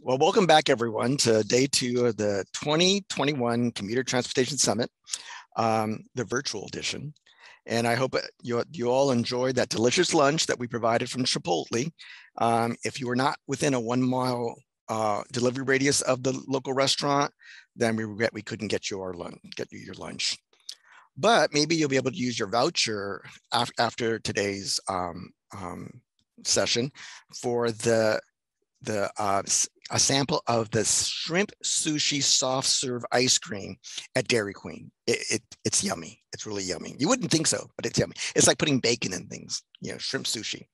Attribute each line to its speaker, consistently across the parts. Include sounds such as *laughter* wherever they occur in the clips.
Speaker 1: Well, welcome back, everyone, to day two of the 2021 Commuter Transportation Summit, um, the virtual edition. And I hope you, you all enjoyed that delicious lunch that we provided from Chipotle. Um, if you were not within a one mile uh, delivery radius of the local restaurant, then we regret we couldn't get you our lunch, get you your lunch. But maybe you'll be able to use your voucher af after today's um, um, session for the the uh, a sample of the shrimp sushi soft serve ice cream at Dairy Queen. It, it, it's yummy. It's really yummy. You wouldn't think so, but it's yummy. It's like putting bacon in things, you know, shrimp sushi.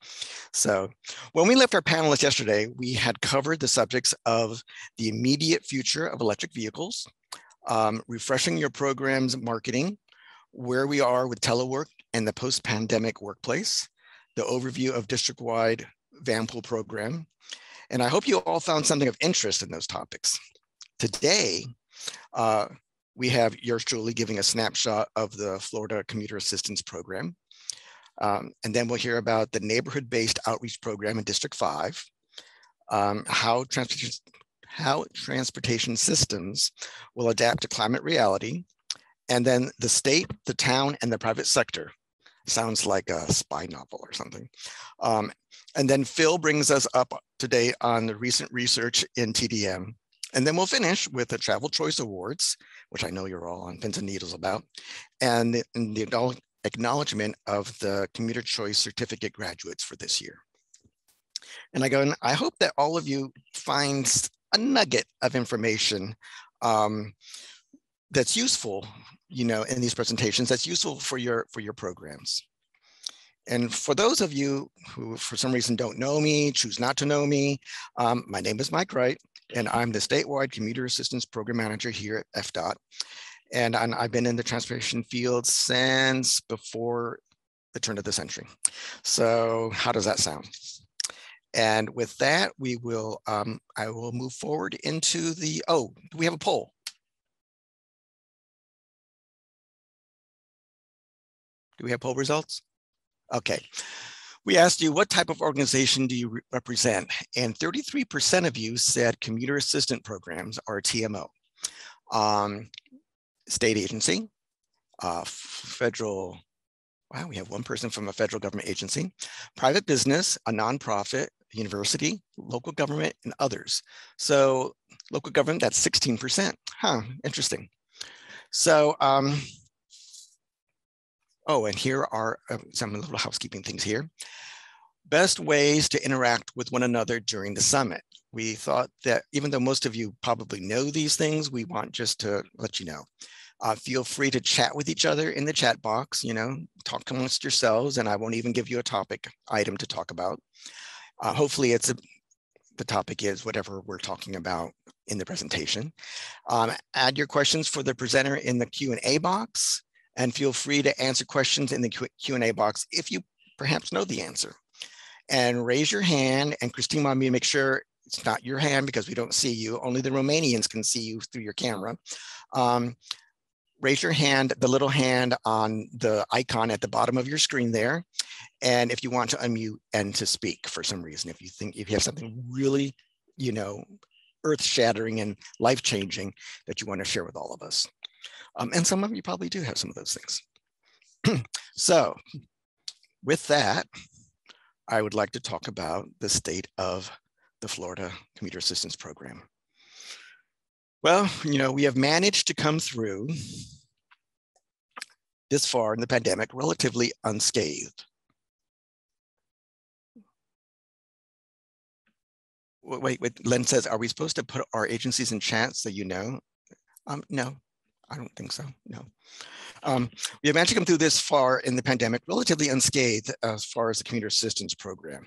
Speaker 1: So when we left our panelists yesterday, we had covered the subjects of the immediate future of electric vehicles, um, refreshing your program's marketing, where we are with telework and the post-pandemic workplace, the overview of district-wide Vanpool program, and I hope you all found something of interest in those topics. Today, uh, we have yours truly giving a snapshot of the Florida Commuter Assistance Program. Um, and then we'll hear about the neighborhood-based outreach program in District 5, um, how, transportation, how transportation systems will adapt to climate reality, and then the state, the town, and the private sector. Sounds like a spy novel or something. Um, and then Phil brings us up today on the recent research in TDM. And then we'll finish with the Travel Choice Awards, which I know you're all on pins and needles about, and the, and the acknowledgement of the Commuter Choice Certificate graduates for this year. And I go, and I hope that all of you find a nugget of information um, that's useful, you know, in these presentations, that's useful for your for your programs. And for those of you who for some reason don't know me, choose not to know me, um, my name is Mike Wright, and I'm the statewide commuter assistance program manager here at FDOT. And I've been in the transportation field since before the turn of the century. So how does that sound? And with that, we will, um, I will move forward into the, oh, we have a poll? Do we have poll results? Okay. We asked you, what type of organization do you re represent? And 33% of you said commuter assistant programs are TMO. Um, state agency, uh, federal, wow, we have one person from a federal government agency, private business, a nonprofit, university, local government, and others. So local government, that's 16%. Huh, interesting. So um, Oh, and here are uh, some little housekeeping things here. Best ways to interact with one another during the summit. We thought that even though most of you probably know these things, we want just to let you know. Uh, feel free to chat with each other in the chat box, you know, talk amongst yourselves, and I won't even give you a topic item to talk about. Uh, hopefully it's a, the topic is whatever we're talking about in the presentation. Um, add your questions for the presenter in the Q&A box and feel free to answer questions in the Q&A box if you perhaps know the answer. And raise your hand, and Christine wanted me to make sure it's not your hand because we don't see you, only the Romanians can see you through your camera. Um, raise your hand, the little hand on the icon at the bottom of your screen there. And if you want to unmute and to speak for some reason, if you think, if you have something really, you know, earth shattering and life changing that you want to share with all of us. Um, and some of you probably do have some of those things. *clears throat* so with that, I would like to talk about the state of the Florida Commuter Assistance Program. Well, you know, we have managed to come through this far in the pandemic relatively unscathed. Wait, wait, Len says, are we supposed to put our agencies in chat so you know? Um, no, I don't think so, no. Um, we have managed to come through this far in the pandemic relatively unscathed as far as the commuter assistance program.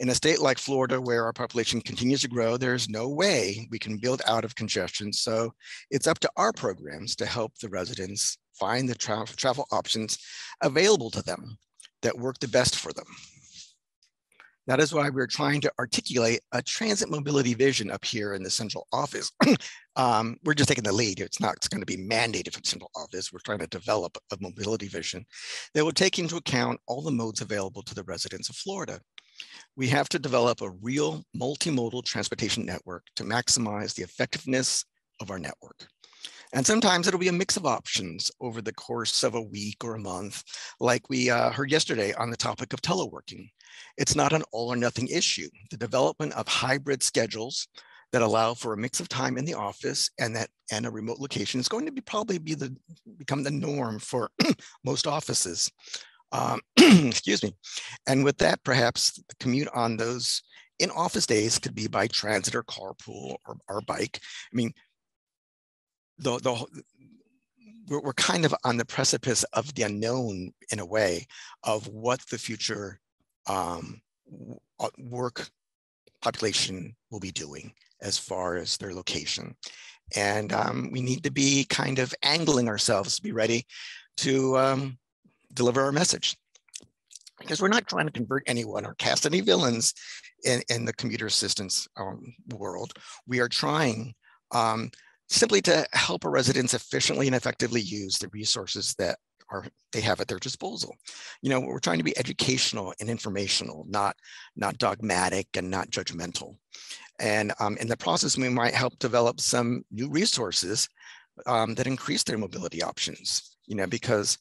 Speaker 1: In a state like Florida, where our population continues to grow, there's no way we can build out of congestion. So it's up to our programs to help the residents find the tra travel options available to them that work the best for them. That is why we're trying to articulate a transit mobility vision up here in the central office. *clears throat* um, we're just taking the lead. It's not it's going to be mandated from central office. We're trying to develop a mobility vision that will take into account all the modes available to the residents of Florida. We have to develop a real multimodal transportation network to maximize the effectiveness of our network. And sometimes it'll be a mix of options over the course of a week or a month, like we uh, heard yesterday on the topic of teleworking. It's not an all or nothing issue. The development of hybrid schedules that allow for a mix of time in the office and that and a remote location is going to be probably be the become the norm for *clears throat* most offices. Um, *clears throat* excuse me. And with that, perhaps the commute on those in office days could be by transit or carpool or, or bike. I mean, the, the we're, kind of on the precipice of the unknown in a way of what the future um, uh, work population will be doing as far as their location. And um, we need to be kind of angling ourselves to be ready to um, deliver our message. Because we're not trying to convert anyone or cast any villains in, in the commuter assistance um, world. We are trying um, simply to help our residents efficiently and effectively use the resources that are they have at their disposal. You know, we're trying to be educational and informational, not not dogmatic and not judgmental. And um, in the process, we might help develop some new resources um, that increase their mobility options. You know, because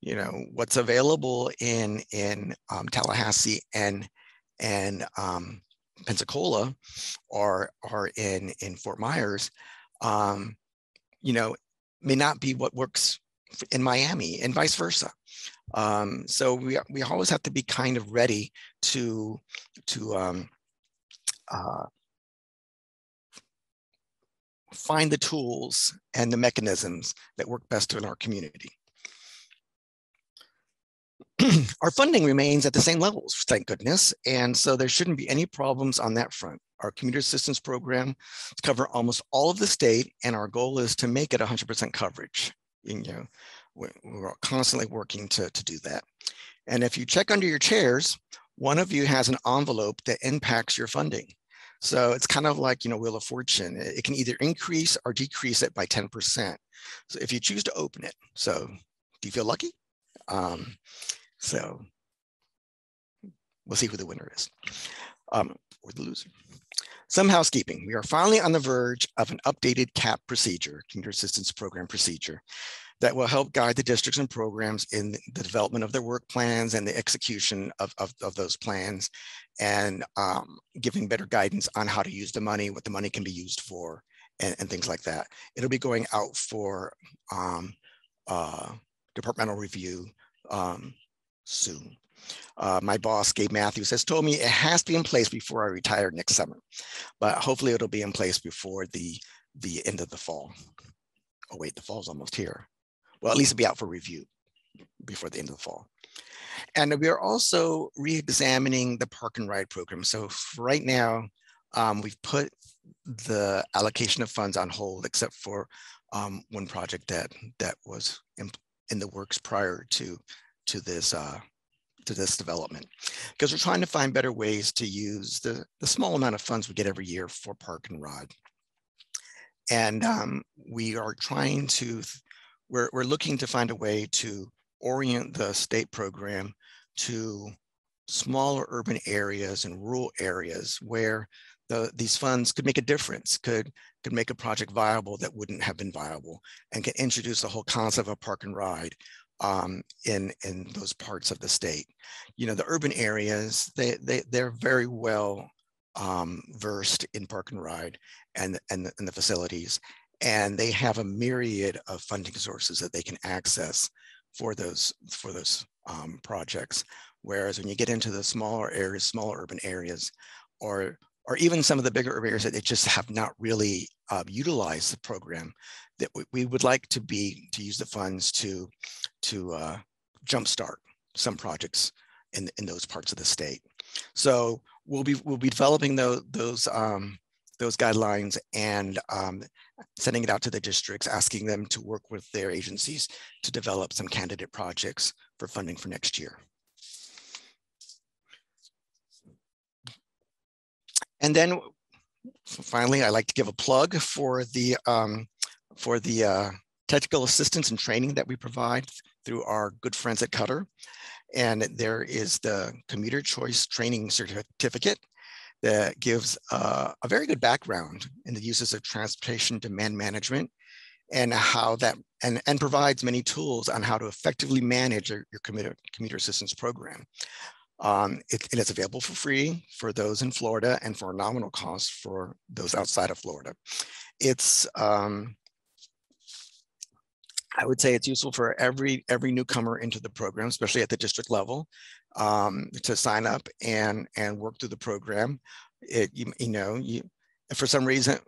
Speaker 1: you know what's available in in um, Tallahassee and and um, Pensacola, or are in in Fort Myers, um, you know, may not be what works in Miami and vice versa. Um, so we, we always have to be kind of ready to, to um, uh, find the tools and the mechanisms that work best in our community. *clears throat* our funding remains at the same levels, thank goodness. And so there shouldn't be any problems on that front. Our commuter assistance program cover almost all of the state and our goal is to make it 100% coverage. You know, we're constantly working to, to do that. And if you check under your chairs, one of you has an envelope that impacts your funding. So it's kind of like, you know, Wheel of Fortune. It can either increase or decrease it by 10%. So if you choose to open it, so do you feel lucky? Um, so we'll see who the winner is um, or the loser. Some housekeeping. We are finally on the verge of an updated CAP procedure, Commuter Assistance Program procedure, that will help guide the districts and programs in the development of their work plans and the execution of, of, of those plans and um, giving better guidance on how to use the money, what the money can be used for, and, and things like that. It'll be going out for um, uh, departmental review um, soon. Uh, my boss, Gabe Matthews, has told me it has to be in place before I retire next summer, but hopefully it'll be in place before the, the end of the fall. Oh wait, the fall's almost here. Well, at least it'll be out for review before the end of the fall. And we are also re-examining the park and ride program. So right now, um, we've put the allocation of funds on hold, except for um, one project that that was in, in the works prior to to this uh, to this development because we're trying to find better ways to use the, the small amount of funds we get every year for park and ride. And um, we are trying to, we're, we're looking to find a way to orient the state program to smaller urban areas and rural areas where the, these funds could make a difference, could, could make a project viable that wouldn't have been viable, and can introduce the whole concept of park and ride um, in in those parts of the state. You know, the urban areas they they they're very well um, versed in park and ride and and the, and the facilities, and they have a myriad of funding sources that they can access for those for those um, projects. Whereas when you get into the smaller areas, smaller urban areas, or or even some of the bigger areas that they just have not really uh, utilized the program, that we, we, would like to be to use the funds to to uh, jumpstart some projects in in those parts of the state. So we'll be we'll be developing those those um, those guidelines and um, sending it out to the districts, asking them to work with their agencies to develop some candidate projects for funding for next year. And then finally, I like to give a plug for the um, for the uh, technical assistance and training that we provide through our good friends at CUTR. And there is the commuter choice training certificate that gives uh, a very good background in the uses of transportation demand management and how that and, and provides many tools on how to effectively manage your, your commuter, commuter assistance program. Um, it, it is available for free for those in Florida and for a nominal cost for those outside of Florida. It's, um, I would say it's useful for every every newcomer into the program, especially at the district level, um, to sign up and and work through the program. It you, you know you for some reason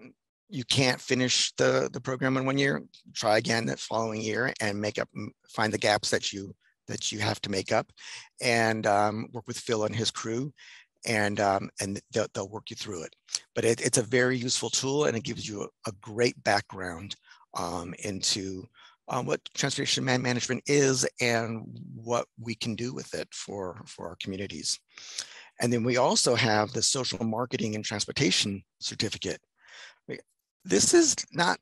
Speaker 1: you can't finish the the program in one year, try again the following year and make up find the gaps that you that you have to make up, and um, work with Phil and his crew and um, and they'll, they'll, work you through it. But it, it's a very useful tool and it gives you a, a great background um, into um, what transportation management is and what we can do with it for, for our communities. And then we also have the social marketing and transportation certificate. This is not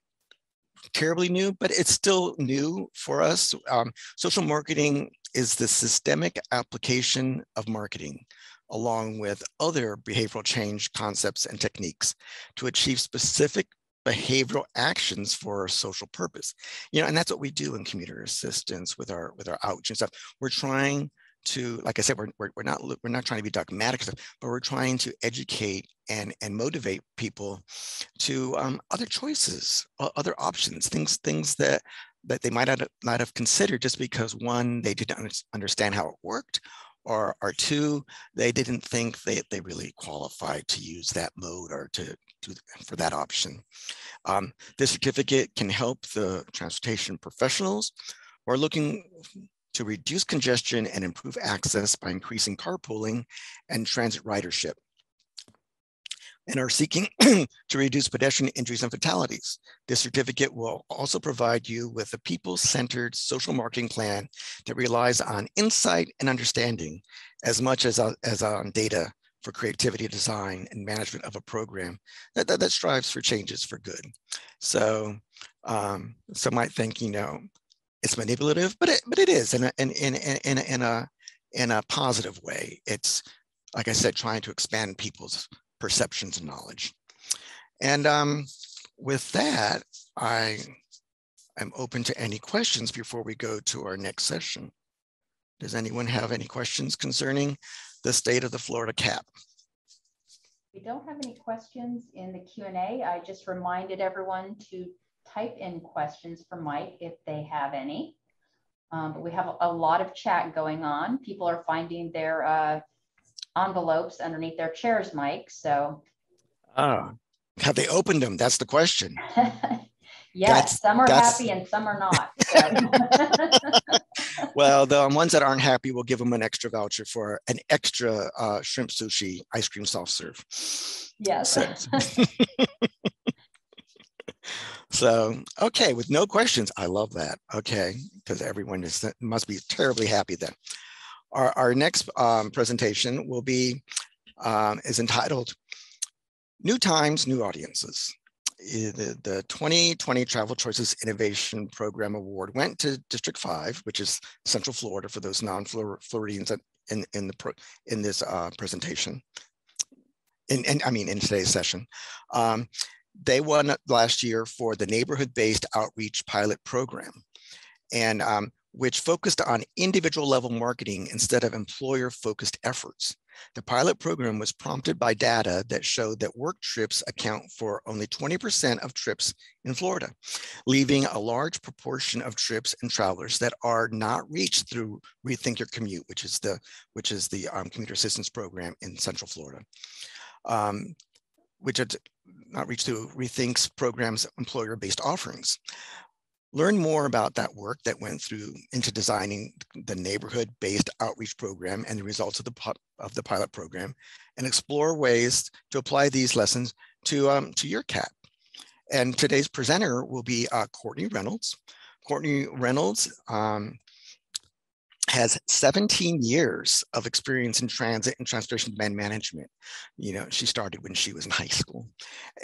Speaker 1: terribly new, but it's still new for us. Um, social marketing is the systemic application of marketing along with other behavioral change concepts and techniques to achieve specific behavioral actions for a social purpose. You know, and that's what we do in commuter assistance with our with our outreach and stuff. We're trying to, like I said, we're, we're, we're not we're not trying to be dogmatic, stuff, but we're trying to educate and and motivate people to um, other choices, other options, things things that that they might not have considered just because one they didn't understand how it worked or, or two, they didn't think they, they really qualified to use that mode or to, to for that option. Um, this certificate can help the transportation professionals who are looking to reduce congestion and improve access by increasing carpooling and transit ridership and are seeking *clears throat* to reduce pedestrian injuries and fatalities. This certificate will also provide you with a people-centered social marketing plan that relies on insight and understanding as much as, uh, as on data for creativity, design, and management of a program that, that, that strives for changes for good. So um, some might think, you know, it's manipulative, but it, but it is in a, in, in, in, in, a, in a positive way. It's, like I said, trying to expand people's perceptions and knowledge. And um, with that, I am open to any questions before we go to our next session. Does anyone have any questions concerning the state of the Florida CAP?
Speaker 2: We don't have any questions in the Q&A. I just reminded everyone to type in questions for Mike if they have any. Um, but we have a, lot of chat going on. People are finding their uh, envelopes underneath their chairs, Mike. So,
Speaker 1: oh, have they opened them? That's the question. *laughs*
Speaker 2: yes, that's, some are happy and some are not. So. *laughs*
Speaker 1: well, the ones that aren't happy, we'll give them an extra voucher for an extra uh, shrimp sushi ice cream soft serve.
Speaker 2: Yes.
Speaker 1: So, *laughs* so, okay, with no questions, I love that. Okay, because everyone is must be terribly happy then. Our, our next um, presentation will be, um, is entitled New Times, New Audiences. The, the 2020 Travel Choices Innovation Program Award went to District 5, which is Central Florida for those non-Floridians in, in, the in this uh, presentation. In, in, I mean, in today's session. Um, they won last year for the neighborhood-based outreach pilot program. And um, which focused on individual level marketing instead of employer focused efforts. The pilot program was prompted by data that showed that work trips account for only 20% of trips in Florida, leaving a large proportion of trips and travelers that are not reached through Rethink Your Commute, which is the, which is the um, commuter assistance program in Central Florida, um, which are not reached through Rethink's program's employer-based offerings. Learn more about that work that went through into designing the neighborhood-based outreach program and the results of the, of the pilot program, and explore ways to apply these lessons to, um, to your CAP. And today's presenter will be uh, Courtney Reynolds. Courtney Reynolds um, has 17 years of experience in transit and transportation demand management. You know, she started when she was in high school.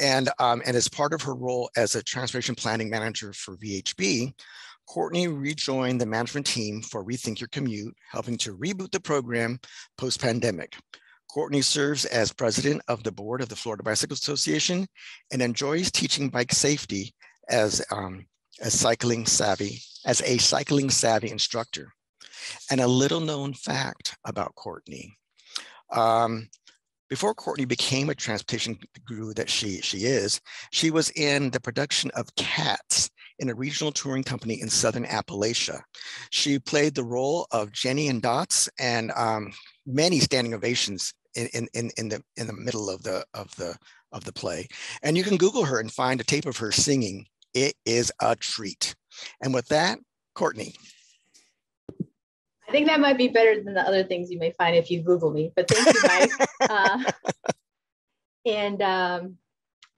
Speaker 1: And, um, and as part of her role as a transportation planning manager for VHB, Courtney rejoined the management team for Rethink Your Commute, helping to reboot the program post-pandemic. Courtney serves as president of the board of the Florida Bicycle Association and enjoys teaching bike safety as um, a cycling savvy, as a cycling savvy instructor. And a little known fact about Courtney. Um, before Courtney became a transportation guru that she, she is, she was in the production of Cats in a regional touring company in Southern Appalachia. She played the role of Jenny and Dots and um, many standing ovations in, in, in, the, in the middle of the, of, the, of the play. And you can Google her and find a tape of her singing. It is a treat. And with that, Courtney.
Speaker 3: I think that might be better than the other things you may find if you Google me. But thank you, Mike. *laughs* uh, and um,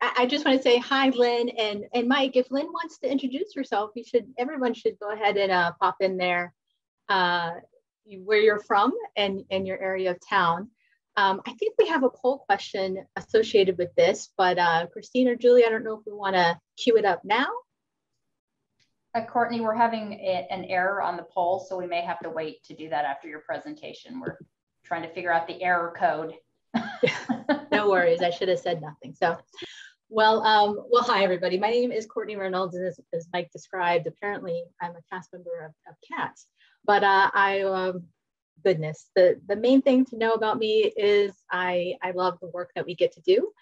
Speaker 3: I, I, just want to say hi, Lynn and and Mike. If Lynn wants to introduce herself, you should. Everyone should go ahead and uh, pop in there, uh, where you're from and and your area of town. Um, I think we have a poll question associated with this, but uh, Christine or Julie, I don't know if we want to cue it up now
Speaker 2: uh, Courtney, we're having a, an error on the poll, so we may have to wait to do that after your presentation. We're trying to figure out the error code. *laughs*
Speaker 3: no worries, I should have said nothing. So, well, um, well, hi everybody. My name is Courtney Reynolds, and as, as Mike described, apparently I'm a cast member of, of CATS. But uh, I, um, goodness, the the main thing to know about me is I I love the work that we get to do,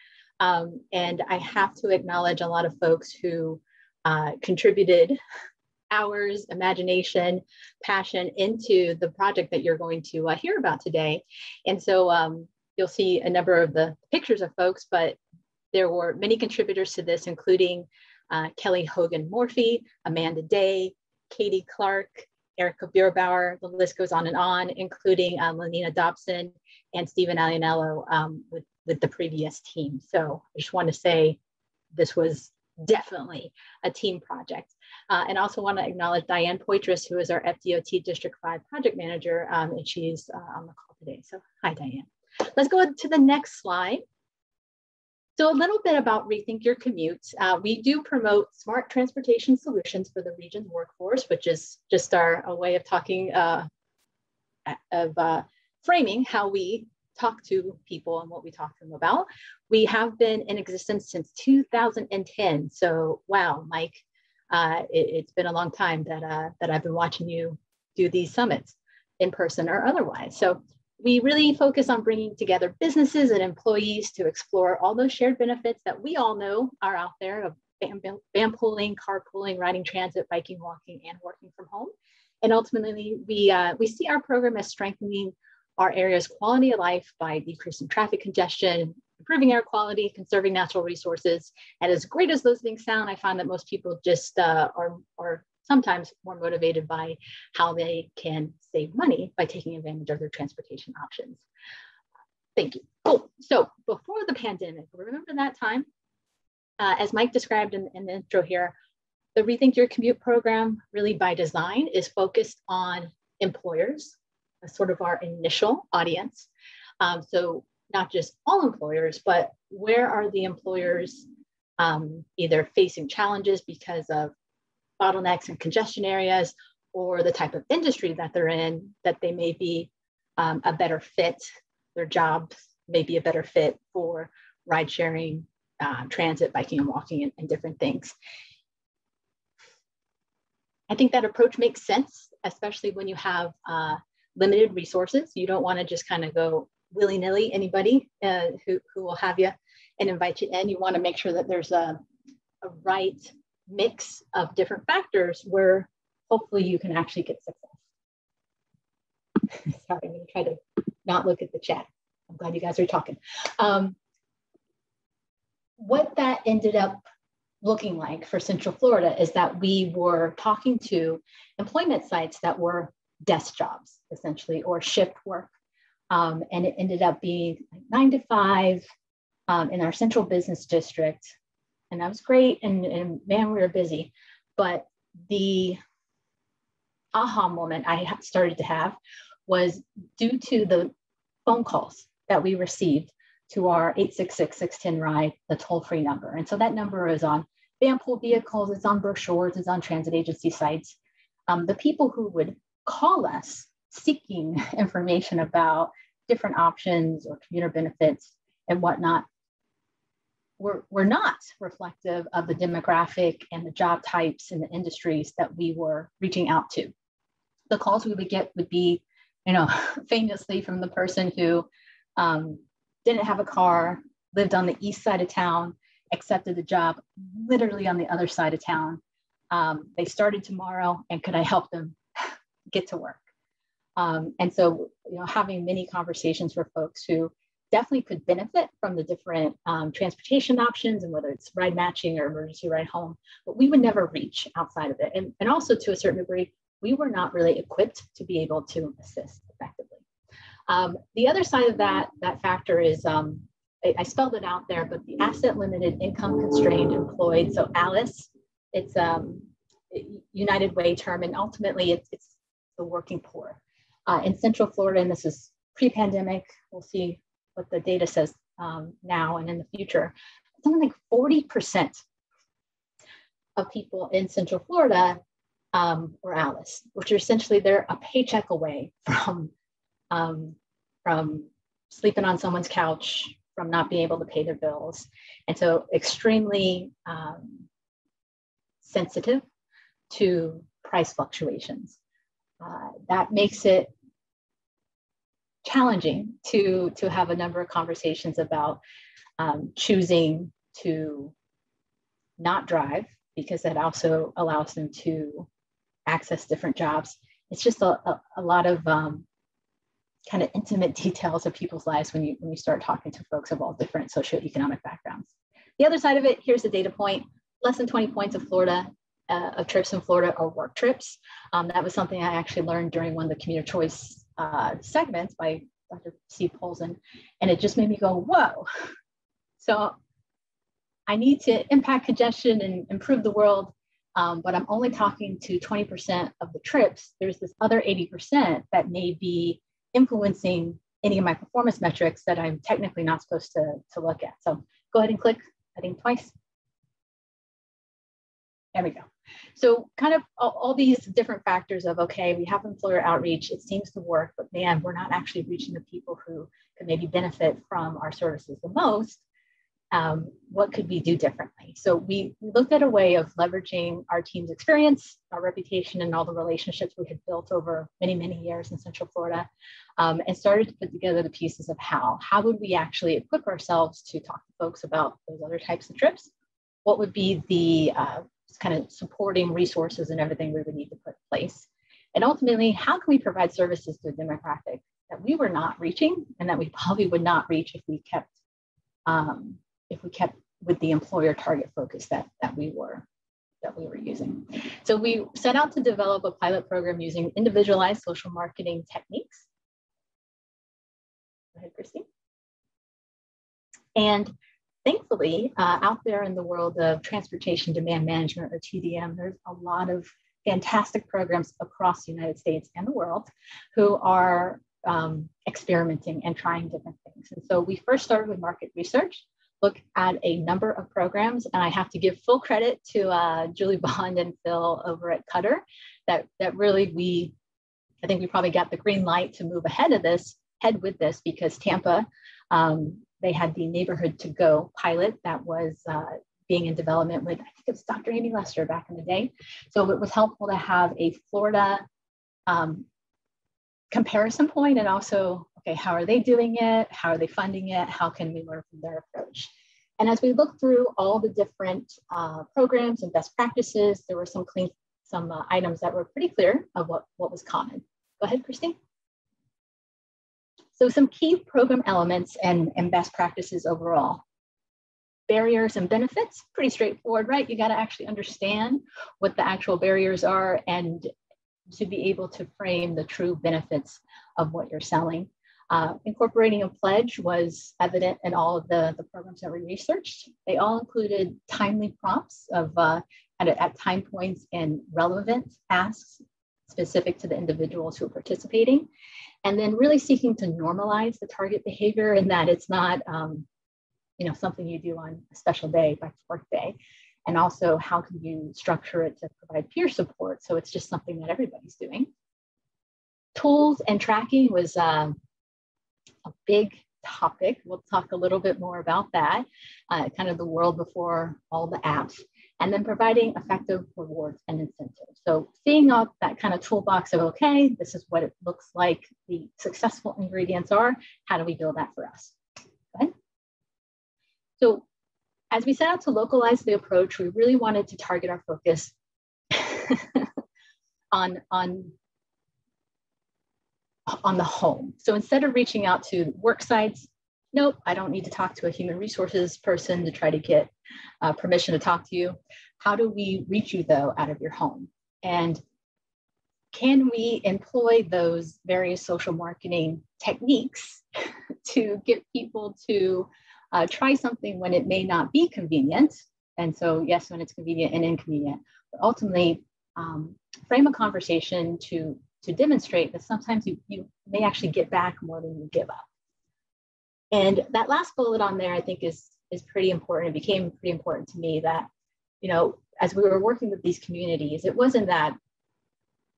Speaker 3: um, and I have to acknowledge a lot of folks who uh, contributed hours, imagination, passion into the project that you're going to uh, hear about today. And so um, you'll see a number of the pictures of folks, but there were many contributors to this, including uh, Kelly Hogan Morphy, Amanda Day, Katie Clark, Erica Bierbauer, the list goes on and on, including um, Lenina Dobson and Stephen Alianello um, with, with the previous team. So I just want to say this was definitely a team project. Uh, and also want to acknowledge Diane Poitras, who is our FDOT District 5 project manager, um, and she's uh, on the call today. So hi, Diane. Let's go to the next slide. So a little bit about Rethink Your Commute. Uh, we do promote smart transportation solutions for the region's workforce, which is just our way of talking, uh, of uh, framing how we talk to people and what we talk to them about. We have been in existence since 2010. So wow, Mike, uh, it, has been a long time that, uh, that I've been watching you do these summits in person or otherwise. So we really focus on bringing together businesses and employees to explore all those shared benefits that we all know are out there of van, pooling, carpooling, riding transit, biking, walking, and working from home. And ultimately, we, uh, we see our program as strengthening our area's quality of life by decreasing traffic congestion, improving air quality, conserving natural resources. And as great as those things sound, I find that most people just uh, are, are sometimes more motivated by how they can save money by taking advantage of their transportation options. Thank you. Cool. So before the pandemic, remember that time? Uh, as Mike described in, in the intro here, the Rethink Your Commute program, really by design, is focused on employers sort of our initial audience. Um, so not just all employers, but where are the employers um, either facing challenges because of bottlenecks and congestion areas or the type of industry that they're in that they may be um, a better fit, their jobs may be a better fit for ride sharing, uh, transit, biking and walking and, and different things. I think that approach makes sense, especially when you have uh, limited resources. You don't want to just kind of go willy nilly anybody uh, who, who will have you and invite you in. You want to make sure that there's a, a right mix of different factors where hopefully you can actually get success. *laughs* Sorry, I'm going to try to not look at the chat. I'm glad you guys are talking. Um, what that ended up looking like for Central Florida is that we were talking to employment sites that were desk jobs essentially or shift work. Um, and it ended up being nine to five um, in our central business district. And that was great. And, and man, we were busy. But the aha moment I started to have was due to the phone calls that we received to our 866-610 ride, the toll-free number. And so that number is on van pool vehicles, it's on brochures, it's on transit agency sites. um, the people who would call us seeking *laughs* information about different options or commuter benefits and whatnot we're, we're not reflective of the demographic and the job types and the industries that we were reaching out to. The calls we would get would be, you know, *laughs* famously from the person who um, didn't have a car, lived on the east side of town, accepted the job literally on the other side of town. Um, they started tomorrow, and could I help them get to work? Um, and so, you know, having many conversations for folks who definitely could benefit from the different um, transportation options and whether it's ride matching or emergency ride home, but we would never reach outside of it. And, and also to a certain degree, we were not really equipped to be able to assist effectively. Um, the other side of that, that factor is, um, I, I, spelled it out there, but the asset limited income constrained employed. So ALICE, it's um, United Way term, and ultimately it's, it's the working poor. Uh, in Central Florida, and this is pre-pandemic, we'll see what the data says um, now and in the future, something like 40% of people in Central Florida um, were ALICE, which are essentially they're a paycheck away from um, from sleeping on someone's couch, from not being able to pay their bills. And so extremely um, sensitive to price fluctuations. Uh, that makes it challenging to, to have a number of conversations about um, choosing to not drive because that also allows them to access different jobs. It's just a, a, a lot of um, kind of intimate *laughs* details of people's lives when you when you start talking to folks of all different socioeconomic backgrounds. The other side of it, here's the data point, less than 20 points of Florida, uh, of trips in Florida are work trips. Um, that was something I actually learned during one of the commuter choice uh, segments by Dr. Steve Polzin, and it just made me go, whoa. *laughs* So I need to impact congestion and improve the world, um, but I'm only talking to 20% of the trips. There's this other 80% that may be influencing any of my performance metrics that I'm technically not supposed to, to look at. So go ahead and click, I think twice. There we go. So kind of all, all, these different factors of, okay, we have employer outreach, it seems to work, but man, we're not actually reaching the people who could maybe benefit from our services the most um, what could we do differently? So we, looked at a way of leveraging our team's experience, our reputation, and all the relationships we had built over many, many years in Central Florida, um, and started to put together the pieces of how. How would we actually equip ourselves to talk to folks about those other types of trips? What would be the uh, kind of supporting resources and everything we would need to put in place? And ultimately, how can we provide services to a demographic that we were not reaching and that we probably would not reach if we kept um, if we kept with the employer target focus that, that we were that we were using. So we set out to develop a pilot program using individualized social marketing techniques. Go ahead, Christine. And thankfully, uh, out there in the world of transportation demand management or TDM, there's a lot of fantastic programs across the United States and the world who are um, experimenting and trying different things. And so we first started with market research look at a number of programs, and I have to give full credit to uh, Julie Bond and Phil over at CUTR. That that really we, I think we probably got the green light to move ahead of this, head with this because Tampa, um, they had the neighborhood to go pilot that was uh, being in development with I think it was Dr. Amy Lester back in the day. So it was helpful to have a Florida um, comparison point and also okay, how are they doing it? How are they funding it? How can we learn from their approach? And as we look through all the different uh, programs and best practices, there were some clean, some uh, items that were pretty clear of what, what was common. Go ahead, Christine. So some key program elements and, and best practices overall. Barriers and benefits, pretty straightforward, right? You gotta actually understand what the actual barriers are and to be able to frame the true benefits of what you're selling. Uh, incorporating a pledge was evident in all of the, the programs that we researched. They all included timely prompts of uh, at, at time points and relevant asks specific to the individuals who are participating. And then really seeking to normalize the target behavior in that it's not um, you know, something you do on a special day, to work day. And also how can you structure it to provide peer support so it's just something that everybody's doing. Tools and tracking was uh, a big topic. We'll talk a little bit more about that, uh, kind of the world before all the apps, and then providing effective rewards and incentives. So seeing up that kind of toolbox of, okay, this is what it looks like the successful ingredients are, how do we build that for us? Okay. So as we set out to localize the approach, we really wanted to target our focus *laughs* on, on on the home. So instead of reaching out to work sites, nope, I don't need to talk to a human resources person to try to get uh, permission to talk to you. How do we reach you though out of your home? And can we employ those various social marketing techniques *laughs* to get people to uh, try something when it may not be convenient? And so, yes, when it's convenient and inconvenient, but ultimately um, frame a conversation to to demonstrate that sometimes you, you may actually get back more than you give up. And that last bullet on there, I think is, is pretty important. It became pretty important to me that, you know, as we were working with these communities, it wasn't that,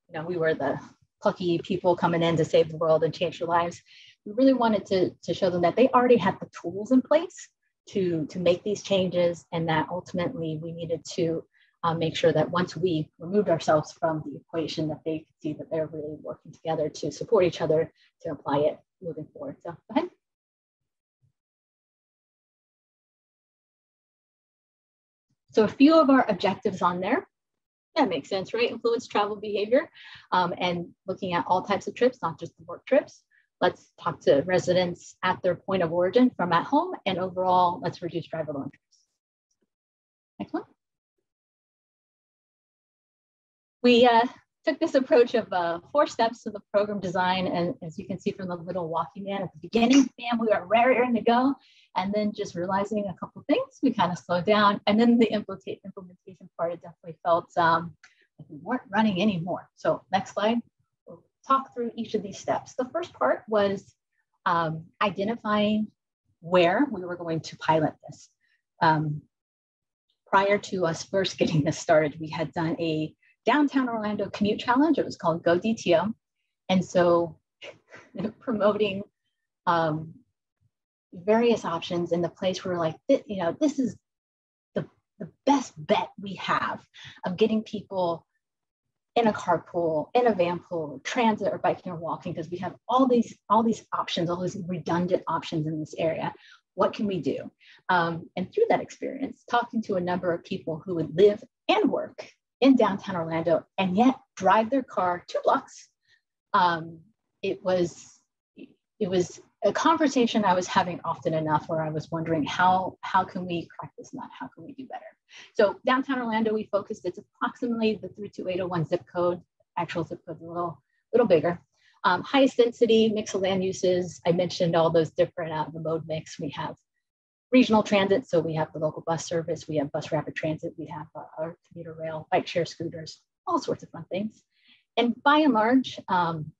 Speaker 3: you know, we were the plucky people coming in to save the world and change their lives. We really wanted to, to show them that they already had the tools in place to, to make these changes and that ultimately we needed to uh, make sure that once we removed ourselves from the equation that they could see that they're really working together to support each other to apply it moving forward. So go ahead. So a few of our objectives on there. That makes sense, right? Influence travel behavior um, and looking at all types of trips, not just the work trips. Let's talk to residents at their point of origin from at home and overall, let's reduce driver alone trips. Next one. we uh, took this approach of uh, four steps to the program design. And as you can see from the little walking man at the beginning, bam, we were raring to go. And then just realizing a couple things, we kind of slowed down. And then the implementation part, it definitely felt um, like we weren't running anymore. So next slide, we'll talk through each of these steps. The first part was um, identifying where we were going to pilot this. Um, prior to us first getting this started, we had done a downtown Orlando commute challenge. It was called Go DTO. And so *laughs* promoting um, various options in the place where like, you know, this is the, the best bet we have of getting people in a carpool, in a van pool, transit or biking or walking, because we have all these, all these options, all these redundant options in this area. What can we do? Um, and through that experience, talking to a number of people who would live and work in downtown Orlando and yet drive their car two blocks. Um, it was it was a conversation I was having often enough where I was wondering how how can we crack this nut? How can we do better? So downtown Orlando, we focused. It's approximately the 32801 zip code. Actual zip code a little little bigger. Um, highest density, mix of land uses. I mentioned all those different uh, the mode mix. We have regional transit. So we have the local bus service, we have bus rapid transit, we have uh, our commuter rail, bike share scooters, all sorts of fun things. And by and large, um,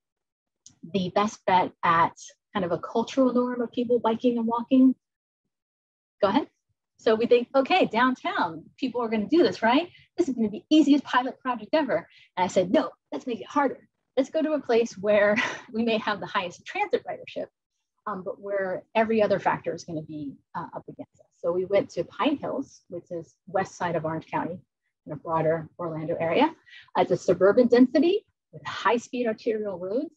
Speaker 3: the best bet at kind of a cultural norm of people biking and walking. Go ahead. So we think, okay, downtown, people are going to do this, right? This is going to be easiest pilot project ever. And I said, no, let's make it harder. Let's go to a place where *laughs* we may have the highest transit ridership, um, but where every other factor is going to be uh, up against us. So we went to Pine Hills, which is west side of Orange County in a broader Orlando area. It's a suburban density with high-speed arterial roads.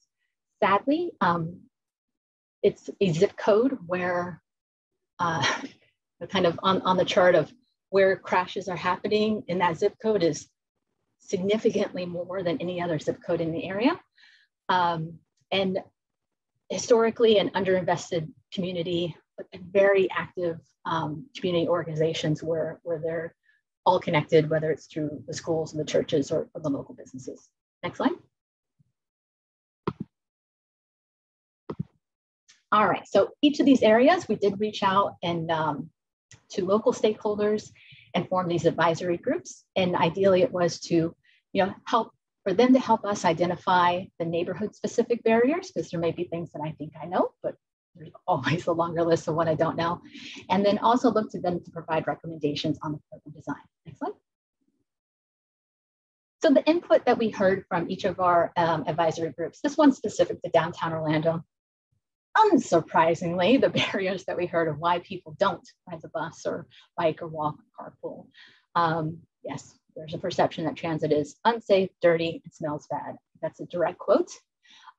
Speaker 3: Sadly, um, it's a zip code where uh, *laughs* kind of on, on the chart of where crashes are happening in that zip code is significantly more than any other zip code in the area. Um, and historically an underinvested community, but very active um, community organizations where, where they're all connected, whether it's through the schools and the churches or, or the local businesses. Next slide. All right, so each of these areas, we did reach out and um, to local stakeholders and form these advisory groups. And ideally it was to you know, help for them to help us identify the neighborhood specific barriers, because there may be things that I think I know, but there's *laughs* always a longer list of what I don't know. And then also look to them to provide recommendations on the program design. Next slide. So the input that we heard from each of our um, advisory groups, this one's specific to downtown Orlando. Unsurprisingly, the *laughs* barriers that we heard of why people don't ride the bus or bike or walk or carpool. Um, yes, there's a perception that transit is unsafe, dirty, and smells bad. That's a direct quote.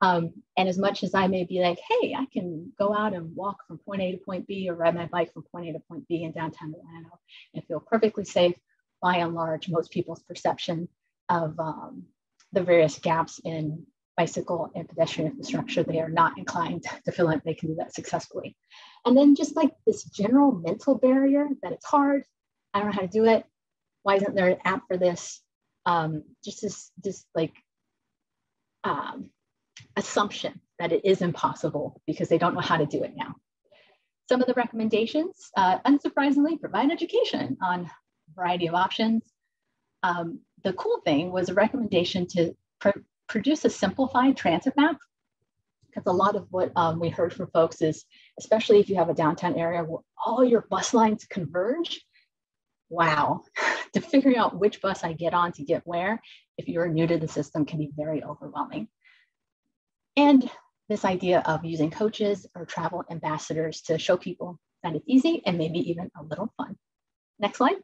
Speaker 3: Um, and as much as I may be like, hey, I can go out and walk from point A to point B or ride my bike from point A to point B in downtown Orlando and feel perfectly safe, by and large, most people's perception of um, the various gaps in bicycle and pedestrian infrastructure, they are not inclined to feel like they can do that successfully. And then just like this general mental barrier that it's hard, I don't know how to do it. Why isn't there an app for this? Um, just this, just like um, assumption that it is impossible because they don't know how to do it now. Some of the recommendations, uh, unsurprisingly, provide education on a variety of options. Um, the cool thing was a recommendation to pr produce a simplified transit map because a lot of what um, we heard from folks is, especially if you have a downtown area where all your bus lines converge, wow, *laughs* *laughs* to figure out which bus I get on to get where, if you're new to the system, can be very overwhelming. And this idea of using coaches or travel ambassadors to show people that it's easy and maybe even a little fun. Next slide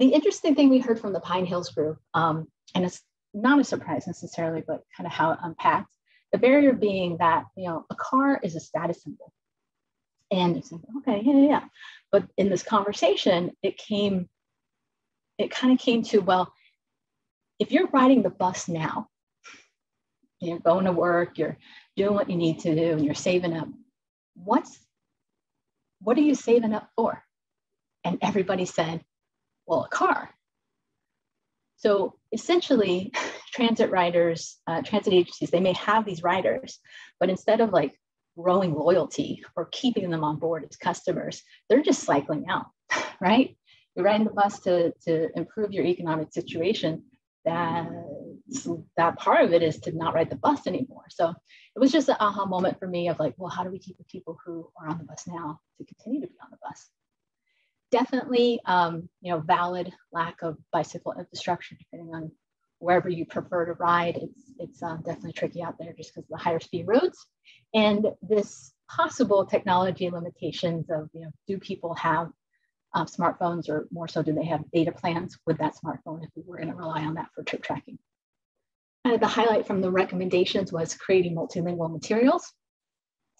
Speaker 3: the interesting thing we heard from the Pine Hills group, um, and it's not a surprise necessarily, but kind of how it unpacked, the barrier being that, you know, a car is a status symbol. And it's like, okay, yeah, yeah. But in this conversation, it came, it kind of came to, well, if you're riding the bus now, you're going to work, you're doing what you need to do, and you're saving up, what's, what are you saving up for? And everybody said, well, a car. So essentially, *laughs* transit riders, uh, transit agencies, they may have these riders, but instead of like growing loyalty or keeping them on board as customers, they're just cycling out, *laughs* right? You're riding the bus to, to improve your economic situation. That, that part of it is to not ride the bus anymore. So it was just an aha moment for me of like, well, how do we keep the people who are on the bus now to continue to be on the bus? definitely, um, you know, valid lack of bicycle infrastructure, depending on wherever you prefer to ride. It's, it's uh, definitely tricky out there just because of the higher speed roads. And this possible technology limitations of, you know, do people have um, smartphones or more so do they have data plans with that smartphone if we were gonna rely on that for trip tracking. Uh, the highlight from the recommendations was creating multilingual materials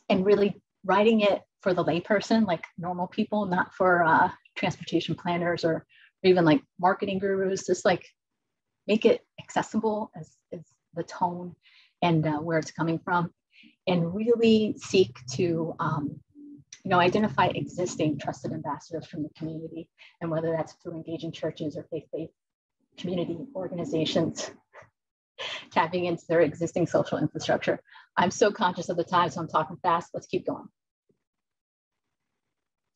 Speaker 3: and really writing it for the layperson, like normal people, not for uh, transportation planners or, or even like marketing gurus. Just like make it accessible as, as the tone and uh, where it's coming from, and really seek to um, you know identify existing trusted ambassadors from the community, and whether that's through engaging churches or faith-based community organizations *laughs* tapping into their existing social infrastructure. I'm so conscious of the time, so I'm talking fast. Let's keep going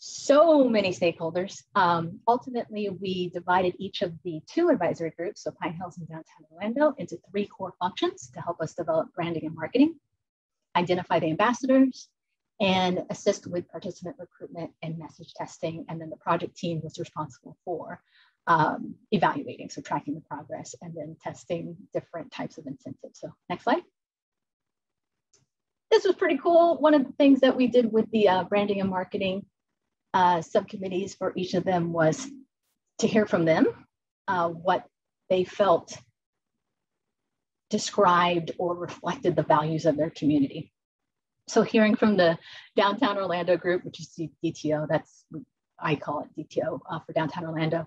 Speaker 3: so many stakeholders. Um, ultimately, we divided each of the two advisory groups, so Pine Hills and Downtown Orlando, into three core functions to help us develop branding and marketing, identify the ambassadors, and assist with participant recruitment and message testing. And then the project team was responsible for um, evaluating, so tracking the progress and then testing different types of incentives. So next slide. This was pretty cool. One of the things that we did with the uh, branding and marketing uh, subcommittees for each of them was to hear from them uh, what they felt described or reflected the values of their community. So hearing from the Downtown Orlando group, which is DTO, that's, I call it DTO uh, for Downtown Orlando,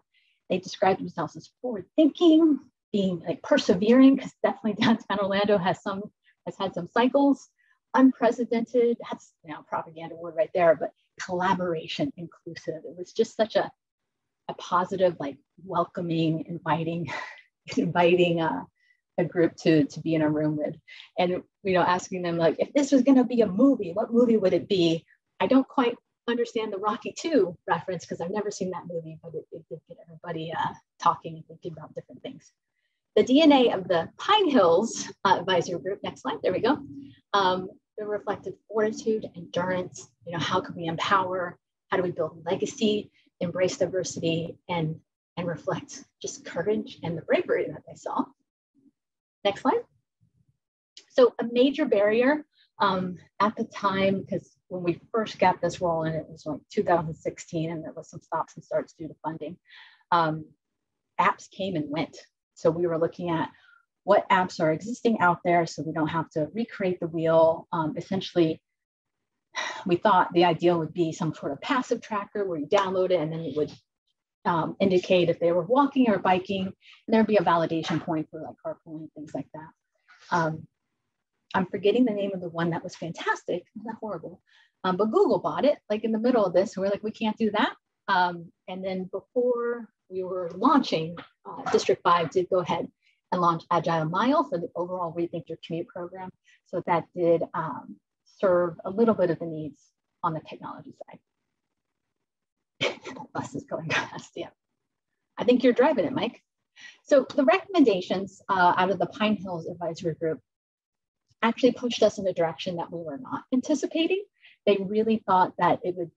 Speaker 3: they described themselves as forward thinking, being like persevering, because definitely *laughs* Downtown Orlando has some, has had some cycles, unprecedented, that's you know, propaganda word right there, but collaboration, inclusive. It was just such a, a positive, like welcoming, inviting, *laughs* inviting uh, a group to, to be in a room with. And, you know, asking them like, if this was gonna be a movie, what movie would it be? I don't quite understand the Rocky 2 reference because I've never seen that movie, but it, it did get everybody uh, talking and thinking about different things. The DNA of the Pine Hills uh, advisory group, next slide, there we go, um, it reflected fortitude, endurance. You know, how can we empower? How do we build legacy, embrace diversity, and and reflect just courage and the bravery that they saw. Next slide. So a major barrier um, at the time, because when we first got this role rolling, it was like 2016, and there was some stops and starts due to funding. Um, apps came and went. So we were looking at what apps are existing out there so we don't have to recreate the wheel. Um, essentially, we thought the ideal would be some sort of passive tracker where you download it and then it would um, indicate if they were walking or biking. And there'd be a validation point for like carpooling, things like that. Um, I'm forgetting the name of the one that was fantastic. Not horrible. Um, but Google bought it like in the middle of this. we're like, we can't do that. Um, and then before we were launching, uh, District 5 did go ahead and launch Agile Mile for the overall Rethink Your Commute program. So that did um, serve a little bit of the needs on the technology side. *laughs* that bus is going *laughs* fast, yeah. I think you're driving it, Mike. So the recommendations uh, out of the Pine Hills Advisory Group actually pushed us in a direction that we were not anticipating. They really thought that it would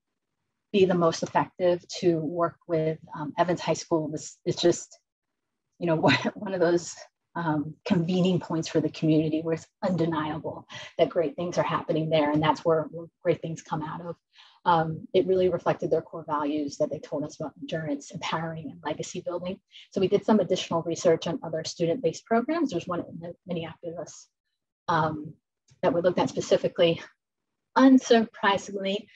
Speaker 3: be the most effective to work with um, Evans High School. This is just, you know, *laughs* one of those um, convening points for the community where it's undeniable that great things are happening there. And that's where great things come out of. Um, it really reflected their core values that they told us about endurance, empowering, and legacy building. So we did some additional research on other student-based programs. There's one in Minneapolis um, that we looked at specifically. Unsurprisingly,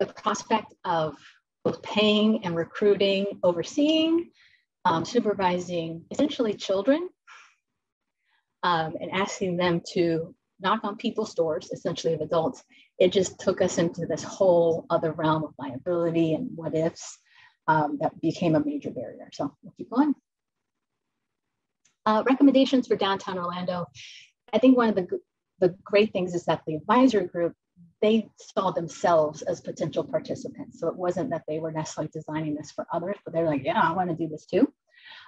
Speaker 3: the prospect of both paying and recruiting, overseeing, um, supervising essentially children um, and asking them to knock on people's doors, essentially of adults, it just took us into this whole other realm of liability and what ifs um, that became a major barrier. So we'll keep going. Uh, recommendations for downtown Orlando. I think one of the, the great things is that the advisory group, they saw themselves as potential participants. So it wasn't that they were necessarily designing this for others, but they're like, yeah, I want to do this too.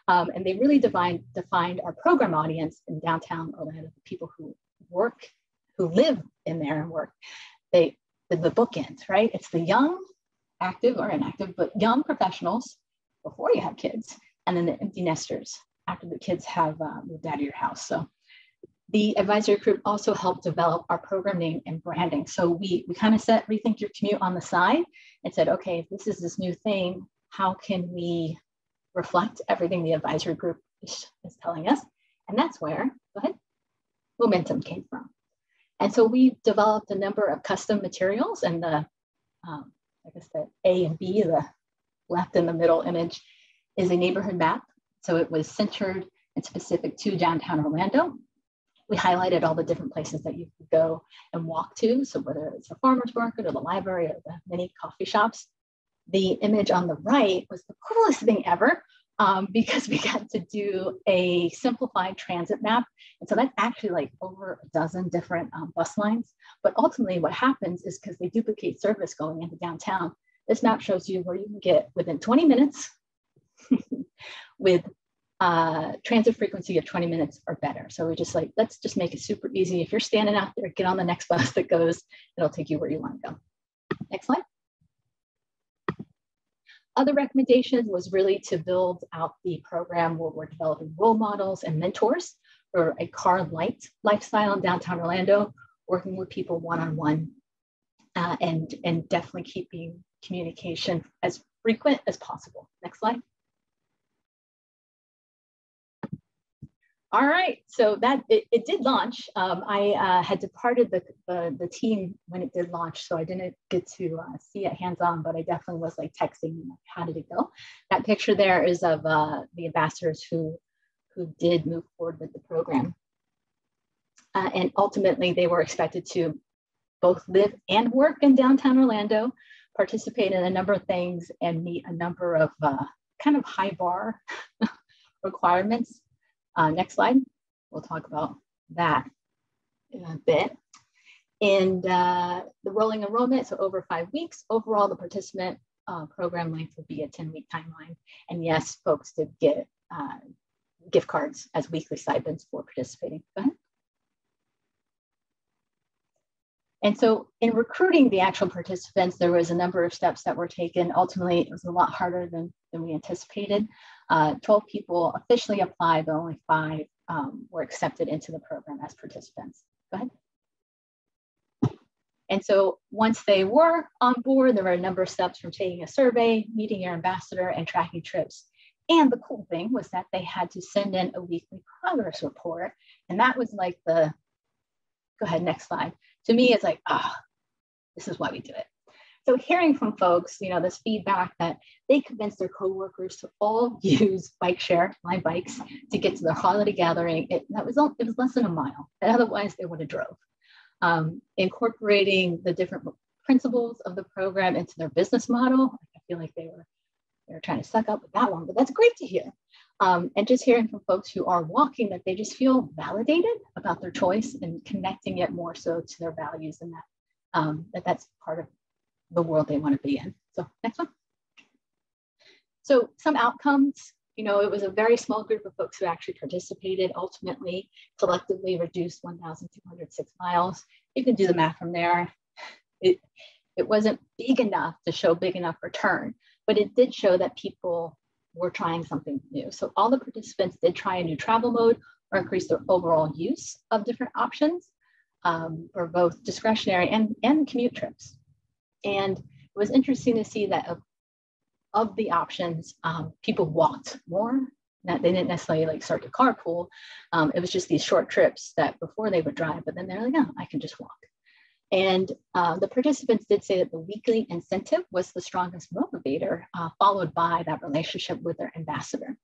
Speaker 3: Um, and they really defined, defined our program audience in downtown Orlando, the people who work, who live in there and work. They, the, the bookends, right? It's the young, active or inactive, but young professionals before you have kids, and then the empty nesters after the kids have uh, moved out of your house. So the advisory group also helped develop our program name and branding. So we, we kind of set Rethink Your Commute on the side and said, okay, if this is this new thing, how can we reflect everything the advisory group is, is telling us? And that's where, go ahead, momentum came from. And so we developed a number of custom materials and the, um, I guess the A and B, the left and the middle image is a neighborhood map. So it was centered and specific to downtown Orlando we highlighted all the different places that you could go and walk to. So whether it's the farmer's market or the library or the many coffee shops, the image on the right was the coolest thing ever um, *laughs* because we got to do a simplified transit map. And so that's actually like over a dozen different um, bus lines. But ultimately what happens is because they duplicate service going into downtown, this map shows you where you can get within 20 minutes *laughs* with uh, transit frequency of 20 minutes or better. So we just like, let's just make it super easy. If you're standing out there, get on the next *laughs* bus that goes, it'll take you where you want to go. Next slide. Other recommendation was really to build out the program where we're developing role models and mentors for a car light lifestyle in downtown Orlando, working with people one-on-one uh, and, and definitely keeping communication as frequent as possible. Next slide. All right, so that it, it did launch. Um, I uh, had departed the, the, the team when it did launch, so I didn't get to uh, see it hands on, but I definitely was like texting, how did it go? That picture there is of uh, the ambassadors who who did move forward with the program, uh, and ultimately they were expected to both live and work in downtown Orlando, participate in a number of things, and meet a number of uh, kind of high bar *laughs* requirements uh, next slide. We'll talk about that in a bit. And uh, the rolling enrollment, so over five weeks, overall the participant uh, program length would be a 10 week timeline. And yes, folks did get uh, gift cards as weekly stipends for participating. Go ahead. And so in recruiting the actual participants, there was a number of steps that were taken. Ultimately, it was a lot harder than, than we anticipated. Uh, 12 people officially applied, but only five um, were accepted into the program as participants. Go ahead. And so once they were on board, there were a number of steps from taking a survey, meeting your ambassador, and tracking trips. And the cool thing was that they had to send in a weekly progress report. And that was like the, go ahead, next slide. To me, it's like, ah, oh, this is why we do it. So hearing from folks, you know, this feedback that they convinced their coworkers to all *laughs* use bike share, my bikes, to get to their holiday gathering. It, that was it was less than a mile. And otherwise, they would have drove. Um, incorporating the different principles of the program into their business model. I feel like they were they were trying to suck up with that one, but that's great to hear. Um, and just hearing from folks who are walking that they just feel validated about their choice and connecting it more so to their values and that um, that that's part of the world they want to be in. So next one. So some outcomes, you know, it was a very small group of folks who actually participated, ultimately collectively reduced 1,206 miles. You can do the math from there. It, it wasn't big enough to show big enough return, but it did show that people were trying something new. So all the participants did try a new travel mode or increase their overall use of different options um, for both discretionary and, and commute trips. And it was interesting to see that of, of the options, um, people walked more. That they didn't necessarily like start to carpool. Um, it was just these short trips that before they would drive, but then they're like, oh, I can just walk. And uh, the participants did say that the weekly incentive was the strongest motivator, uh, followed by that relationship with their ambassador.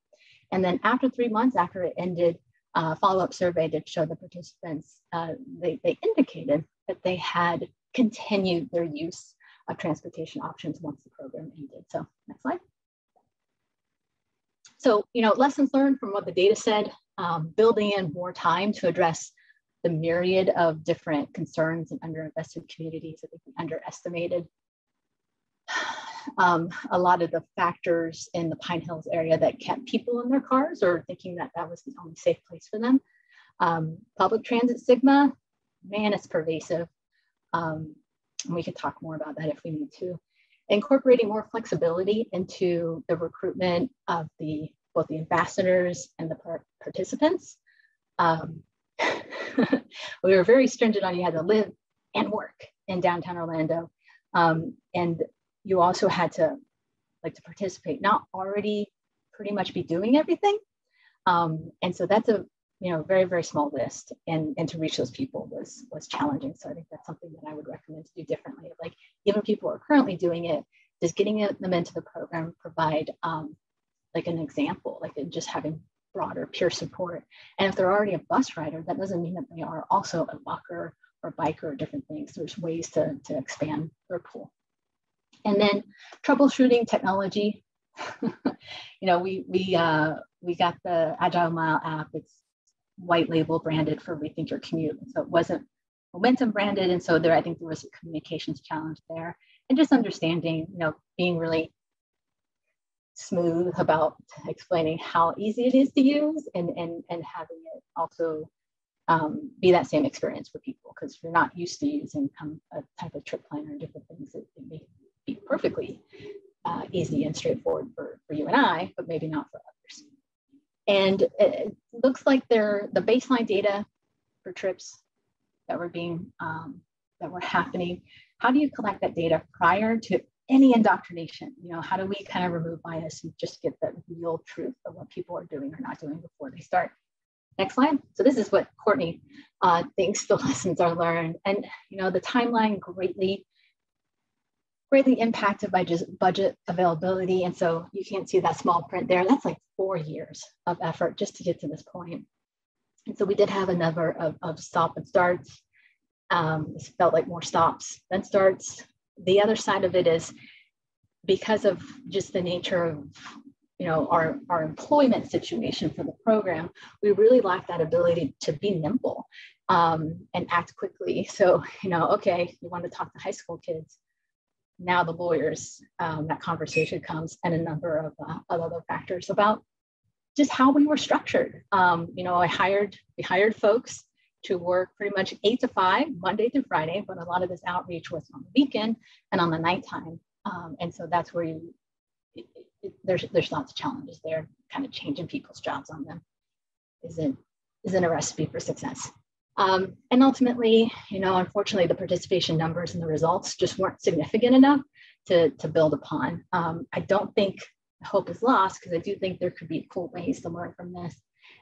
Speaker 3: And then after three months after it ended, uh, follow-up survey did show the participants, uh, they, they indicated that they had continued their use of transportation options once the program ended. So next slide. So, you know, lessons learned from what the data said, um, building in more time to address the myriad of different concerns in underinvested communities. Think we underestimated um, a lot of the factors in the Pine Hills area that kept people in their cars or thinking that that was the only safe place for them. Um, public transit stigma, man, it's pervasive. Um, and we can talk more about that if we need to. Incorporating more flexibility into the recruitment of the both the ambassadors and the par participants. Um, *laughs* we were very stringent on you had to live and work in downtown Orlando. Um, and you also had to like to participate, not already pretty much be doing everything. Um, and so that's a you know very very small list, and and to reach those people was was challenging. So I think that's something that I would recommend to do differently. Like even people who are currently doing it, just getting them into the program provide um, like an example, like just having broader peer support. And if they're already a bus rider, that doesn't mean that they are also a walker or biker or different things. There's ways to, to expand their pool. And then troubleshooting technology. *laughs* you know, we we uh, we got the Agile Mile app. It's white label branded for Rethink Your Commute. So it wasn't momentum branded. And so there, I think there was a communications challenge there. And just understanding, you know, being really smooth about explaining how easy it is to use and, and, and having it also um, be that same experience for people because if you're not used to using um, a type of trip planner and different things. It, it may be perfectly uh, easy and straightforward for, for you and I, but maybe not for others. And it looks like they're the baseline data for trips that were being um, that were happening. How do you collect that data prior to any indoctrination? You know how do we kind of remove bias and just get the real truth of what people are doing or not doing before they start? Next slide. So this is what courtney uh, thinks the *laughs* lessons are learned. And you know the timeline greatly greatly impacted by just budget availability. And so you can't see that small print there. That's like four years of effort just to get to this point. and so we did have a number of, of stop and starts. Um, it felt like more stops than starts. The other side of it is because of just the nature of you know our, our employment situation for the program we really lack that ability to be nimble um, and act quickly. So you know okay you want to talk to high school kids now the lawyers um, that conversation comes and a number of, uh, of other factors about just how we were structured um, you know i hired we hired folks to work pretty much eight to five, Monday through Friday, but a lot of this outreach was on the weekend and on the nighttime. Um, and so that's where you, it, it, there's, there's lots of challenges there, kind of changing people's jobs on them isn't, isn't a recipe for success. Um, and ultimately, you know, unfortunately, the participation numbers and the results just weren't significant enough to, to build upon. Um, I don't think hope is lost because I do think there could be cool ways to learn from this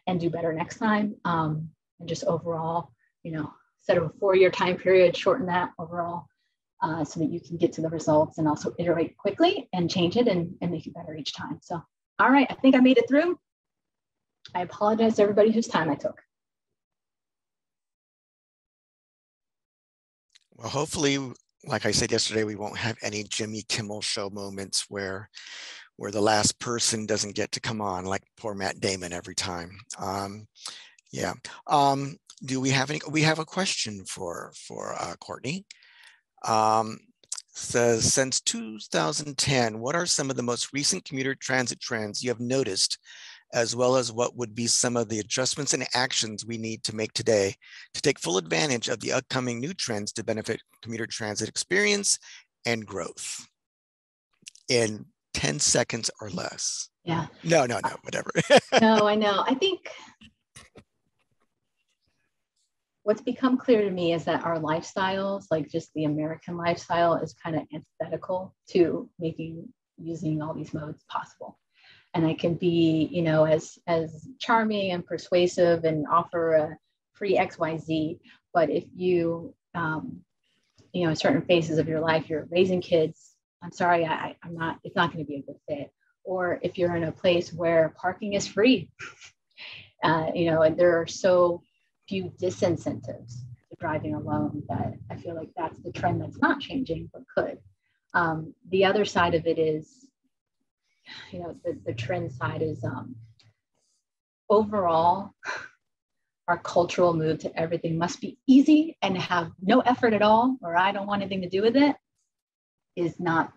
Speaker 3: and do better next time. Um, and just overall, you know, instead of a four-year time period, shorten that overall uh, so that you can get to the results and also iterate quickly and change it and, and make it better each time. So, all right, I think I made it through. I apologize to everybody whose time I took.
Speaker 1: Well, hopefully, like I said yesterday, we won't have any Jimmy Kimmel show moments where where the last person doesn't get to come on, like poor Matt Damon every time. Um, yeah. Um, do we have any? We have a question for for uh, Courtney. Um, says since 2010, what are some of the most recent commuter transit trends you have noticed as well as what would be some of the adjustments and actions we need to make today to take full advantage of the upcoming new trends to benefit commuter transit experience and growth in 10 seconds or less.
Speaker 3: Yeah.
Speaker 1: No, no, no, whatever. *laughs*
Speaker 3: no, I know. I think what's become clear to me is that our lifestyles, like just the American lifestyle, is kind of antithetical to making using all these modes possible and I can be, you know, as as charming and persuasive and offer a free XYZ. But if you, um, you know, in certain phases of your life, you're raising kids. I'm sorry, I, I'm not. It's not going to be a good fit. Or if you're in a place where parking is free, *laughs* uh, you know, and there are so few disincentives to driving alone that I feel like that's the trend that's not changing, but could. Um, the other side of it is you know, the, the trend side is um, overall, our cultural move to everything must be easy and have no effort at all, or I don't want anything to do with it, is not,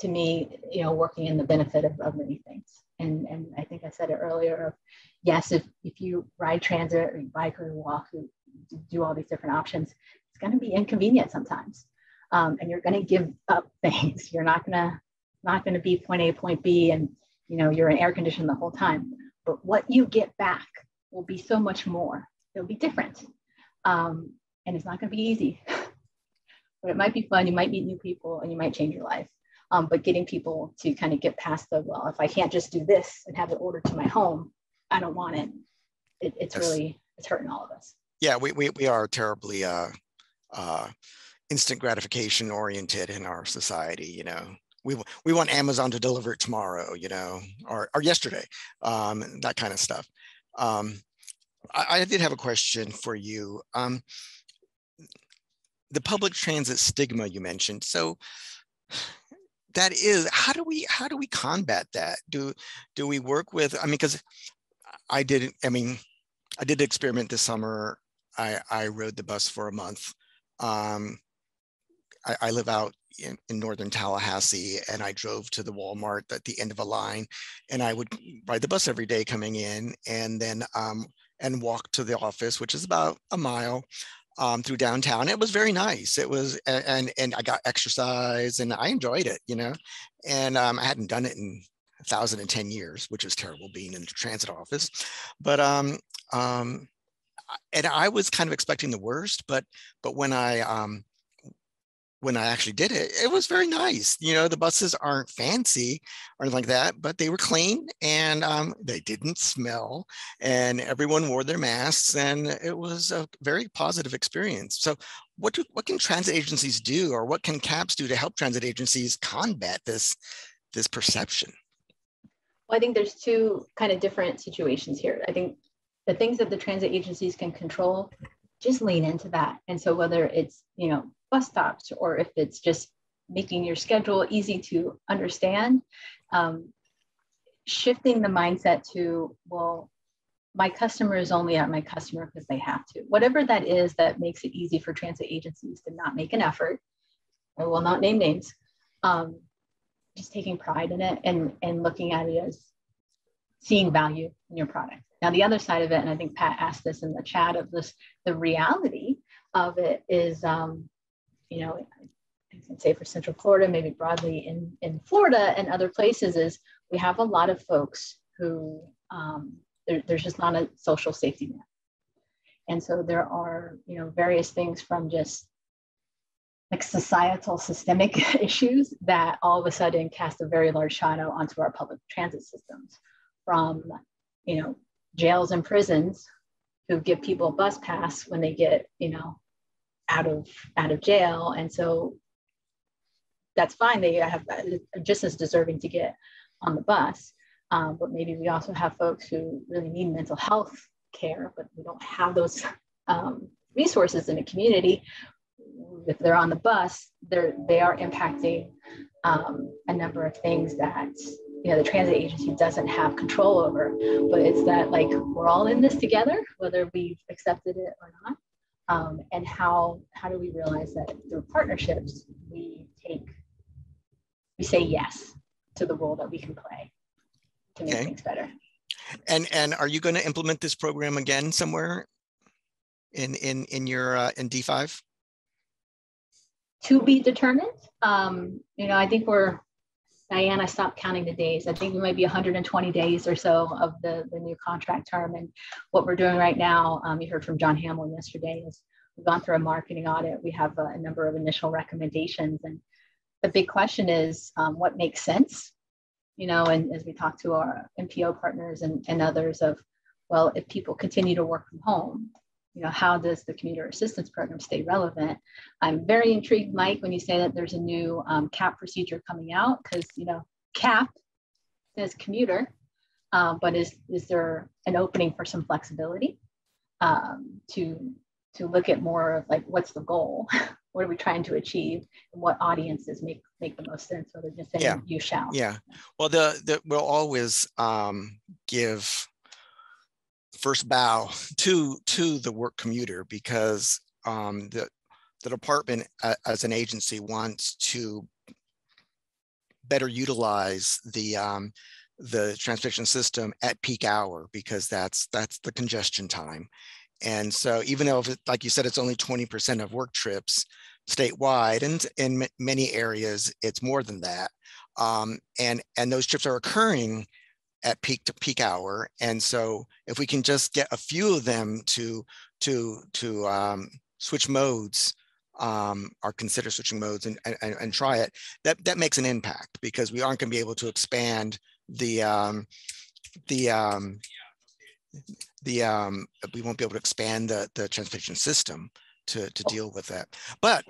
Speaker 3: to me, you know, working in the benefit of, of many things. And, and I think I said it earlier. Yes, if, if you ride transit or you bike or you walk, you do all these different options, it's going to be inconvenient sometimes. Um, and you're going to give up *laughs* things. You're not going to not going to be point A, point B, and you know you're in air conditioning the whole time. But what you get back will be so much more. It'll be different, um, and it's not going to be easy. *laughs* but it might be fun. You might meet new people, and you might change your life. Um, but getting people to kind of get past the well, if I can't just do this and have it ordered to my home, I don't want it. it it's yes. really it's hurting all of us.
Speaker 1: Yeah, we we, we are terribly uh, uh, instant gratification oriented in our society. You know, we we want Amazon to deliver it tomorrow, you know, or or yesterday, um, that kind of stuff. Um, I, I, did have a question for you. Um, the public transit stigma you mentioned. So that is how do we how do we combat that? Do do we work with? I mean, because I did. I mean, I did experiment this summer. I I rode the bus for a month. Um, I, I live out in, in, northern Tallahassee and I drove to the Walmart at the end of a line and I would ride the bus every day coming in and then um, and walk to the office, which is about a mile um, through downtown. It was very nice. It was, and, and I got exercise and I enjoyed it, you know, and um, I hadn't done it in a 1010 years, which is terrible being in the transit office. But, um, um, and I was kind of expecting the worst, but, but when I, um, when I actually did it, it was very nice. You know, the buses aren't fancy or anything like that, but they were clean and um, they didn't smell, and everyone wore their masks, and it was a very positive experience. So, what do, what can transit agencies do, or what can CAPS do to help transit agencies combat this this perception?
Speaker 3: Well, I think there's two kind of different situations here. I think the things that the transit agencies can control just lean into that. And so whether it's, you know, bus stops or if it's just making your schedule easy to understand, um, shifting the mindset to, well, my customer is only at my customer because they have to. Whatever that is that makes it easy for transit agencies to not make an effort, I will not name names, um, just taking pride in it and, and looking at it as seeing value in your product. now the other side of it, and I think Pat asked this in the chat of this, the reality of it is, um, you know, I can say for Central Florida, maybe broadly in, in Florida and other places is we have a lot of folks who um, there, there's just not a social safety net. And so there are, you know, various things from just like societal systemic *laughs* issues that all of a sudden cast a very large shadow onto our public transit systems from, you know, jails and prisons who give people a bus pass when they get, you know, out of out of jail. And so that's fine. They have just as deserving to get on the bus. Um, but maybe we also have folks who really need mental health care, but we don't have those um, resources in the community. If they're on the bus, they're they are impacting um, a number of things that you know the transit agency doesn't have control over. But it's that like we're all in this together, whether we've accepted it or not. Um, and how how do we realize that through partnerships we take we say yes to the role that we can play to make okay. things better.
Speaker 1: And and are you going to implement this program again somewhere in in in your uh, in D5?
Speaker 3: To be determined. Um, you know, I think we're Diana stopped counting the days. I think we might be 120 days or so of the, the new contract term. And what we're doing right now, um, you heard from John Hamlin yesterday, is we've gone through a marketing audit. We have a, a number of initial recommendations. And the big question is um, what makes sense you know, and as we talk to our MPO partners and, and others of, well, if people continue to work from home, you know, how does the commuter assistance program stay relevant? I'm very intrigued, Mike, when you say that there's a new um, CAP procedure coming out because, you know, CAP says commuter, um, but is, is there an opening for some flexibility um, to, to look at more of like, what's the goal? *laughs* what are we trying to achieve and what audiences make make the most sense rather than saying yeah. you shall
Speaker 1: yeah well the, the we'll always um, give first bow to to the work commuter because um, the the department uh, as an agency wants to better utilize the um, the transportation system at peak hour because that's that's the congestion time and so even though, it, like you said, it's only 20% of work trips statewide, and in many areas, it's more than that. Um, and, and those trips are occurring at peak to peak hour. And so if we can just get a few of them to, to, to um, switch modes um, or consider switching modes and, and, and, try it, that, that makes an impact because we aren't going to be able to expand the, um, the, um, the um, we won't be able to expand the, the transportation system to, to deal with that. But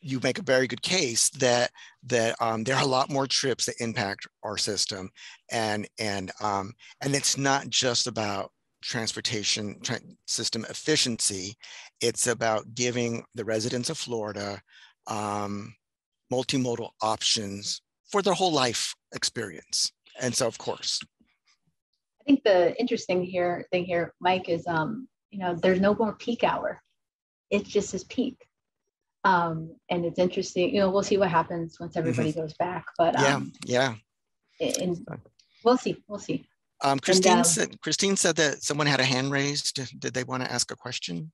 Speaker 1: you make a very good case that that um, there are a lot more trips that impact our system, and and um, and it's not just about transportation tra system efficiency. It's about giving the residents of Florida um, multimodal options for their whole life experience. And so, of course, I
Speaker 3: think the interesting here thing here, Mike, is um, you know, there's no more peak hour. It's just as peak. Um, and it's interesting, you know, we'll see what happens once mm-hmm. everybody mm-hmm. goes back. But
Speaker 1: um, yeah,
Speaker 3: yeah. And we'll see. We'll see.
Speaker 1: Um, Christine and, um, said Christine said that someone had a hand raised. Did they want to ask a question?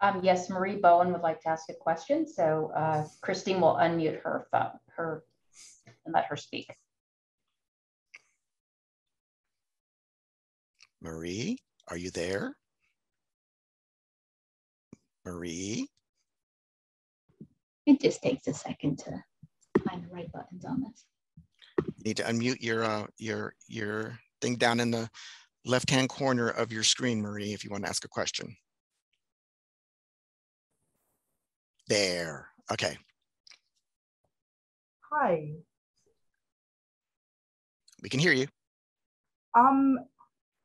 Speaker 2: Um, yes, Marie Bowen would like to ask a question. So uh, Christine will unmute her phone, her and let her speak.
Speaker 1: Marie, are you there? Marie?
Speaker 3: It just takes a second to find the right buttons on this.
Speaker 1: You need to unmute your uh, your your thing down in the left-hand corner of your screen, Marie, if you want to ask a question. There, okay.
Speaker 4: Hi.
Speaker 1: We can hear you.
Speaker 4: Um,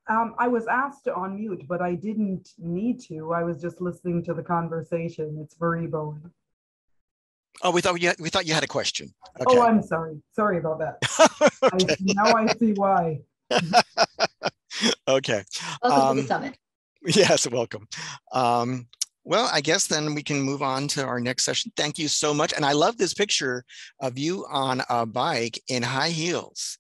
Speaker 4: um, I was asked to unmute, but I didn't need to. I was just listening to the conversation. It's Marie Bowen.
Speaker 1: Oh, we thought you had, we thought you had a question.
Speaker 4: Okay. Oh, I'm sorry. Sorry about that. *laughs* okay. I, now I see why. *laughs*
Speaker 1: okay.
Speaker 3: Welcome um, to the summit. *laughs*
Speaker 1: Yes, welcome. Um, well, I guess then we can move on to our next session. Thank you so much. And I love this picture of you on a bike in high heels.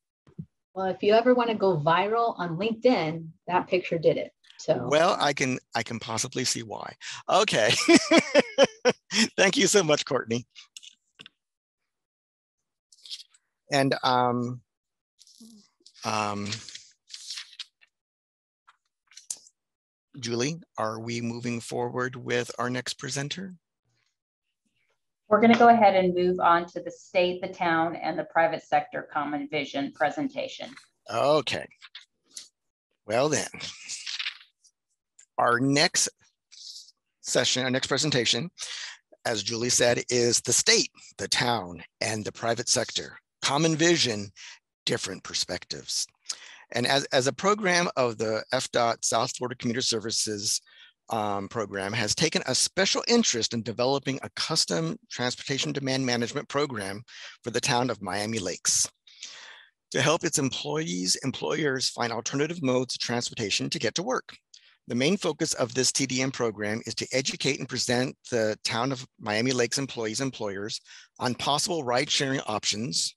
Speaker 3: Well, if you ever want to go viral on LinkedIn, that picture did it. So
Speaker 1: well, I can I can possibly see why. Okay. *laughs* Thank you so much, Courtney. And um, um, Julie, are we moving forward with our next presenter?
Speaker 2: We're going to go ahead and move on to the state, the town, and the private sector common vision presentation.
Speaker 1: Okay. Well then, our next session, our next presentation, as Julie said, is the state, the town, and the private sector. Common vision, different perspectives. And as, as a program of the FDOT South Florida Commuter Services um, program has taken a special interest in developing a custom transportation demand management program for the town of Miami Lakes to help its employees, employers find alternative modes of transportation to get to work. The main focus of this TDM program is to educate and present the town of Miami Lakes employees and employers on possible ride sharing options,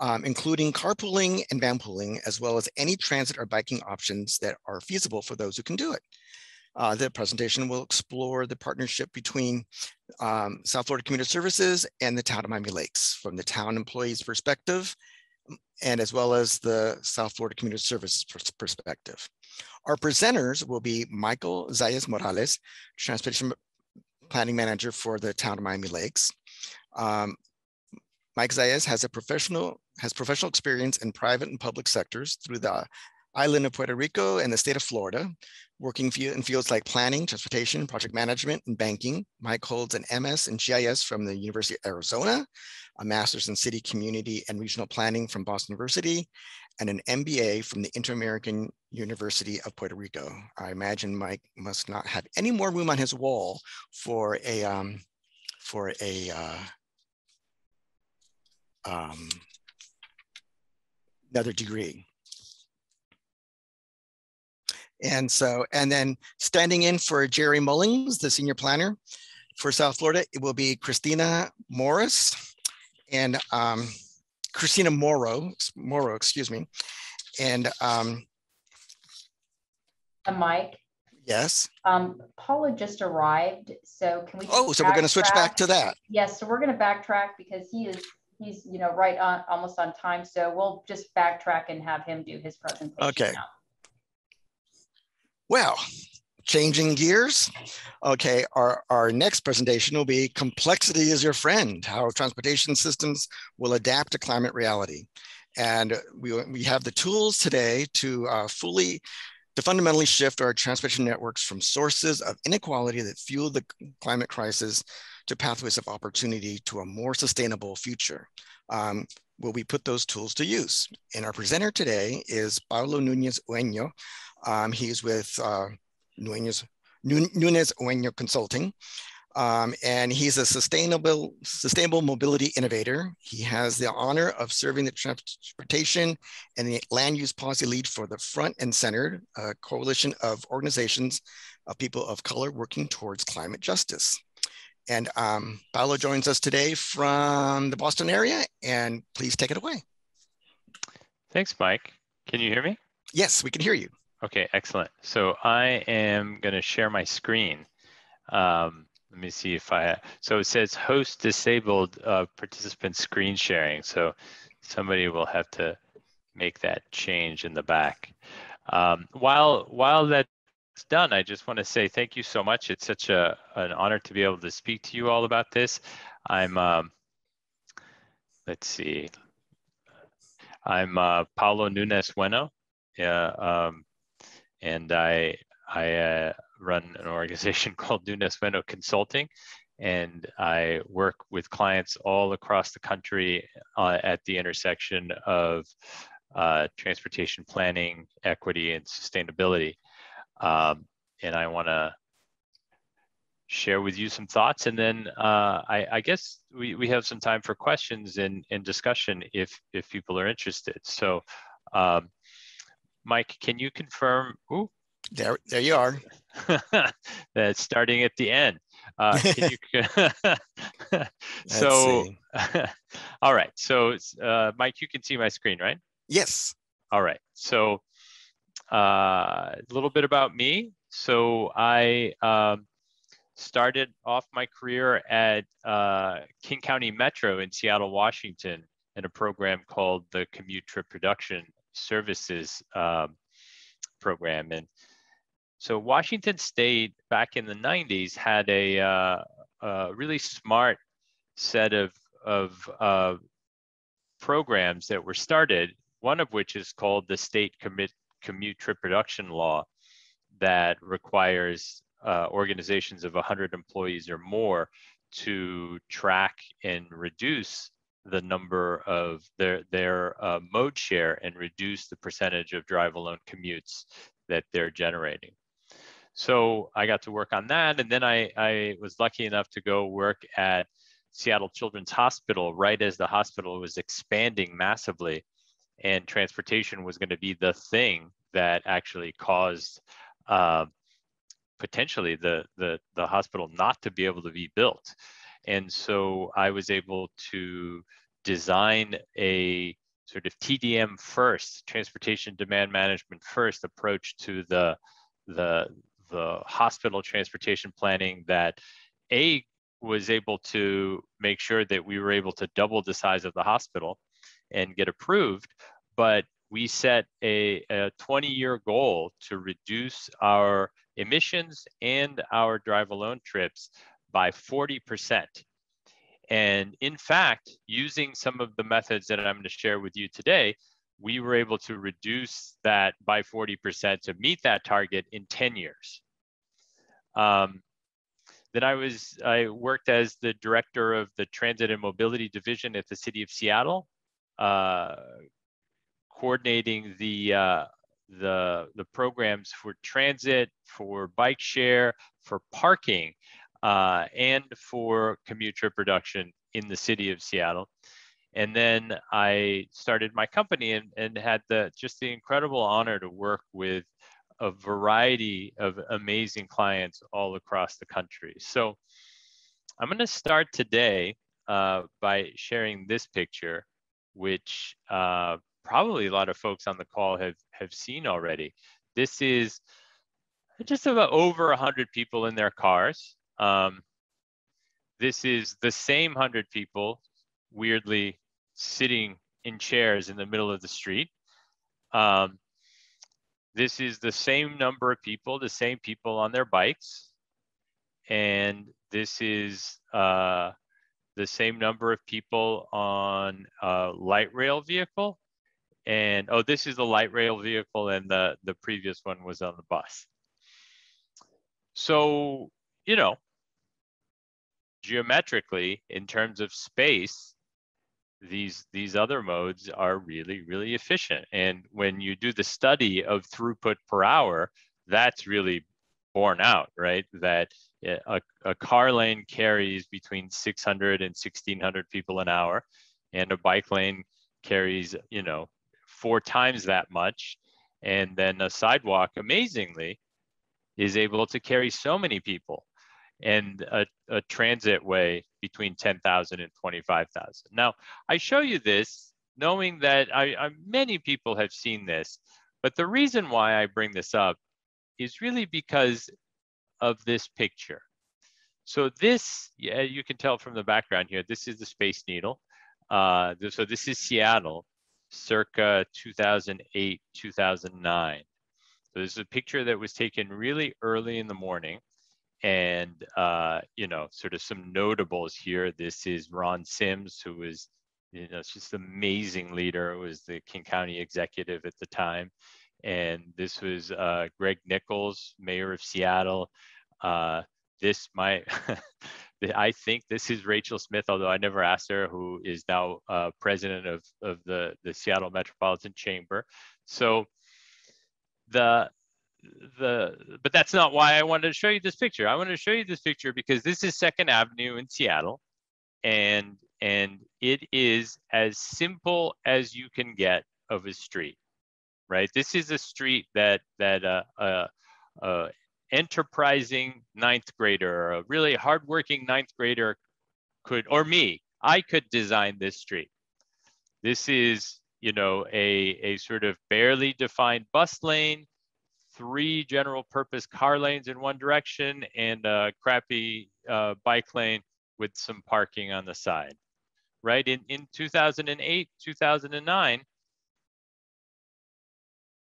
Speaker 1: um, including carpooling and vanpooling, as well as any transit or biking options that are feasible for those who can do it. Uh, the presentation will explore the partnership between um, South Florida Commuter Services and the town of Miami Lakes from the town employees perspective, and as well as the South Florida Commuter Services perspective. Our presenters will be Michael Zayas Morales, Transportation Planning Manager for the town of Miami Lakes. Um, Mike Zayas has a professional has professional experience in private and public sectors through the island of Puerto Rico and the state of Florida, working in fields like planning, transportation, project management, and banking. Mike holds an MS in GIS from the University of Arizona, a master's in city, community, and regional planning from Boston University, and an MBA from the Inter-American University of Puerto Rico. I imagine Mike must not have any more room on his wall for a um, for a uh, um, another degree. And so, and then standing in for Jerry Mullings, the senior planner for South Florida, it will be Kristina Morris and um, Kristina Morrow, Morrow, excuse me. And um,
Speaker 2: uh, Mike.
Speaker 1: Yes.
Speaker 2: Um, Paula just arrived, so can we?
Speaker 1: Oh, so we're going to switch back to that.
Speaker 2: Yes, so we're going to backtrack because he is he's you know right on almost on time. So we'll just backtrack and have him do his presentation.
Speaker 1: Okay.
Speaker 2: Now.
Speaker 1: Well, changing gears. Okay, our, our next presentation will be complexity is your friend, how transportation systems will adapt to climate reality. And we, we have the tools today to uh, fully, to fundamentally shift our transportation networks from sources of inequality that fuel the climate crisis to pathways of opportunity to a more sustainable future. Um, will we put those tools to use? And our presenter today is Paulo Nunez Ueno. Um, he's with uh, Nunes, Nunez Ueno Consulting. Um, and he's a sustainable, sustainable mobility innovator. He has the honor of serving the transportation and the land use policy lead for the Front and Center, a coalition of organizations of people of color working towards climate justice. And um, Paulo joins us today from the Boston area, and please take it away.
Speaker 5: Thanks, Mike. Can you hear me?
Speaker 1: Yes, we can hear you.
Speaker 5: Okay, excellent. So I am going to share my screen. Um, let me see if I, so it says host disabled uh, participant screen sharing. So somebody will have to make that change in the back. Um, while, while that it's done, I just want to say thank you so much. It's such a an honor to be able to speak to you all about this. I'm, um, let's see, I'm uh, Paulo Nunes-Ueno, yeah, um, and I I uh, run an organization *laughs* called Nunes-Ueno Consulting, and I work with clients all across the country uh, at the intersection of uh, transportation planning, equity, and sustainability. Um, and I want to share with you some thoughts. And then uh, I, I, guess we, we have some time for questions and, and discussion if, if people are interested. So um, Mike, can you confirm? Ooh,
Speaker 1: there, there you are. *laughs*
Speaker 5: That's starting at the end. Uh, you, *laughs* *laughs* so, all right. So, uh, Mike, you can see my screen, right?
Speaker 1: Yes.
Speaker 5: all right, so uh, a little bit about me. So I um, started off my career at uh, King County Metro in Seattle, Washington, in a program called the Commute Trip Reduction Services um, Program. And so Washington State back in the 90s had a, uh, a really smart set of, of uh, programs that were started, one of which is called the State Commit, Commute Trip Reduction Law that requires uh, organizations of 100 employees or more to track and reduce the number of their their uh, mode share and reduce the percentage of drive alone commutes that they're generating. So I got to work on that, and then I, I was lucky enough to go work at Seattle Children's Hospital right as the hospital was expanding massively, and transportation was going to be the thing that actually caused uh, potentially the, the the hospital not to be able to be built. And so I was able to design a sort of TDM first, transportation demand management first approach to the, the, the hospital transportation planning that A was able to make sure that we were able to double the size of the hospital and get approved, but we set a, a 20 year goal to reduce our emissions and our drive alone trips by 40%. And in fact, using some of the methods that I'm going to share with you today, we were able to reduce that by 40% to meet that target in 10 years. Um, then I was I worked as the director of the Transit and Mobility Division at the City of Seattle, uh, coordinating the uh, the the programs for transit, for bike share, for parking, uh, and for commute trip reduction in the city of Seattle. And then I started my company and, and had the just the incredible honor to work with a variety of amazing clients all across the country. So I'm going to start today uh, by sharing this picture, which uh, probably a lot of folks on the call have, have seen already. This is just about over 100 people in their cars. Um, this is the same 100 people, weirdly sitting in chairs in the middle of the street. Um, this is the same number of people, the same people on their bikes. And this is uh, the same number of people on a light rail vehicle. And oh, this is the light rail vehicle, and the, the previous one was on the bus. So, you know, geometrically, in terms of space, these these other modes are really really efficient. And when you do the study of throughput per hour that's really borne out right? That a, a car lane carries between 600 and 1600 people an hour and a bike lane carries you know four times that much. And then a sidewalk amazingly is able to carry so many people and a, a transit way between 10,000 and 25,000. Now, I show you this knowing that I, I, many people have seen this, but the reason why I bring this up is really because of this picture. So this, yeah, you can tell from the background here, this is the Space Needle. Uh, so this is Seattle, circa 2008, 2009. So this is a picture that was taken really early in the morning and uh, you know, sort of some notables here. This is Ron Sims, who was, you know, just amazing leader. Was the King County executive at the time, and this was uh, Greg Nickels mayor of Seattle. Uh, this might, *laughs* I think this is Rachel Smith, although I never asked her, who is now uh, president of of the the Seattle Metropolitan Chamber. So the the but that's not why I wanted to show you this picture. I wanted to show you this picture because this is Second Avenue in Seattle, and and it is as simple as you can get of a street, right? This is a street that that uh, uh, uh enterprising ninth grader, a really hardworking ninth grader could, or me, I could design this street. This is you know, a, a sort of barely defined bus lane, three general purpose car lanes in one direction, and a crappy uh, bike lane with some parking on the side, right? In, in 2008, 2009,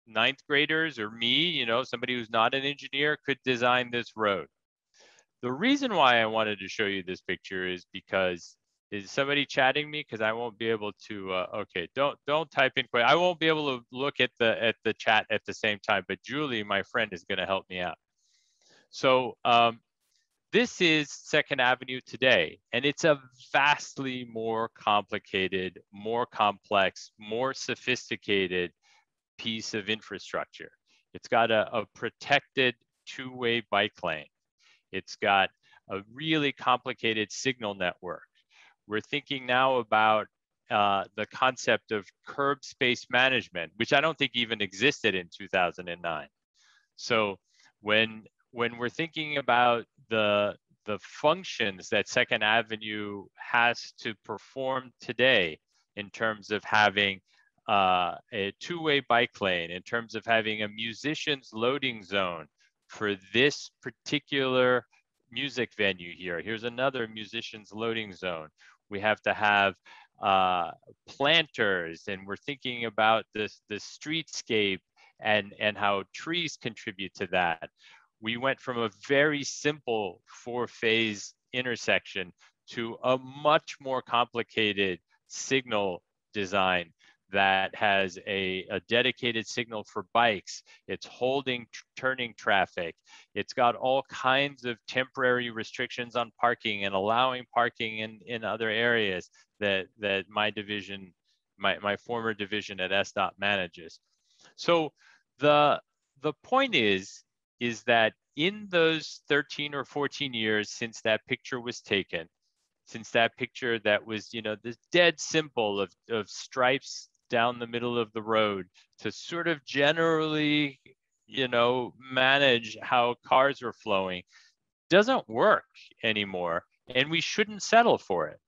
Speaker 5: ninth graders or me, you know, somebody who's not an engineer could design this road. The reason why I wanted to show you this picture is because is somebody chatting me? Because I won't be able to uh, okay don't don't type in I won't be able to look at the at the chat at the same time but Julie my friend is going to help me out. So um, this is Second Avenue today and it's a vastly more complicated more complex more sophisticated piece of infrastructure. It's got a, a protected two-way bike lane. It's got a really complicated signal network we're thinking now about uh, the concept of curb space management, which I don't think even existed in 2009. So when when we're thinking about the the functions that Second Avenue has to perform today in terms of having uh, a two-way bike lane, in terms of having a musician's loading zone for this particular music venue here. Here's another musician's loading zone we have to have uh, planters and we're thinking about this the streetscape and and how trees contribute to that. We went from a very simple four phase intersection to a much more complicated signal design that has a, a dedicated signal for bikes. It's holding turning traffic. It's got all kinds of temporary restrictions on parking and allowing parking in, in other areas that, that my division, my, my former division at SDOT manages. So the, the point is, is that in those 13 or 14 years since that picture was taken, since that picture that was, you know, this dead simple of, of stripes down the middle of the road to sort of generally, you know, manage how cars are flowing doesn't work anymore. And we shouldn't settle for it,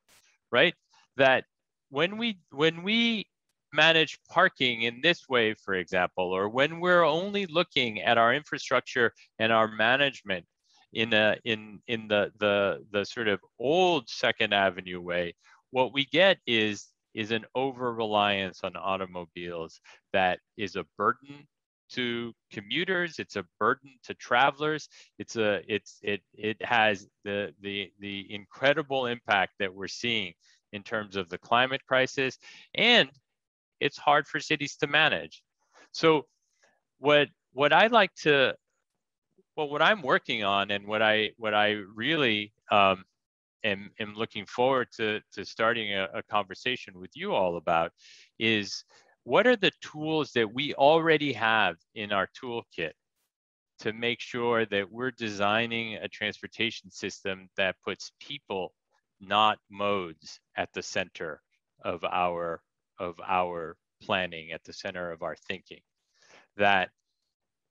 Speaker 5: right? That when we when we manage parking in this way, for example, or when we're only looking at our infrastructure and our management in a in in the the the sort of old Second Avenue way, what we get is is an over reliance on automobiles that is a burden to commuters it's a burden to travelers it's a it's it it has the the the incredible impact that we're seeing in terms of the climate crisis and it's hard for cities to manage. So what what i like to well what i'm working on and what i what i really um, am, am looking forward to, to starting a, a conversation with you all about is what are the tools that we already have in our toolkit to make sure that we're designing a transportation system that puts people, not modes, at the center of our of our planning, at the center of our thinking. That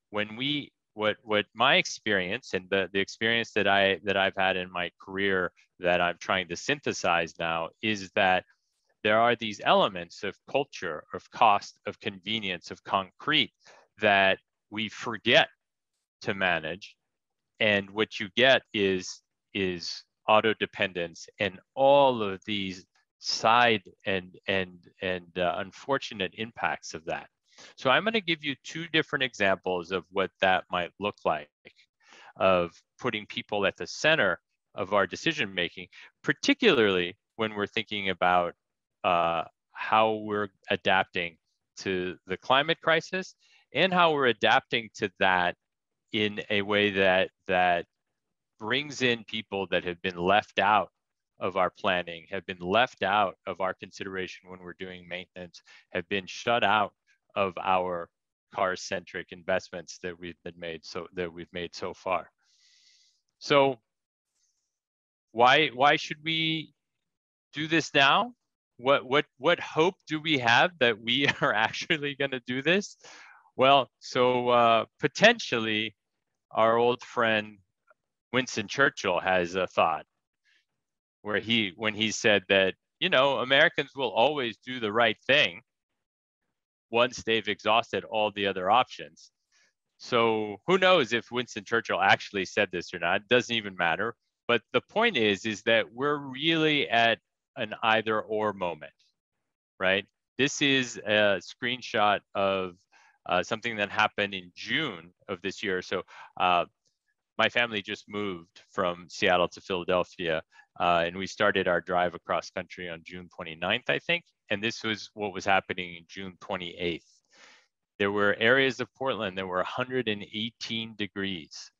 Speaker 5: when we what what my experience and the, the experience that I that I've had in my career that I'm trying to synthesize now is that there are these elements of culture, of cost, of convenience, of concrete that we forget to manage. And what you get is, is auto dependence and all of these side and, and, and uh, unfortunate impacts of that. So I'm going to give you two different examples of what that might look like of putting people at the center of our decision making, particularly when we're thinking about uh, how we're adapting to the climate crisis and how we're adapting to that in a way that that brings in people that have been left out of our planning, have been left out of our consideration when we're doing maintenance, have been shut out of our car-centric investments that we've been made so that we've made so far. So why why should we do this now? What what what hope do we have that we *laughs* are actually going to do this? Well, so uh, potentially, our old friend Winston Churchill has a thought where he when he said that you know Americans will always do the right thing, once they've exhausted all the other options. So who knows if Winston Churchill actually said this or not? It doesn't even matter. But the point is, is that we're really at an either or moment, right? This is a screenshot of uh, something that happened in June of this year. So uh, my family just moved from Seattle to Philadelphia, uh, and we started our drive across country on June 29th, I think. And this was what was happening in June 28th. There were areas of Portland that were 118 degrees.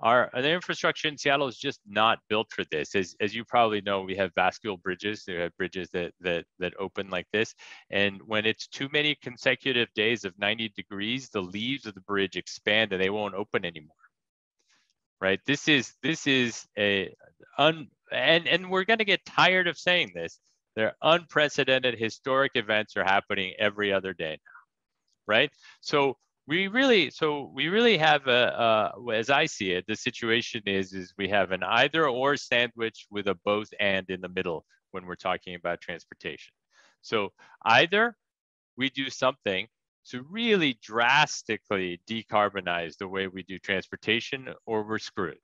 Speaker 5: Our the infrastructure in Seattle is just not built for this. As, as you probably know, we have bascule bridges. We have bridges that, that, that open like this. And when it's too many consecutive days of 90 degrees, the leaves of the bridge expand and they won't open anymore right? This is this is a un and and we're going to get tired of saying this. There are unprecedented historic events are happening every other day now, right? So we really so we really have a, a as I see it, the situation is is we have an either or sandwich with a both and in the middle when we're talking about transportation. So either we do something to really drastically decarbonize the way we do transportation or we're screwed.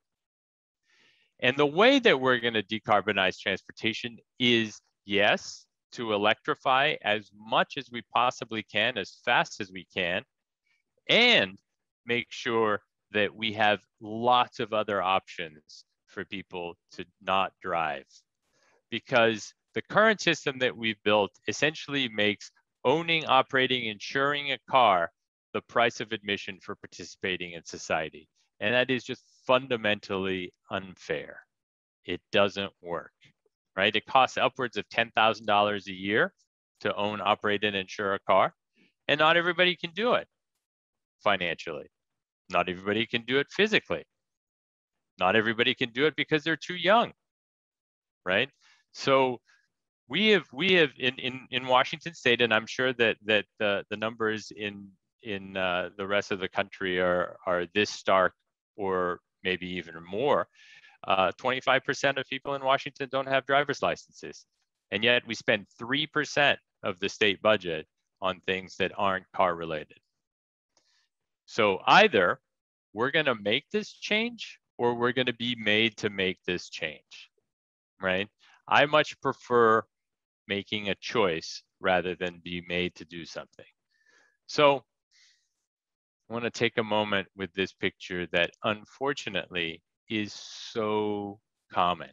Speaker 5: And the way that we're going to decarbonize transportation is yes, to electrify as much as we possibly can, as fast as we can, and make sure that we have lots of other options for people to not drive. Because the current system that we've built essentially makes owning, operating, insuring a car the price of admission for participating in society. And that is just fundamentally unfair. It doesn't work, right? It costs upwards of $10,000 a year to own, operate, and insure a car. And not everybody can do it financially. Not everybody can do it physically. Not everybody can do it because they're too young, right? So we have we have in in, in Washington State, and I'm sure that that the the numbers in in uh, the rest of the country are are this stark or maybe even more. 25% uh, of people in Washington don't have driver's licenses, and yet we spend three percent of the state budget on things that aren't car related. So either we're going to make this change or we're going to be made to make this change, right? I much prefer making a choice rather than be made to do something. So I want to take a moment with this picture that unfortunately is so common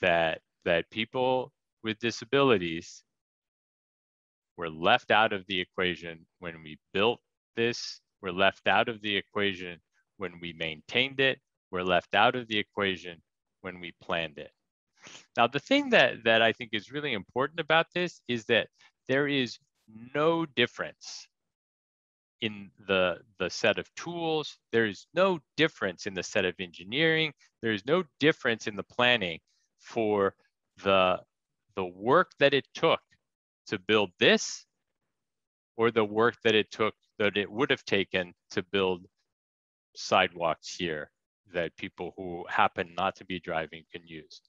Speaker 5: that that people with disabilities were left out of the equation when we built this, we're left out of the equation when we maintained it, we're left out of the equation when we planned it. Now, the thing that, that I think is really important about this is that there is no difference in the, the set of tools. There is no difference in the set of engineering. There is no difference in the planning for the, the work that it took to build this or the work that it took that it would have taken to build sidewalks here that people who happen not to be driving can use.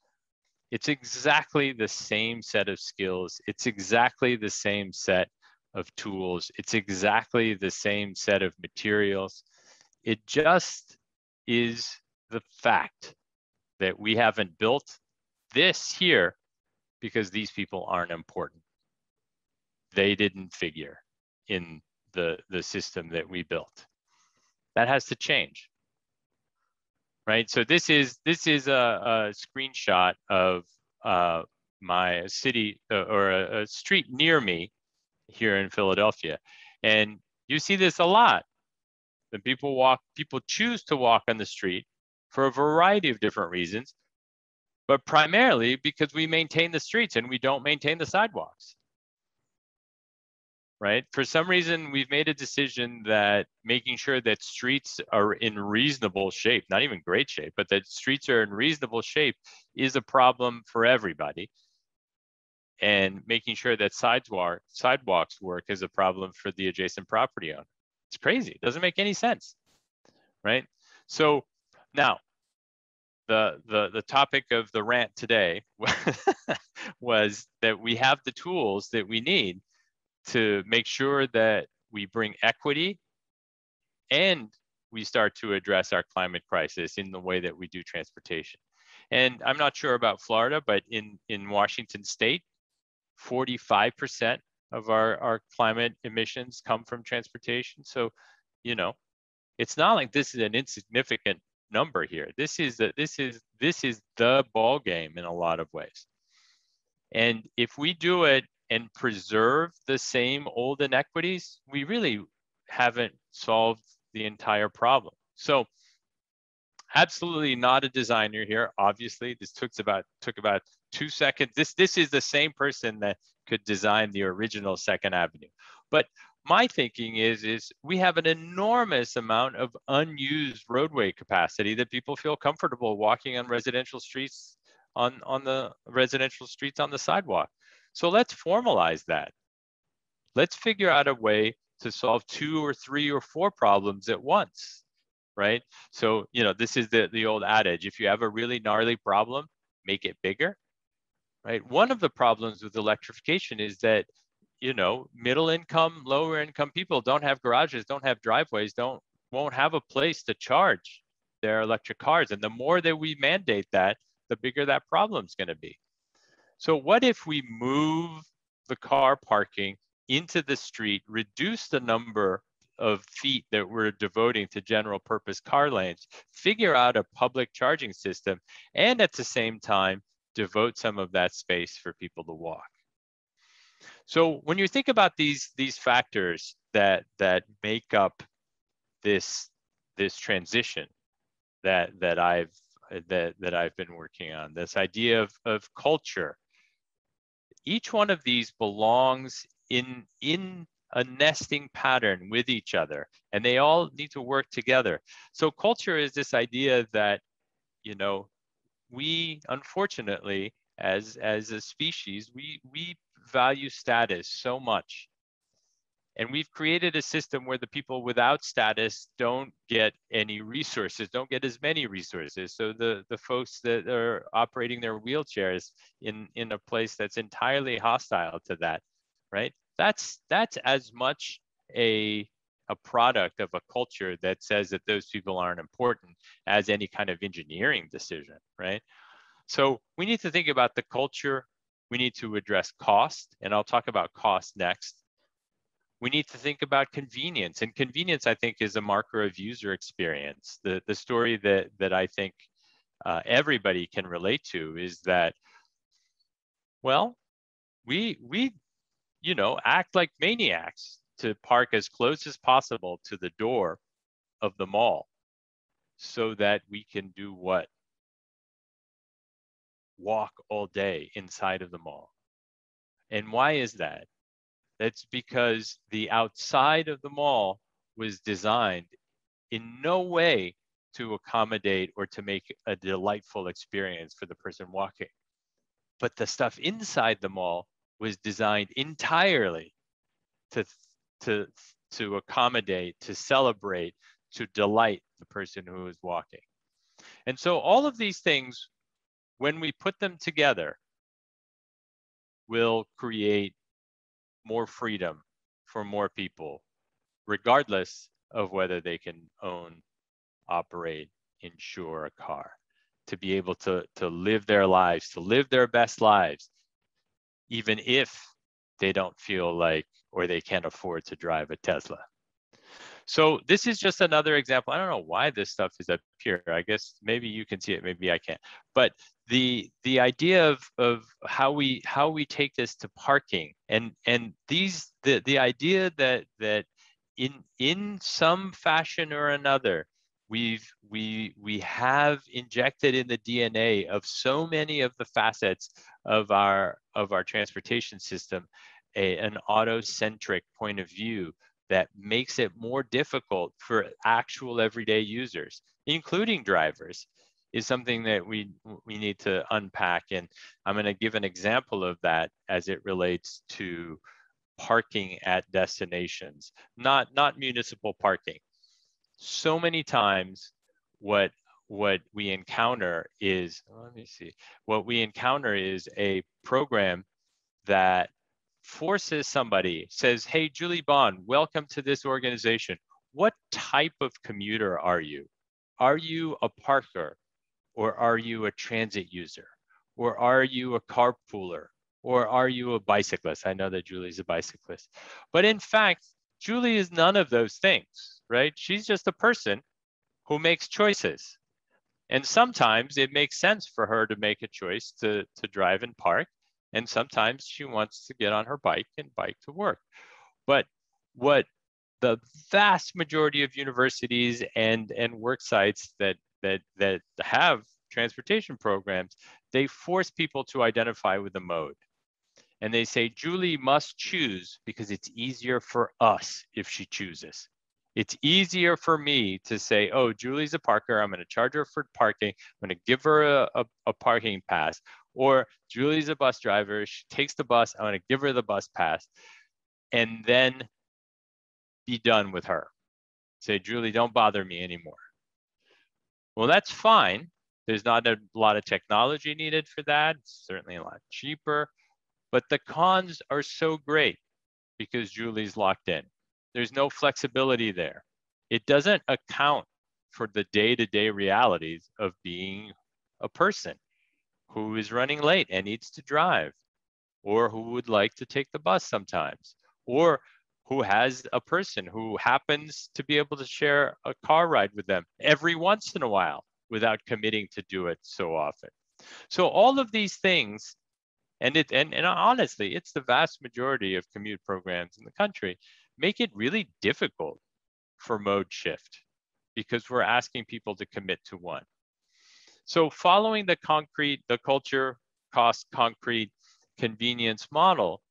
Speaker 5: It's exactly the same set of skills. It's exactly the same set of tools. It's exactly the same set of materials. It just is the fact that we haven't built this here because these people aren't important. They didn't figure in the, the system that we built. That has to change right? So this is this is a, a screenshot of uh, my city uh, or a, a street near me here in Philadelphia, and you see this a lot. That people walk, people choose to walk on the street for a variety of different reasons, but primarily because we maintain the streets and we don't maintain the sidewalks right? For some reason, we've made a decision that making sure that streets are in reasonable shape, not even great shape, but that streets are in reasonable shape is a problem for everybody. And making sure that sidewalk, sidewalks work is a problem for the adjacent property owner. It's crazy. It doesn't make any sense, right? So now, the, the, the topic of the rant today *laughs* was that we have the tools that we need to make sure that we bring equity and we start to address our climate crisis in the way that we do transportation. And I'm not sure about Florida, but in, in Washington state, 45% of our, our climate emissions come from transportation. So, you know, it's not like this is an insignificant number here. This is the, this is this is the ball game in a lot of ways. And if we do it and preserve the same old inequities, we really haven't solved the entire problem. So absolutely not a designer here. Obviously, this took about took about two seconds. This this is the same person that could design the original Second Avenue. But my thinking is is we have an enormous amount of unused roadway capacity that people feel comfortable walking on residential streets on on the residential streets on the sidewalk. So let's formalize that. Let's figure out a way to solve two or three or four problems at once, right? So, you know, this is the, the old adage, if you have a really gnarly problem, make it bigger, right? One of the problems with electrification is that, you know, middle income, lower income people don't have garages, don't have driveways, don't, won't have a place to charge their electric cars. And the more that we mandate that, the bigger that problem is gonna be. So what if we move the car parking into the street, reduce the number of feet that we're devoting to general purpose car lanes, figure out a public charging system, and at the same time, devote some of that space for people to walk. So when you think about these, these factors that, that make up this, this transition that, that, I've, that, that I've been working on, this idea of, of culture, each one of these belongs in in a nesting pattern with each other and they all need to work together so culture is this idea that you know we unfortunately as as a species we we value status so much. And we've created a system where the people without status don't get any resources don't get as many resources. So the the folks that are operating their wheelchairs in in a place that's entirely hostile to that right? That's that's as much a a product of a culture that says that those people aren't important as any kind of engineering decision, right? So we need to think about the culture. We need to address cost, and I'll talk about cost next. We need to think about convenience, and convenience, I think, is a marker of user experience. The, the story that, that I think uh, everybody can relate to is that, well, we, we you know, act like maniacs to park as close as possible to the door of the mall so that we can do what? Walk all day inside of the mall. And why is that? That's because the outside of the mall was designed in no way to accommodate or to make a delightful experience for the person walking. But the stuff inside the mall was designed entirely to, to, to accommodate, to celebrate, to delight the person who is walking. And so all of these things, when we put them together, will create more freedom for more people, regardless of whether they can own, operate, insure a car, to be able to, to live their lives, to live their best lives, even if they don't feel like or they can't afford to drive a Tesla. So this is just another example. I don't know why this stuff is up here. I guess maybe you can see it, maybe I can't. But the the idea of of how we how we take this to parking and and these the the idea that that in in some fashion or another we've we we have injected in the DNA of so many of the facets of our of our transportation system a, an auto-centric point of view that makes it more difficult for actual everyday users, including drivers, is something that we we need to unpack. And I'm going to give an example of that as it relates to parking at destinations, not not municipal parking so many times what what we encounter is let me see what we encounter is a program that forces somebody, says, hey, Julie Bond, welcome to this organization. What type of commuter are you? Are you a parker or are you a transit user? Or are you a carpooler? Or are you a bicyclist? I know that Julie's a bicyclist. But in fact, Julie is none of those things, right? She's just a person who makes choices. And sometimes it makes sense for her to make a choice to, to drive and park. And sometimes she wants to get on her bike and bike to work. But what the vast majority of universities and, and work sites that, that, that have transportation programs, they force people to identify with the mode. And they say, Julie must choose because it's easier for us if she chooses. It's easier for me to say, oh, Julie's a parker. I'm going to charge her for parking. I'm going to give her a, a, a, parking pass. Or Julie's a bus driver. She takes the bus. I'm going to give her the bus pass. And then be done with her. Say, Julie, don't bother me anymore. Well, that's fine. There's not a lot of technology needed for that. It's certainly a lot cheaper. But the cons are so great because Julie's locked in. There's no flexibility there. It doesn't account for the day to day realities of being a person who is running late and needs to drive, or who would like to take the bus sometimes, or who has a person who happens to be able to share a car ride with them every once in a while without committing to do it so often. So all of these things, and it and, and honestly, it's the vast majority of commute programs in the country, make it really difficult for mode shift because we're asking people to commit to one. So following the concrete, the culture, cost, concrete, convenience model,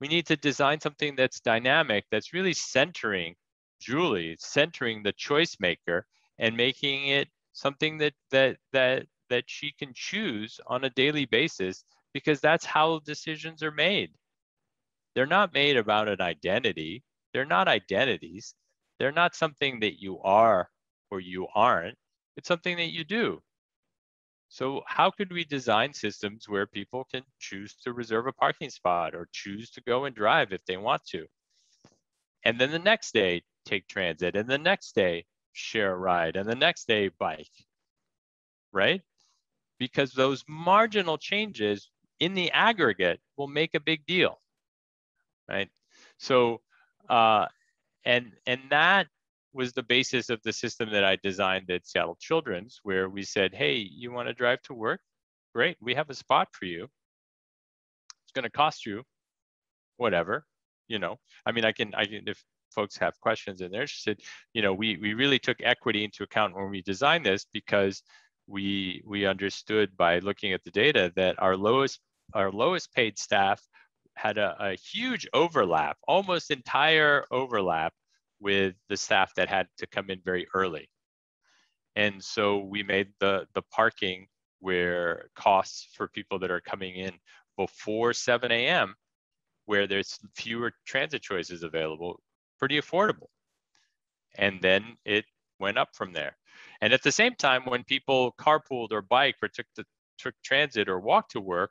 Speaker 5: we need to design something that's dynamic, that's really centering Julie, centering the choice maker and making it something that that that that she can choose on a daily basis because that's how decisions are made. They're not made about an identity. They're not identities. They're not something that you are or you aren't. It's something that you do. So how could we design systems where people can choose to reserve a parking spot or choose to go and drive if they want to? And then the next day, take transit. And the next day, share a ride. And the next day, bike. Right? Because those marginal changes in the aggregate will make a big deal. Right? So, uh, and, and that was the basis of the system that I designed at Seattle Children's, where we said, hey, you want to drive to work? Great, we have a spot for you. It's going to cost you whatever, you know. I mean, I can, I can, if folks have questions and they're interested, you know, we we really took equity into account when we designed this because we we understood by looking at the data that our lowest our lowest paid staff had a, a huge overlap, almost entire overlap with the staff that had to come in very early. And so we made the, the parking where costs for people that are coming in before 7 a.m., where there's fewer transit choices available, pretty affordable. And then it went up from there. And at the same time, when people carpooled or bike or took the took transit or walked to work,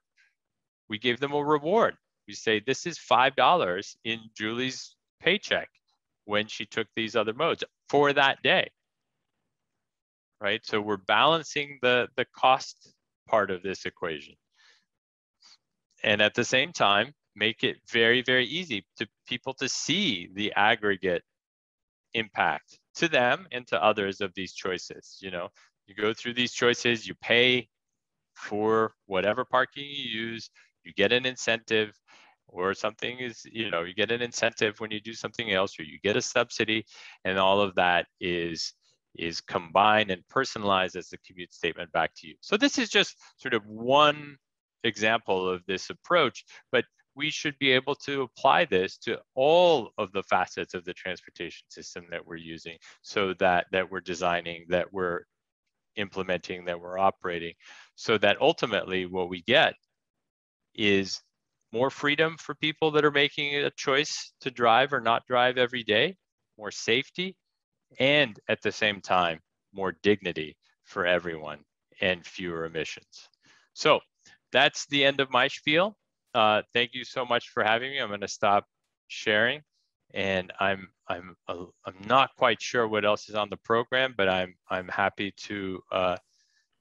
Speaker 5: we gave them a reward. We say, this is $5 in Julie's paycheck when she took these other modes for that day. Right. So we're balancing the, the cost part of this equation. And at the same time, make it very, very easy to people to see the aggregate impact to them and to others of these choices. You know, you go through these choices, you pay for whatever parking you use, you get an incentive, or something is, you know, you get an incentive when you do something else, or you get a subsidy, and all of that is is combined and personalized as the commute statement back to you. So this is just sort of one example of this approach, but we should be able to apply this to all of the facets of the transportation system that we're using so that that we're designing that we're implementing that we're operating so that ultimately what we get is more freedom for people that are making a choice to drive or not drive every day, more safety, and at the same time, more dignity for everyone and fewer emissions. So that's the end of my spiel. uh, thank you so much for having me. I'm going to stop sharing, and I'm I'm uh, I'm not quite sure what else is on the program, but I'm I'm happy to uh,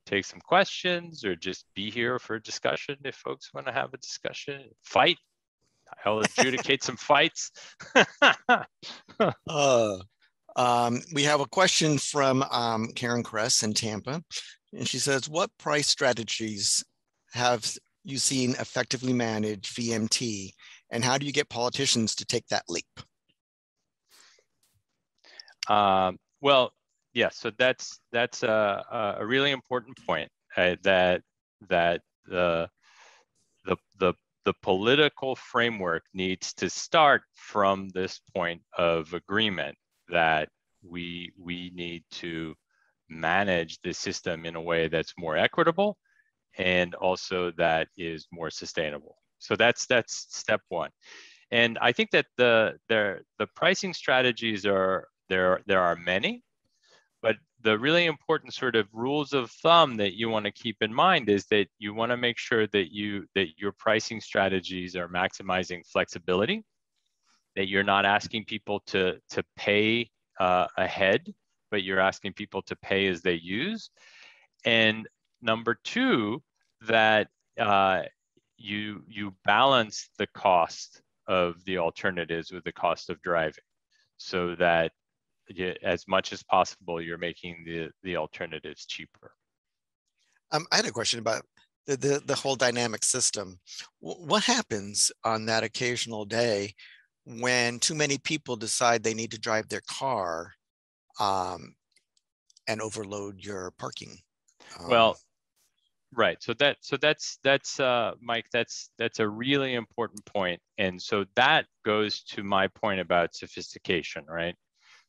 Speaker 5: take some questions or just be here for a discussion if folks want to have a discussion. Fight. I'll *laughs* adjudicate some fights.
Speaker 1: uh, um, we have a question from um, Karen Kress in Tampa. And she says, what price strategies have you seen effectively manage VMT? And how do you get politicians to take that leap?
Speaker 5: Um, well, yeah, so that's that's a, a really important point uh, that that the the the the political framework needs to start from this point of agreement that we we need to manage the system in a way that's more equitable and also that is more sustainable. So that's that's step one. And I think that the the the pricing strategies are there there are many, the really important sort of rules of thumb that you want to keep in mind is that you want to make sure that you that your pricing strategies are maximizing flexibility, that you're not asking people to to pay uh, ahead but you're asking people to pay as they use. And number two, that uh, you you balance the cost of the alternatives with the cost of driving, so that you, as much as possible you're making the the alternatives cheaper.
Speaker 1: Um, I had a question about the, the, the whole dynamic system. W what happens on that occasional day when too many people decide they need to drive their car um, and overload your parking.
Speaker 5: Um, well, right. So that so that's that's uh, Mike. That's that's a really important point, and so that goes to my point about sophistication, right?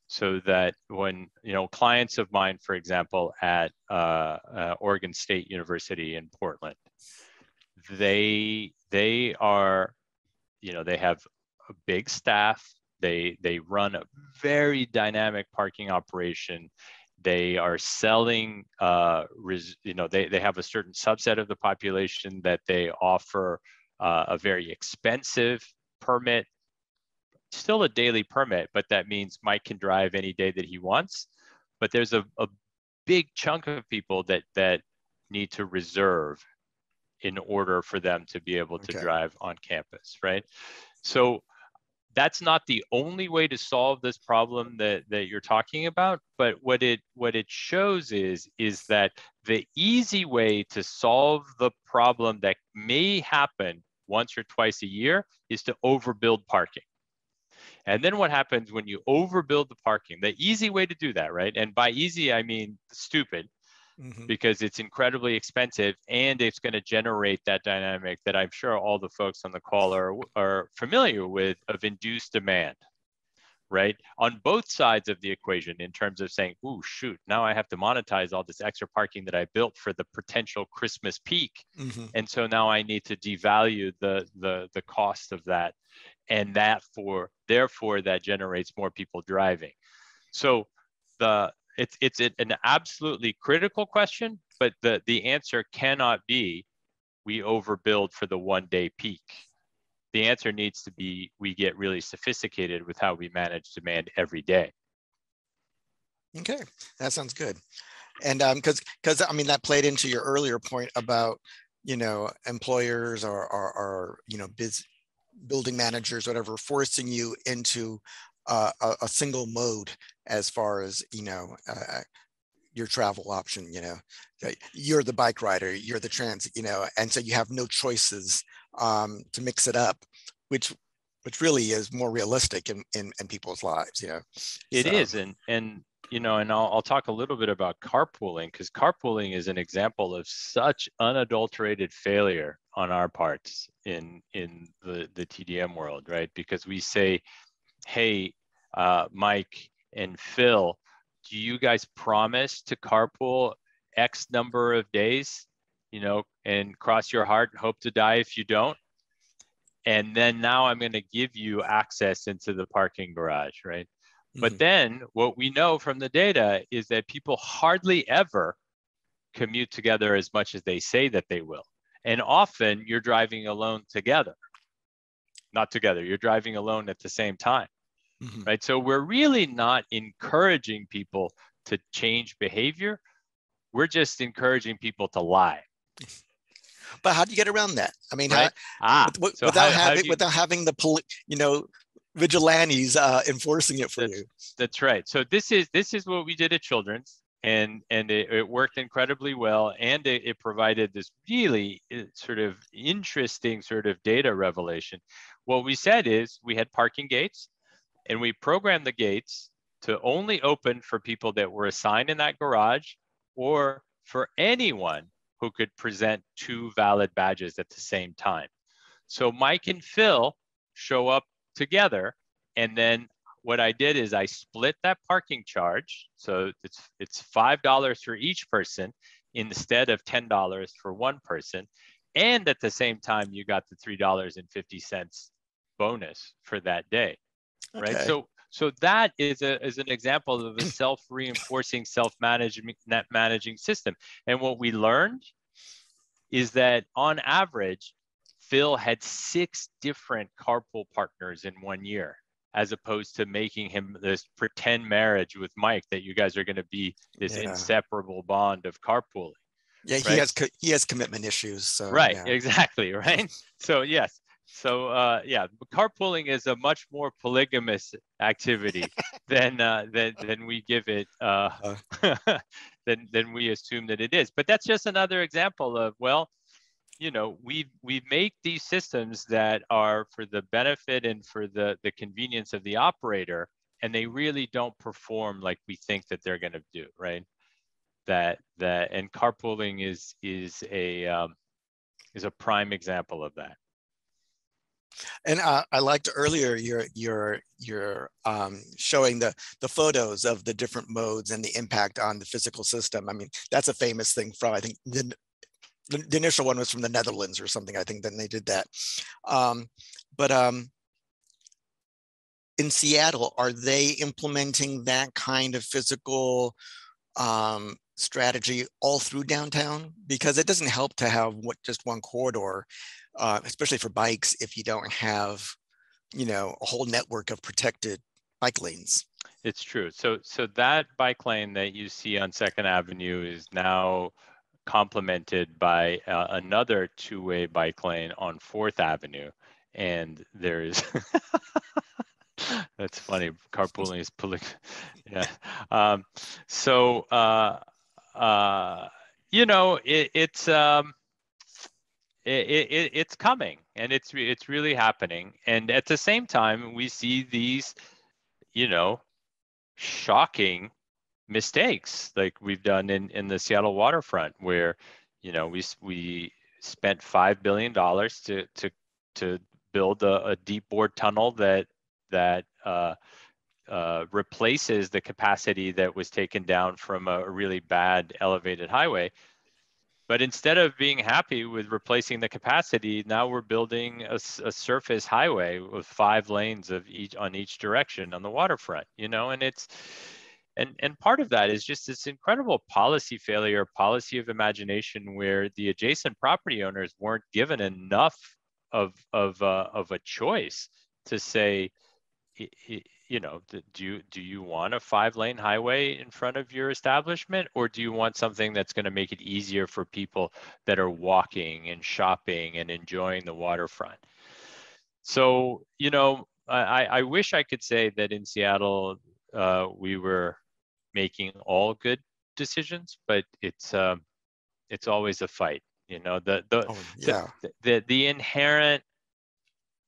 Speaker 5: So that when you know clients of mine, for example, at uh, uh, Oregon State University in Portland, they they are, you know, they have a big staff they they run a very dynamic parking operation. They are selling, uh, res, you know, they, they have a certain subset of the population that they offer uh, a very expensive permit, still a daily permit, but that means Mike can drive any day that he wants. But there's a, a big chunk of people that that need to reserve in order for them to be able to okay. drive on campus, right? So that's not the only way to solve this problem that, that you're talking about but what it what it shows is is that the easy way to solve the problem that may happen once or twice a year is to overbuild parking and then what happens when you overbuild the parking? The easy way to do that right? And by easy i mean stupid mm-hmm. because it's incredibly expensive and it's going to generate that dynamic that I'm sure all the folks on the call are, are familiar with of induced demand right? On both sides of the equation in terms of saying oh shoot now i have to monetize all this extra parking that i built for the potential christmas peak. Mm-hmm. and so now i need to devalue the the the cost of that and that for therefore that generates more people driving so the it's it's an absolutely critical question, but the the answer cannot be we overbuild for the one day peak. The answer needs to be we get really sophisticated with how we manage demand every day.
Speaker 1: Okay, that sounds good. And um, because because I mean that played into your earlier point about you know employers or or you know biz building managers whatever forcing you into uh, a, a, single mode as far as you know uh, your travel option you know you're the bike rider you're the transit you know and so you have no choices um, to mix it up which which really is more realistic in, in, in people's lives you know
Speaker 5: It so. is, and and you know and I'll, I'll talk a little bit about carpooling because carpooling is an example of such unadulterated failure on our parts in in the the tdm world right because we say hey, uh, Mike and Phil, do you guys promise to carpool X number of days, you know, and cross your heart and hope to die if you don't? And then now I'm going to give you access into the parking garage, right? Mm-hmm. But then what we know from the data is that people hardly ever commute together as much as they say that they will. And often you're driving alone together, not together, you're driving alone at the same time, mm-hmm. right? So we're really not encouraging people to change behavior. We're just encouraging people to lie. *laughs*
Speaker 1: But how do you get around that? I mean, right? how, ah, with, so without how, having how you, without having the poli- you know vigilantes uh, enforcing it for
Speaker 5: that's,
Speaker 1: you.
Speaker 5: That's right. So this is this is what we did at Children's, and and it, it worked incredibly well, and it, it provided this really uh, sort of interesting sort of data revelation. What we said is we had parking gates, and we programmed the gates to only open for people that were assigned in that garage, or for anyone who could present two valid badges at the same time. So Mike and Phil show up together. And then what I did is I split that parking charge. So it's it's five dollars for each person instead of ten dollars for one person. And at the same time, you got the three dollars and fifty cents bonus for that day. Okay. Right. So so that is a is an example of a *clears throat* self-reinforcing, self-managing managing system. And what we learned is that on average, Phil had six different carpool partners in one year, as opposed to making him this pretend marriage with Mike that you guys are going to be this yeah. inseparable bond of carpooling.
Speaker 1: Yeah, right? he has he has commitment issues. So,
Speaker 5: right,
Speaker 1: yeah.
Speaker 5: exactly, *laughs* right. so yes, so uh, yeah, carpooling is a much more polygamous activity *laughs* than uh, than than we give it uh, uh. *laughs* than than we assume that it is. But that's just another example of well, you know we we make these systems that are for the benefit and for the the convenience of the operator and they really don't perform like we think that they're going to do right that that and carpooling is is a um, is a prime example of that
Speaker 1: and uh, I liked earlier your your your um, showing the the photos of the different modes and the impact on the physical system. I mean, that's a famous thing from I think the, the, the, initial one was from the Netherlands or something. I think then they did that. Um, but um, in Seattle, are they implementing that kind of physical um, strategy all through downtown? Because it doesn't help to have what just one corridor, uh, especially for bikes, if you don't have, you know, a whole network of protected bike lanes.
Speaker 5: It's true. So, so that bike lane that you see on Second Avenue is now complemented by uh, another two-way bike lane on Fourth Avenue, and there is. *laughs* That's funny. Carpooling is pulling. *laughs* yeah. Um, so, uh, uh, you know, it, it's um, it, it, it's coming, and it's it's really happening. And at the same time, we see these, you know, shocking mistakes like we've done in, in the Seattle waterfront where, you know, we, we spent $5 billion to, to, to build a, a deep bored tunnel that, that uh, uh, replaces the capacity that was taken down from a really bad elevated highway. But instead of being happy with replacing the capacity, now we're building a, a, surface highway with five lanes of each on each direction on the waterfront. You know, and it's and and part of that is just this incredible policy failure policy of imagination where the adjacent property owners weren't given enough of of uh, of a choice to say you know do you do you want a five lane highway in front of your establishment or do you want something that's going to make it easier for people that are walking and shopping and enjoying the waterfront? So you know i i wish i could say that in seattle uh, we were making all good decisions, but it's um, it's always a fight. You know, the the, oh, yeah. the, the the inherent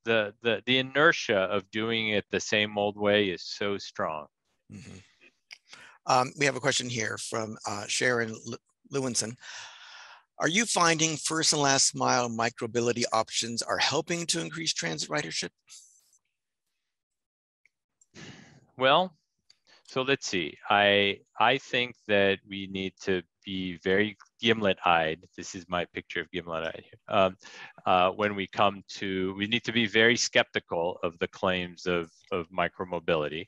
Speaker 5: the the the inertia of doing it the same old way is so strong. Mm-hmm.
Speaker 1: Um, we have a question here from uh, Sharon Lewinson. Are you finding first and last mile micromobility options are helping to increase transit ridership?
Speaker 5: Well, so let's see. I I think that we need to be very gimlet-eyed. This is my picture of gimlet-eyed. Um, uh, when we come to, we need to be very skeptical of the claims of of micromobility.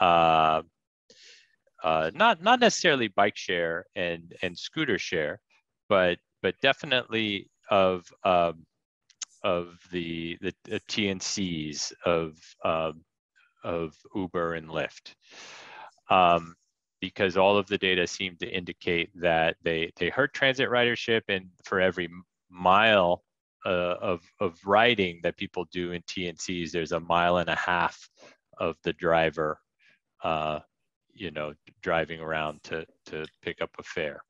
Speaker 5: Uh, uh, not not necessarily bike share and and scooter share, but but definitely of um, of the, the, the TNCs of uh, of Uber and Lyft. Um, because all of the data seem to indicate that they they hurt transit ridership and for every mile uh, of of riding that people do in TNCs, there's a mile and a half of the driver, uh, you know, driving around to to pick up a fare.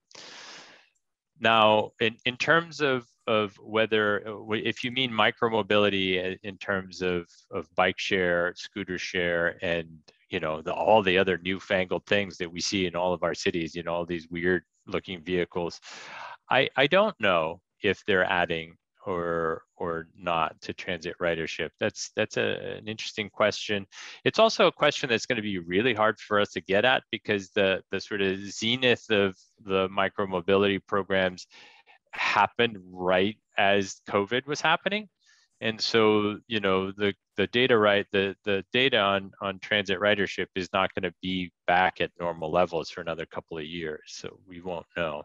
Speaker 5: Now, in, in terms of, of whether, uh, if you mean micromobility in terms of, of bike share, scooter share, and you know the, all the other newfangled things that we see in all of our cities, you know, all these weird looking vehicles, I, I don't know if they're adding or or not to transit ridership? That's that's a, an interesting question. It's also a question that's going to be really hard for us to get at because the the sort of zenith of the micromobility programs happened right as COVID was happening. And so, you know, the, the data right, the, the data on, on transit ridership is not going to be back at normal levels for another couple of years. So we won't know.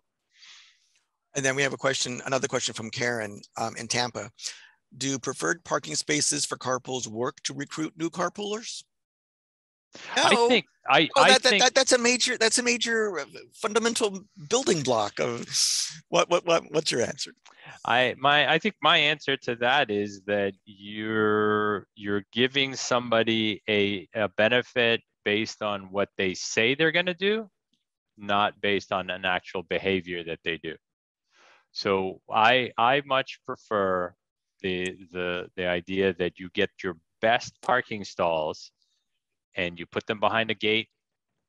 Speaker 1: And then we have a question, another question from Karen um, in Tampa. Do preferred parking spaces for carpools work to recruit new carpoolers?
Speaker 5: No. I think I,
Speaker 1: oh,
Speaker 5: I
Speaker 1: that,
Speaker 5: think
Speaker 1: that, that's a major that's a major uh, fundamental building block of what what what what's your answer?
Speaker 5: I my I think my answer to that is that you're you're giving somebody a, a benefit based on what they say they're going to do, not based on an actual behavior that they do. So I I much prefer the the the idea that you get your best parking stalls and you put them behind a gate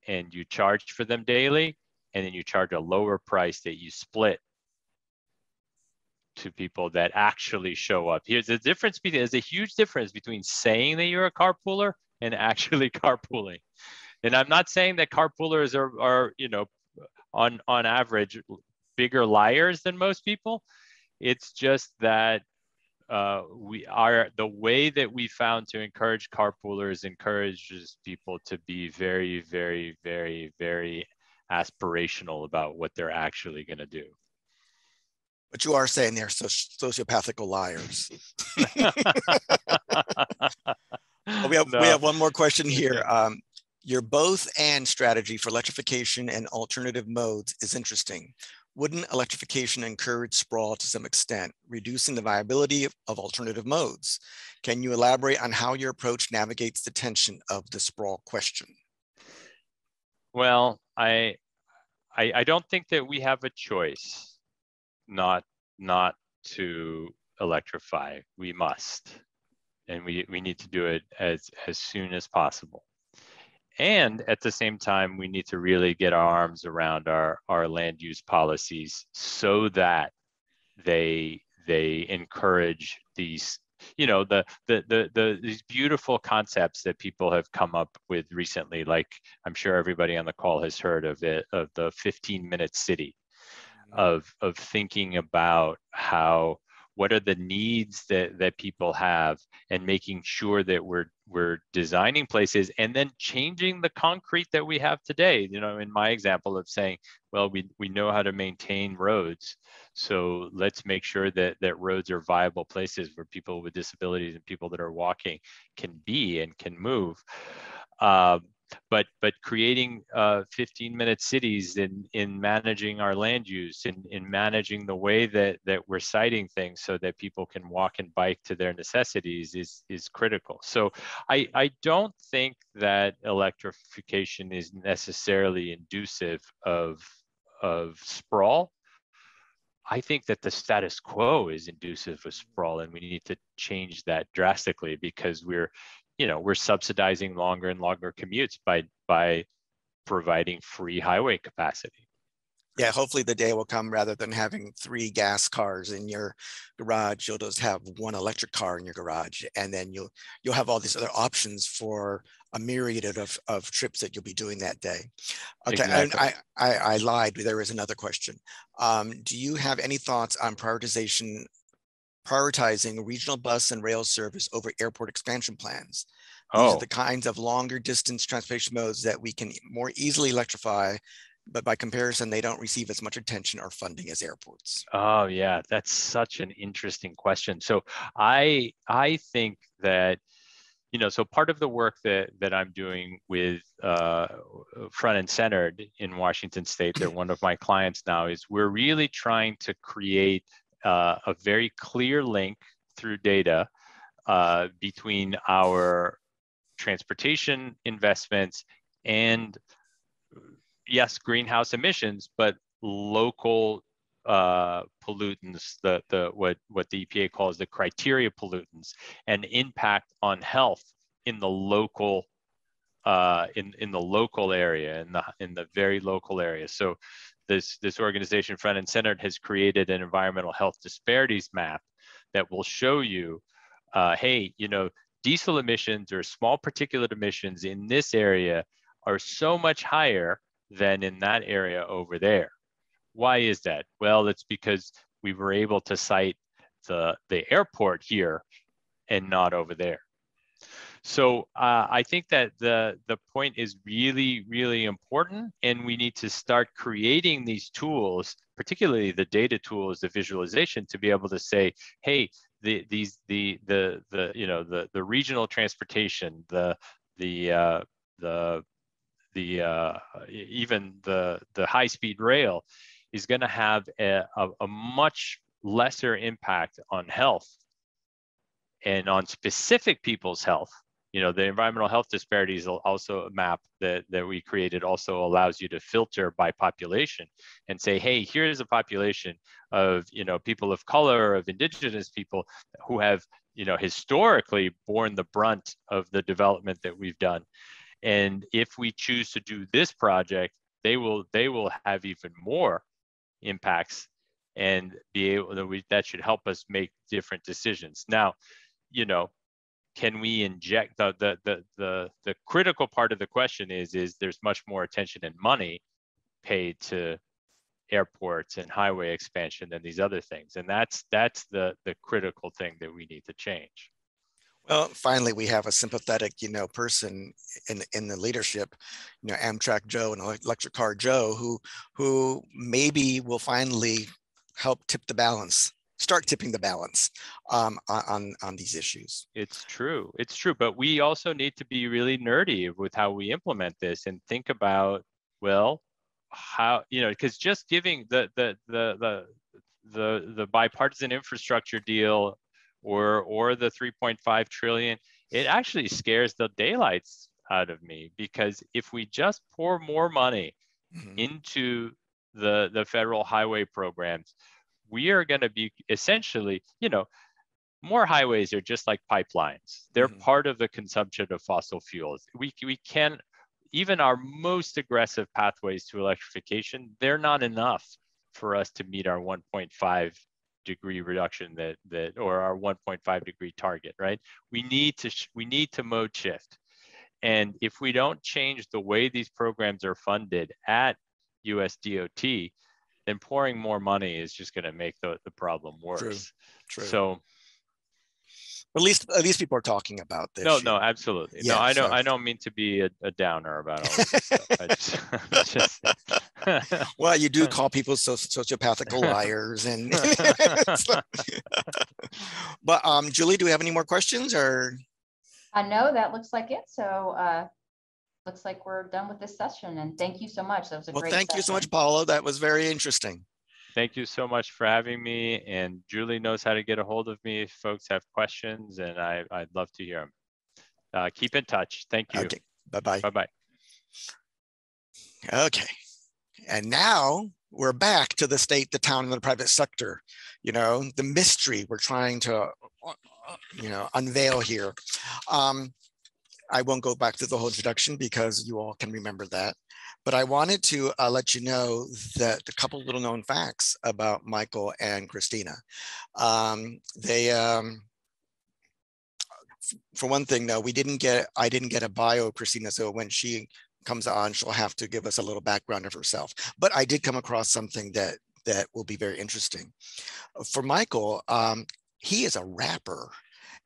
Speaker 5: and you charge for them daily and then you charge a lower price that you split to people that actually show up. Here's the difference between there's a huge difference between saying that you're a carpooler and *laughs* actually carpooling. And I'm not saying that carpoolers are, are you know, on on average bigger liars than most people. It's just that uh, we are the way that we found to encourage carpoolers encourages people to be very, very, very, very aspirational about what they're actually going to do.
Speaker 1: But you are saying they're so sociopathical liars. *laughs* we have no. we have one more question here. Um, your both and strategy for electrification and alternative modes is interesting. Wouldn't electrification encourage sprawl to some extent, reducing the viability of, alternative modes? Can you elaborate on how your approach navigates the tension of the sprawl question?
Speaker 5: Well, I, I, I don't think that we have a choice not not to electrify. We must, and we we need to do it as as soon as possible and at the same time we need to really get our arms around our our land use policies so that they they encourage these you know the, the the the these beautiful concepts that people have come up with recently like i'm sure everybody on the call has heard of it of the 15 minute city mm-hmm. of of thinking about how what are the needs that, that people have and making sure that we're we're designing places and then changing the concrete that we have today you know in my example of saying well we, we know how to maintain roads. So let's make sure that that roads are viable places where people with disabilities and people that are walking can be and can move. Uh, but but creating uh, 15 minute cities in in managing our land use in, in managing the way that that we're siting things so that people can walk and bike to their necessities is is critical. So i i don't think that electrification is necessarily inducive of of sprawl. I think that the status quo is inducive of sprawl, and we need to change that drastically because we're you know we're subsidizing longer and longer commutes by by providing free highway capacity.
Speaker 1: Yeah hopefully the day will come rather than having three gas cars in your garage you'll just have one electric car in your garage and then you'll you'll have all these other options for a myriad of, of trips that you'll be doing that day. Okay exactly. I, I i lied there is another question. Um, do you have any thoughts on prioritization prioritizing regional bus and rail service over airport expansion plans. These oh. are the kinds of longer distance transportation modes that we can more easily electrify but by comparison, they don't receive as much attention or funding as airports?
Speaker 5: Oh yeah, that's such an interesting question. So I I think that you know so part of the work that that I'm doing with uh, front and centered in Washington State, they're *clears throat* one of my clients now, is we're really trying to create uh, a very clear link through data uh, between our transportation investments and yes, greenhouse emissions, but local uh, pollutants, the, the what, what the EPA calls the criteria pollutants, and impact on health in the local uh, in in the local area, in the in the very local area. So this this organization, Front and Centered, has created an environmental health disparities map that will show you, uh, hey, you know, diesel emissions or small particulate emissions in this area are so much higher than in that area over there. Why is that? Well, it's because we were able to site the, the airport here and not over there. So uh, I think that the, the point is really, really important and we need to start creating these tools, particularly the data tools, the visualization to be able to say, hey, the, these, the, the, the, you know, the, the regional transportation, the, the, uh, the the uh, even the the high speed rail is going to have a, a, a, much lesser impact on health and on specific people's health you know the environmental health disparities also a map that, that we created also allows you to filter by population and say hey here's a population of you know people of color of indigenous people who have you know historically borne the brunt of the development that we've done and if we choose to do this project, they will they will have even more impacts and be able that we that should help us make different decisions. Now, you know, can we inject the the the the, the critical part of the question is is there's much more attention and money paid to airports and highway expansion than these other things. And that's that's the the critical thing that we need to change.
Speaker 1: Well, finally, we have a sympathetic, you know, person in in the leadership, you know, Amtrak Joe and Electric Car Joe, who who maybe will finally help tip the balance, start tipping the balance um, on on these issues.
Speaker 5: It's true, it's true, but we also need to be really nerdy with how we implement this and think about well, how you know, because just giving the the the the the the bipartisan infrastructure deal or or the 3.5 trillion it actually scares the daylights out of me because if we just pour more money mm-hmm. into the the federal highway programs we are going to be essentially you know more highways are just like pipelines. They're mm-hmm. part of the consumption of fossil fuels. We we can even our most aggressive pathways to electrification they're not enough for us to meet our 1.5 degree reduction that that or our 1.5 degree target right? We need to we need to mode shift. And if we don't change the way these programs are funded at USDOT then pouring more money is just going to make the, the problem worse True. True. so
Speaker 1: at least at least people are talking about this.
Speaker 5: No, no, absolutely. Yeah, no, I don't. So. I don't mean to be a, a downer about all this stuff. *laughs*
Speaker 1: Just, *laughs* just... *laughs* well, you do call people so, sociopathical liars, and but um, Julie, do we have any more questions or?
Speaker 2: I uh, know that looks like it. So uh, looks like we're done with this session, and thank you so much. That was a
Speaker 1: well,
Speaker 2: great.
Speaker 1: Thank
Speaker 2: session.
Speaker 1: you so much, Paulo. That was very interesting
Speaker 5: thank you so much for having me. And Julie knows how to get a hold of me if folks have questions, and I, I'd love to hear them. Uh, keep in touch. Thank you.
Speaker 1: Okay. Bye-bye.
Speaker 5: Bye-bye.
Speaker 1: Okay. And now we're back to the state, the town, and the private sector. You know, the mystery we're trying to, you know, unveil here. Um, I won't go back to the whole introduction because you all can remember that. But I wanted to uh, let you know that a couple little known facts about Michael and Kristina. Um, they, um, for one thing, though, we didn't get, I didn't get a bio of Kristina. So when she comes on, she'll have to give us a little background of herself. But I did come across something that that will be very interesting. For Michael, um, he is a rapper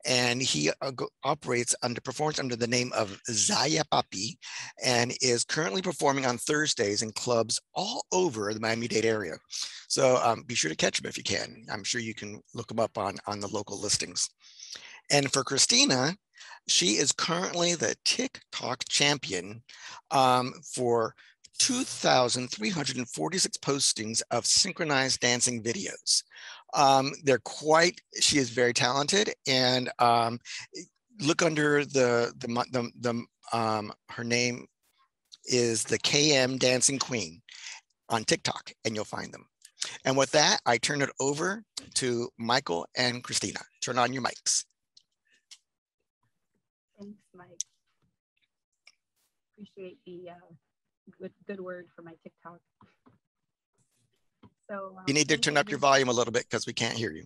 Speaker 1: and he uh, operates under performs under the name of Zaya Papi, and is currently performing on Thursdays in clubs all over the Miami-Dade area. So um, be sure to catch him if you can. I'm sure you can look him up on on the local listings. And for Kristina, she is currently the TikTok champion um, for 2,346 postings of synchronized dancing videos. Um, they're quite, she is very talented and um, look under the, the, the, the um, her name is the KM Dancing Queen on TikTok and you'll find them. And with that, I turn it over to Michael and Kristina. Turn on your mics.
Speaker 6: Thanks, Mike. Appreciate the uh, good, good word for my TikTok.
Speaker 1: So um, you need to turn up your volume a little bit because we can't hear you.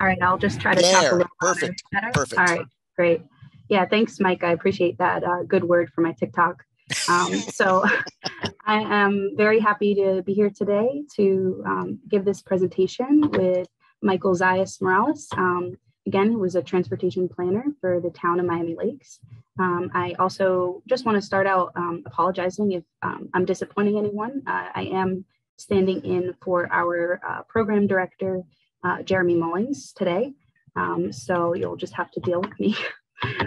Speaker 6: All right, I'll just try to
Speaker 1: there,
Speaker 6: talk a little
Speaker 1: perfect, better. perfect.
Speaker 6: All right, great. Yeah, thanks, Mike. I appreciate that uh, good word for my TikTok. Um, *laughs* so *laughs* I am very happy to be here today to um, give this presentation with Michael Zayas Morales. Um, again, who was a transportation planner for the town of Miami Lakes. Um, I also just want to start out um, apologizing if um, I'm disappointing anyone. Uh, I am standing in for our uh, program director, uh, Jeremy Mullings, today. Um, so you'll just have to deal with me. *laughs*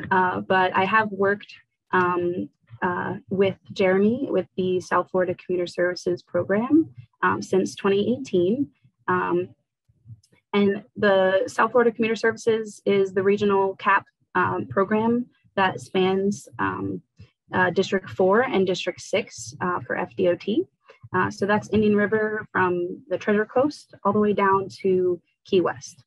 Speaker 6: Uh, but I have worked um, uh, with Jeremy with the South Florida Commuter Services Program um, since 2018. And the South Florida Commuter Services is the regional CAP um, program that spans um, uh, District 4 and District 6 uh, for FDOT. Uh, so that's Indian River from the Treasure Coast all the way down to Key West.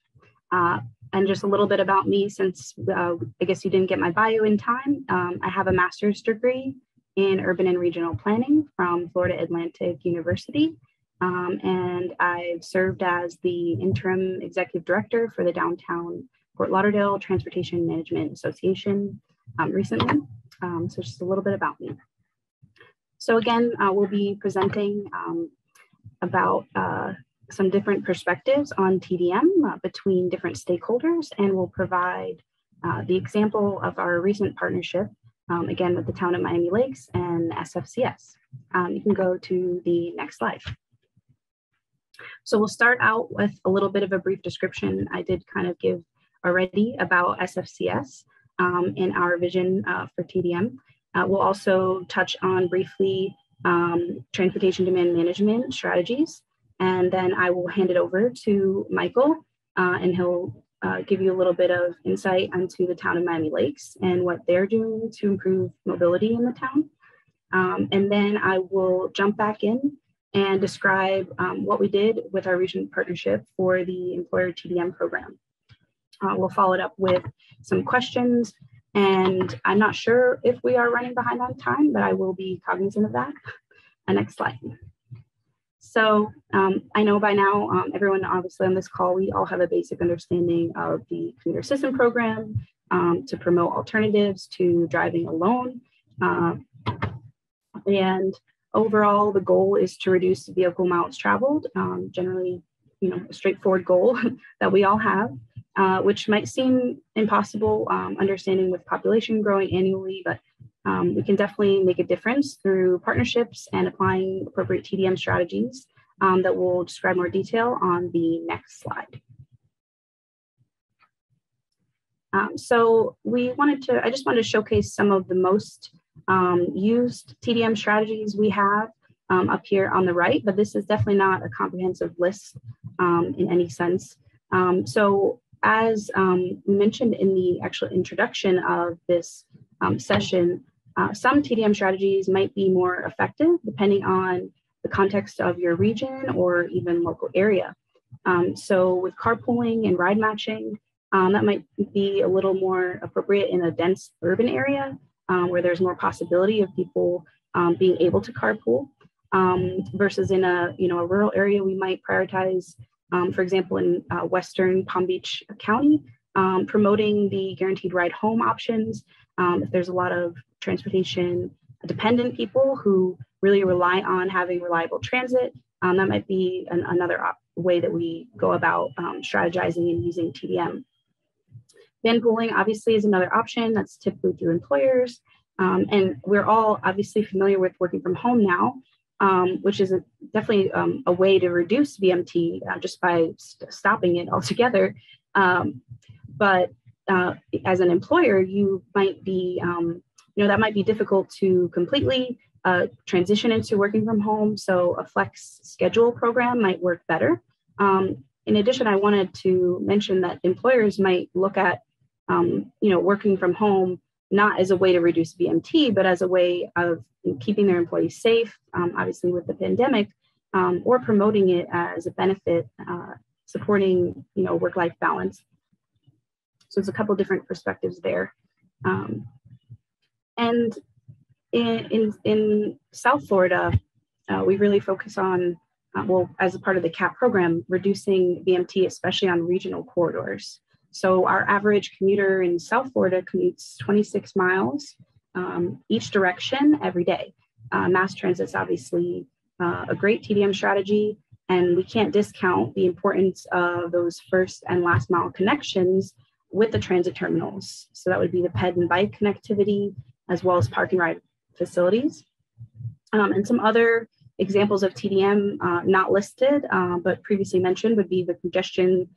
Speaker 6: Uh, and just a little bit about me, since uh, I guess you didn't get my bio in time, um, I have a master's degree in urban and regional planning from Florida Atlantic University. Um, and I've served as the interim executive director for the downtown Fort Lauderdale Transportation Management Association um, recently. Um, so just a little bit about me. So again, uh, we'll be presenting um, about uh, some different perspectives on TDM uh, between different stakeholders, and we'll provide uh, the example of our recent partnership, um, again, with the town of Miami Lakes and SFCS. Um, you can go to the next slide. So we'll start out with a little bit of a brief description I did kind of give already about SFCS um, in our vision uh, for TDM. Uh, we'll also touch on briefly um, transportation demand management strategies. And then I will hand it over to Michael uh, and he'll uh, give you a little bit of insight into the town of Miami Lakes and what they're doing to improve mobility in the town. Um, and then I will jump back in and describe um, what we did with our recent partnership for the employer TDM program. Uh, we'll follow it up with some questions and I'm not sure if we are running behind on time, but I will be cognizant of that. *laughs* Next slide. So um, I know by now, um, everyone obviously on this call, we all have a basic understanding of the commuter system program um, to promote alternatives to driving alone. Uh, and Overall, the goal is to reduce vehicle miles traveled, um, generally, you know, a straightforward goal *laughs* that we all have, uh, which might seem impossible um, understanding with population growing annually, but um, we can definitely make a difference through partnerships and applying appropriate TDM strategies um, that we'll describe more detail on the next slide. Um, so we wanted to, I just wanted to showcase some of the most um, used TDM strategies we have um, up here on the right, but this is definitely not a comprehensive list um, in any sense. Um, so as um, mentioned in the actual introduction of this um, session, uh, some TDM strategies might be more effective depending on the context of your region or even local area. so with carpooling and ride matching, that might be a little more appropriate in a dense urban area um, where there's more possibility of people um, being able to carpool um, versus in a you know a rural area we might prioritize um, for example in uh, western palm beach county um, promoting the guaranteed ride home options if there's a lot of transportation dependent people who really rely on having reliable transit that might be an, another way that we go about strategizing and using tdm van pooling obviously is another option that's typically through employers. Um, and we're all obviously familiar with working from home now, um, which is a, definitely um, a way to reduce VMT uh, just by st stopping it altogether. Um, but uh, as an employer, you might be, um, you know, that might be difficult to completely uh, transition into working from home. So a flex schedule program might work better. Um, in addition, I wanted to mention that employers might look at, um, you know, working from home not as a way to reduce VMT, but as a way of keeping their employees safe, um, obviously with the pandemic, um, or promoting it as a benefit, uh, supporting, you know, work-life balance. So it's a couple different perspectives there. Um, and in, in, in, South Florida, uh, we really focus on, uh, well, as a part of the CAP program, reducing VMT, especially on regional corridors. So our average commuter in South Florida commutes 26 miles um, each direction every day. Uh, mass transit's obviously uh, a great TDM strategy, and we can't discount the importance of those first and last mile connections with the transit terminals. So that would be the ped and bike connectivity, as well as park and ride facilities. Um, and some other examples of TDM uh, not listed, uh, but previously mentioned would be the congestion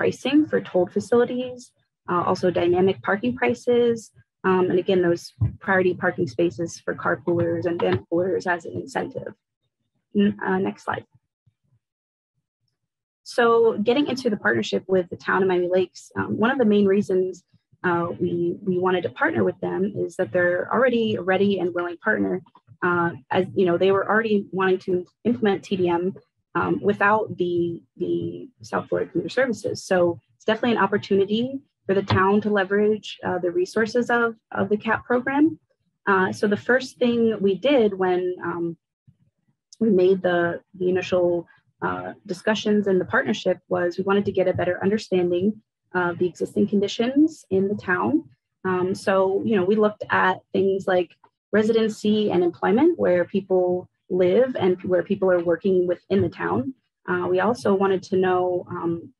Speaker 6: pricing for tolled facilities, uh, also dynamic parking prices, um, and again, those priority parking spaces for carpoolers and van poolers as an incentive. Uh, next slide. So getting into the partnership with the town of Miami Lakes, um, one of the main reasons uh, we, we wanted to partner with them is that they're already a ready and willing partner. Uh, as you know, they were already wanting to implement TDM um, without the, the South Florida Commuter Services. So it's definitely an opportunity for the town to leverage uh, the resources of, of the CAP program. Uh, so the first thing we did when um, we made the, the initial uh, discussions and the partnership was we wanted to get a better understanding of the existing conditions in the town. Um, so, you know, we looked at things like residency and employment, where people live and where people are working within the town. Uh, we also wanted to know um,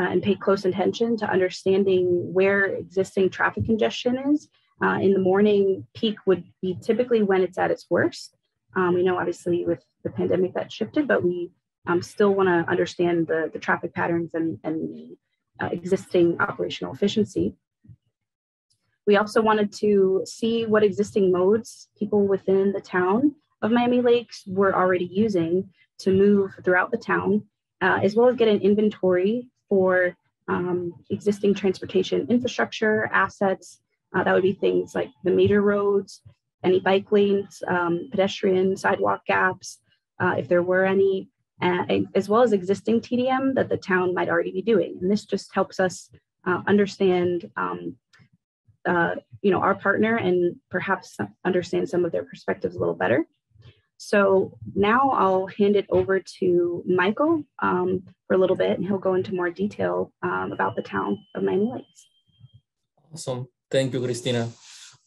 Speaker 6: uh, and pay close attention to understanding where existing traffic congestion is. Uh, in the morning, peak would be typically when it's at its worst. Um, we know obviously with the pandemic that shifted, but we um, still want to understand the, the traffic patterns and, and the uh, existing operational efficiency. We also wanted to see what existing modes people within the town of Miami Lakes were already using to move throughout the town, uh, as well as get an inventory for um, existing transportation infrastructure assets. Uh, that would be things like the major roads, any bike lanes, um, pedestrian sidewalk gaps, uh, if there were any, as well as existing TDM that the town might already be doing. And this just helps us uh, understand um, uh, you know, our partner and perhaps understand some of their perspectives a little better. So now I'll hand it over to Michael um, for a little bit and he'll go into more detail um, about the town of Miami Lakes.
Speaker 7: Awesome. Thank you, Kristina.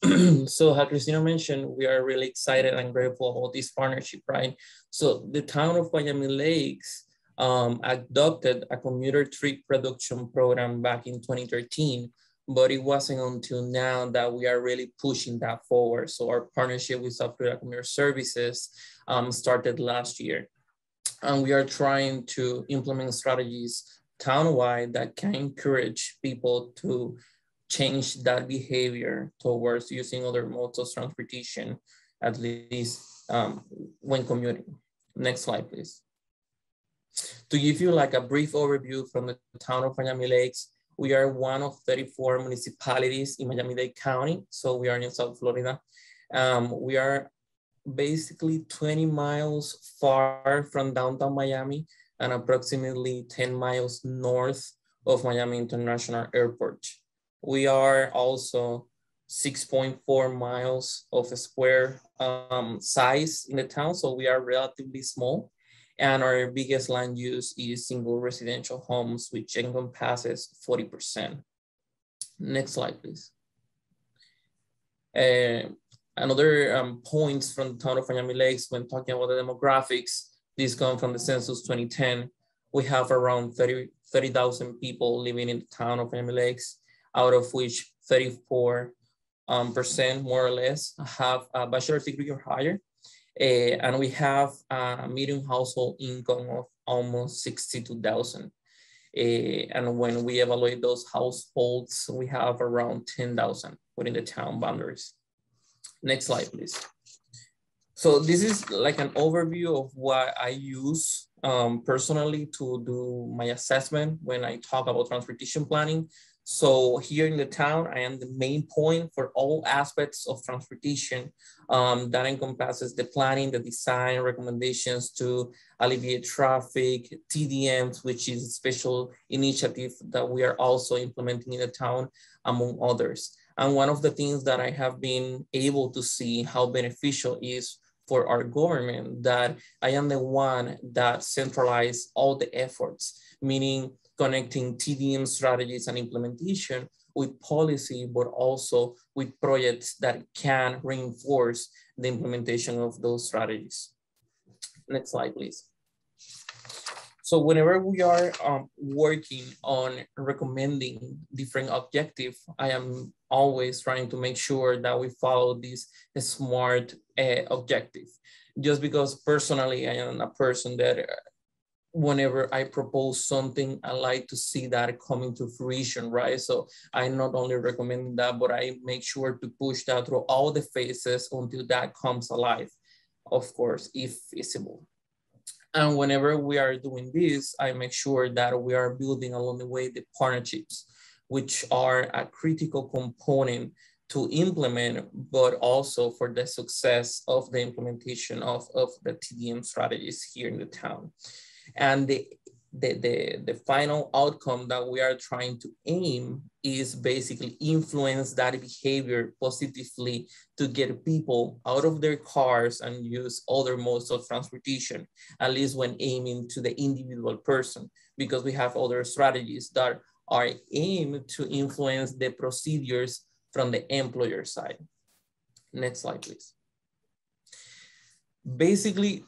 Speaker 7: *clears throat* so as Kristina mentioned, we are really excited and grateful about this partnership, right? So the town of Miami Lakes um, adopted a commuter trip reduction program back in 2013 but it wasn't until now that we are really pushing that forward. So our partnership with South Florida Commuter Services um, started last year. And we are trying to implement strategies townwide that can encourage people to change that behavior towards using other modes of transportation, at least um, when commuting. Next slide, please. To give you like a brief overview from the town of Miami Lakes, we are one of 34 municipalities in Miami-Dade County. So we are in South Florida. Um, we are basically 20 miles far from downtown Miami and approximately 10 miles north of Miami International Airport. We are also 6.4 miles of a square um, size in the town, so we are relatively small. And our biggest land use is single residential homes, which encompasses 40%. Next slide, please. Uh, another um, points from the town of Miami Lakes when talking about the demographics, these come from the census 2010. we have around 30 30,000 people living in the town of Miami Lakes, out of which 34 um, percent, more or less, have a bachelor's degree or higher. Uh, and we have a median household income of almost 62,000. Uh, and when we evaluate those households, we have around 10,000 within the town boundaries. Next slide, please. So this is like an overview of what I use um, personally to do my assessment when I talk about transportation planning. So here in the town, I am the main point for all aspects of transportation um, that encompasses the planning, the design, recommendations to alleviate traffic, TDMs, which is a special initiative that we are also implementing in the town, among others. And one of the things that I have been able to see how beneficial is for our government that I am the one that centralize all the efforts, meaning connecting TDM strategies and implementation with policy, but also with projects that can reinforce the implementation of those strategies. Next slide, please. So whenever we are um, working on recommending different objective, I am always trying to make sure that we follow this smart uh, objective. Just because personally, I am a person that whenever I propose something, I like to see that coming to fruition, right? So I not only recommend that, but I make sure to push that through all the phases until that comes alive, of course, if feasible. And whenever we are doing this, I make sure that we are building along the way the partnerships, which are a critical component to implement, but also for the success of the implementation of, of the TDM strategies here in the town. And the the, the, the final outcome that we are trying to aim is basically influence that behavior positively to get people out of their cars and use other modes of transportation, at least when aiming to the individual person, because we have other strategies that are aimed to influence the procedures from the employer side. Next slide, please. Basically,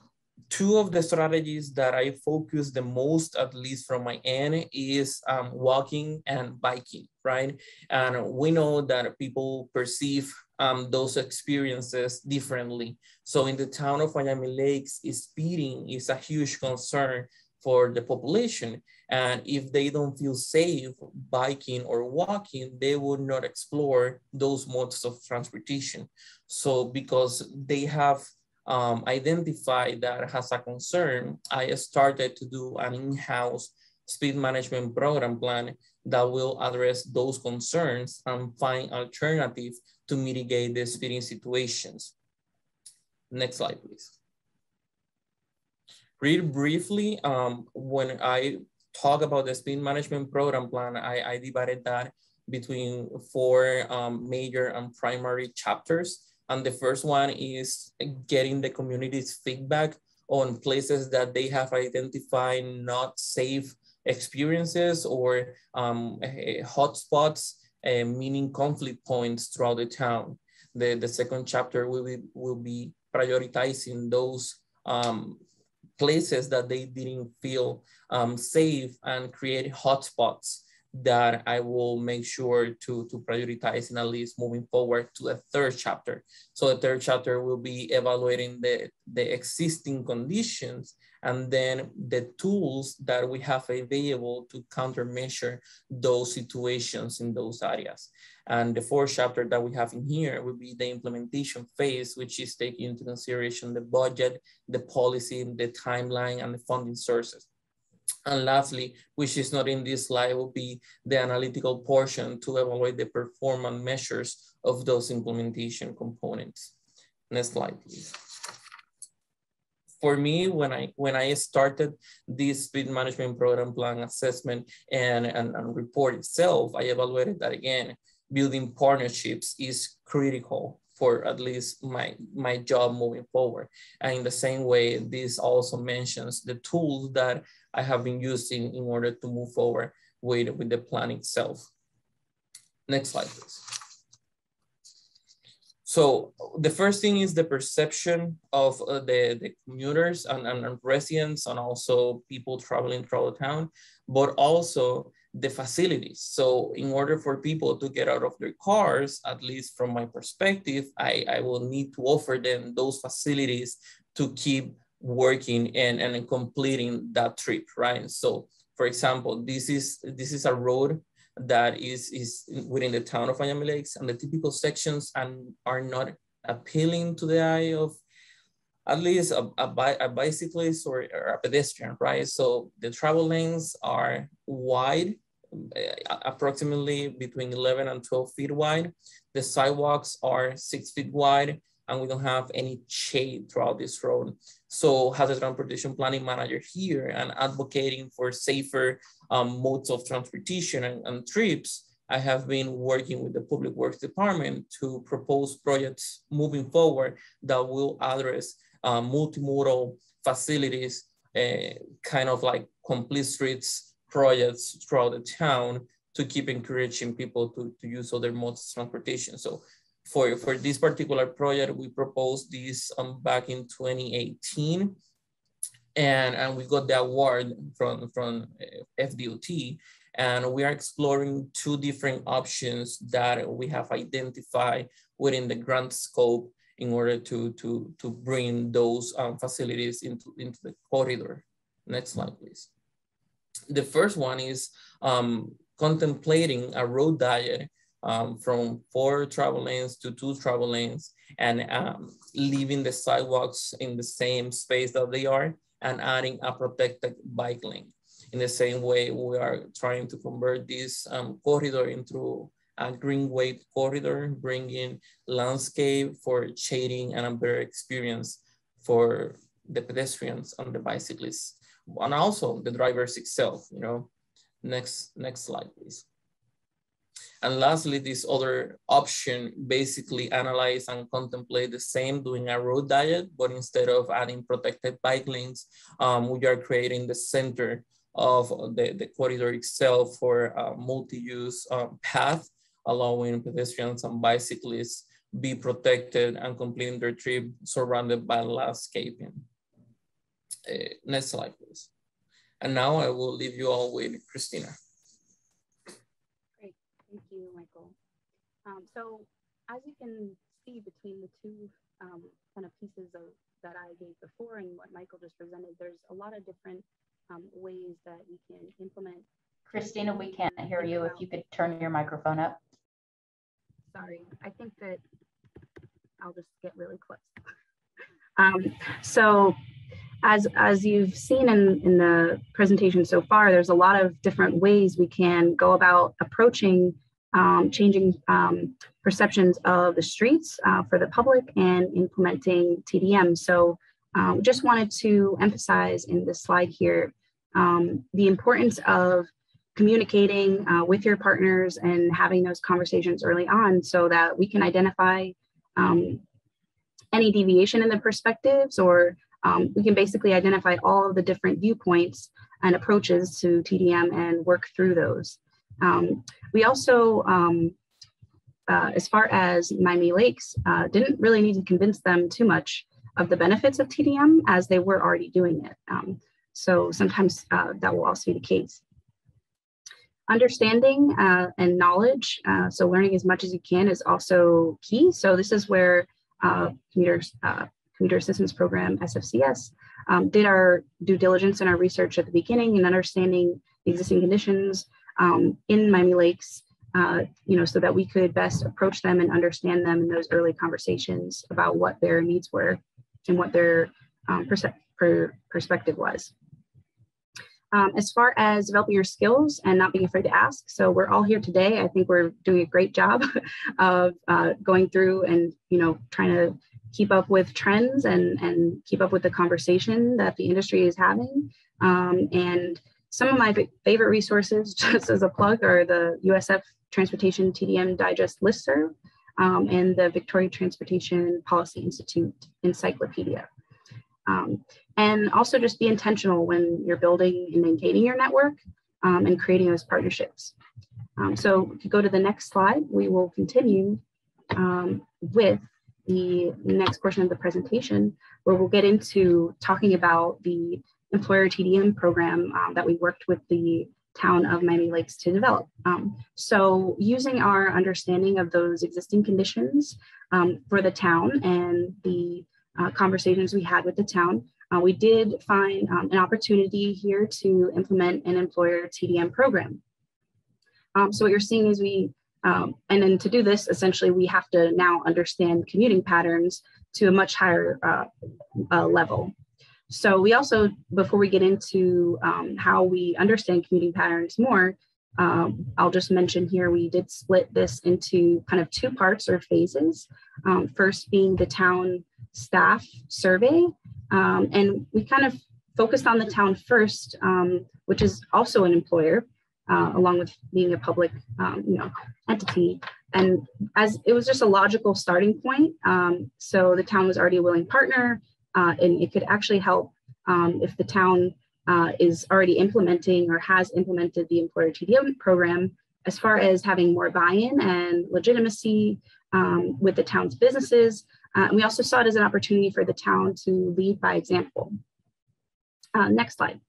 Speaker 7: two of the strategies that I focus the most, at least from my end, is um, walking and biking, right? And we know that people perceive um, those experiences differently. So in the town of Miami Lakes, speeding is a huge concern for the population. And if they don't feel safe biking or walking, they would not explore those modes of transportation. So because they have um, identified that as a concern, I started to do an in-house speed management program plan that will address those concerns and find alternatives to mitigate the speeding situations. Next slide, please. Real briefly, um, when I talk about the speed management program plan, I, I divided that between four um, major and primary chapters. And the first one is getting the community's feedback on places that they have identified not safe experiences or um, hotspots, uh, meaning conflict points throughout the town. The, the second chapter will be, will be prioritizing those um, places that they didn't feel um, safe and create hotspots that I will make sure to, to prioritize in at least moving forward to the third chapter. So the third chapter will be evaluating the, the existing conditions and then the tools that we have available to countermeasure those situations in those areas. And the fourth chapter that we have in here will be the implementation phase, which is taking into consideration the budget, the policy, the timeline, and the funding sources. And lastly, which is not in this slide, will be the analytical portion to evaluate the performance measures of those implementation components. Next slide, please. For me, when I when I started this speed management program plan assessment and, and, and report itself, I evaluated that again, building partnerships is critical for at least my, my job moving forward. And in the same way, this also mentions the tools that I have been using in order to move forward with, with the plan itself. Next slide, please. So the first thing is the perception of uh, the, the commuters and, and, residents and also people traveling throughout the town, but also the facilities. So in order for people to get out of their cars, at least from my perspective, I, I will need to offer them those facilities to keep working and, and completing that trip, right? So for example, this is, this is a road that is, is within the town of Miami Lakes and the typical sections and are not appealing to the eye of at least a, a, bi a bicyclist or, or, a pedestrian, right? So the travel lanes are wide, uh, approximately between 11 and 12 feet wide. The sidewalks are six feet wide and we don't have any shade throughout this road. So as a transportation planning manager here and advocating for safer um, modes of transportation and, and trips, I have been working with the Public Works Department to propose projects moving forward that will address uh, multimodal facilities, uh, kind of like complete streets projects throughout the town to keep encouraging people to, to use other modes of transportation. So for, for this particular project, we proposed this um, back in 2018 and, and we got the award from, from uh, FDOT and we are exploring two different options that we have identified within the grant scope in order to, to, to bring those um, facilities into, into the corridor. Next slide, please. The first one is um, contemplating a road diet um, from four travel lanes to two travel lanes and um, leaving the sidewalks in the same space that they are and adding a protected bike lane. In the same way, we are trying to convert this um, corridor into a greenway corridor, bringing landscape for shading and a better experience for the pedestrians and the bicyclists, and also the drivers itself, you know. Next, next slide, please. And lastly, this other option basically analyze and contemplate the same, doing a road diet, but instead of adding protected bike lanes, um, we are creating the center of the, the corridor itself for a multi-use um, path, allowing pedestrians and bicyclists be protected and completing their trip surrounded by landscaping. Uh, next slide, please. And now I will leave you all with Kristina.
Speaker 6: Thank you, Michael. Um, so as you can see between the two um, kind of pieces of that I gave before and what Michael just presented, there's a lot of different um, ways that we can implement.
Speaker 2: Kristina, we can't hear you. If you could turn your microphone up.
Speaker 6: Sorry, I think that I'll just get really close. *laughs* Um, so as, as you've seen in, in the presentation so far, there's a lot of different ways we can go about approaching um, changing um, perceptions of the streets uh, for the public and implementing TDM. So um, just wanted to emphasize in this slide here um, the importance of communicating uh, with your partners and having those conversations early on so that we can identify um, any deviation in the perspectives or um, we can basically identify all of the different viewpoints and approaches to TDM and work through those. Um, we also, um, uh, as far as Miami Lakes, uh, didn't really need to convince them too much of the benefits of TDM as they were already doing it. Um, so sometimes uh, that will also be the case. Understanding uh, and knowledge, uh, so learning as much as you can is also key. So this is where uh, commuters Commuter Assistance Program, SFCS, um, did our due diligence and our research at the beginning and understanding the existing conditions um, in Miami Lakes, uh, you know, so that we could best approach them and understand them in those early conversations about what their needs were and what their um, per perspective was. Um, as far as developing your skills and not being afraid to ask. So we're all here today. I think we're doing a great job *laughs* of uh, going through and, you know, trying to keep up with trends and, and keep up with the conversation that the industry is having. Um, and some of my favorite resources, *laughs* just as a plug, are the USF Transportation TDM Digest listserv um, and the Victoria Transportation Policy Institute Encyclopedia. Um, and also just be intentional when you're building and maintaining your network um, and creating those partnerships. Um, so if you go to the next slide, we will continue um, with the next portion of the presentation where we'll get into talking about the employer TDM program um, that we worked with the town of Miami Lakes to develop. Um, so using our understanding of those existing conditions um, for the town and the uh, conversations we had with the town, uh, we did find um, an opportunity here to implement an employer TDM program. Um, so what you're seeing is we, um, and then to do this, essentially we have to now understand commuting patterns to a much higher uh, uh, level. So we also, before we get into um, how we understand commuting patterns more, um, I'll just mention here, we did split this into kind of two parts or phases. Um, first being the town staff survey. Um, and we kind of focused on the town first, um, which is also an employer, uh, along with being a public um, you know, entity. And as it was just a logical starting point. so the town was already a willing partner uh, and it could actually help um, if the town uh, is already implementing or has implemented the employer TDM program as far as having more buy-in and legitimacy um, with the town's businesses. Uh, and we also saw it as an opportunity for the town to lead by example. Uh, next slide.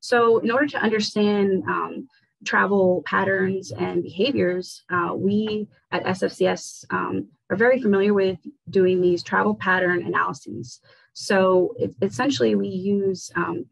Speaker 6: So in order to understand um, travel patterns and behaviors, uh, we at SFCS um, are very familiar with doing these travel pattern analyses. So it, essentially we use um,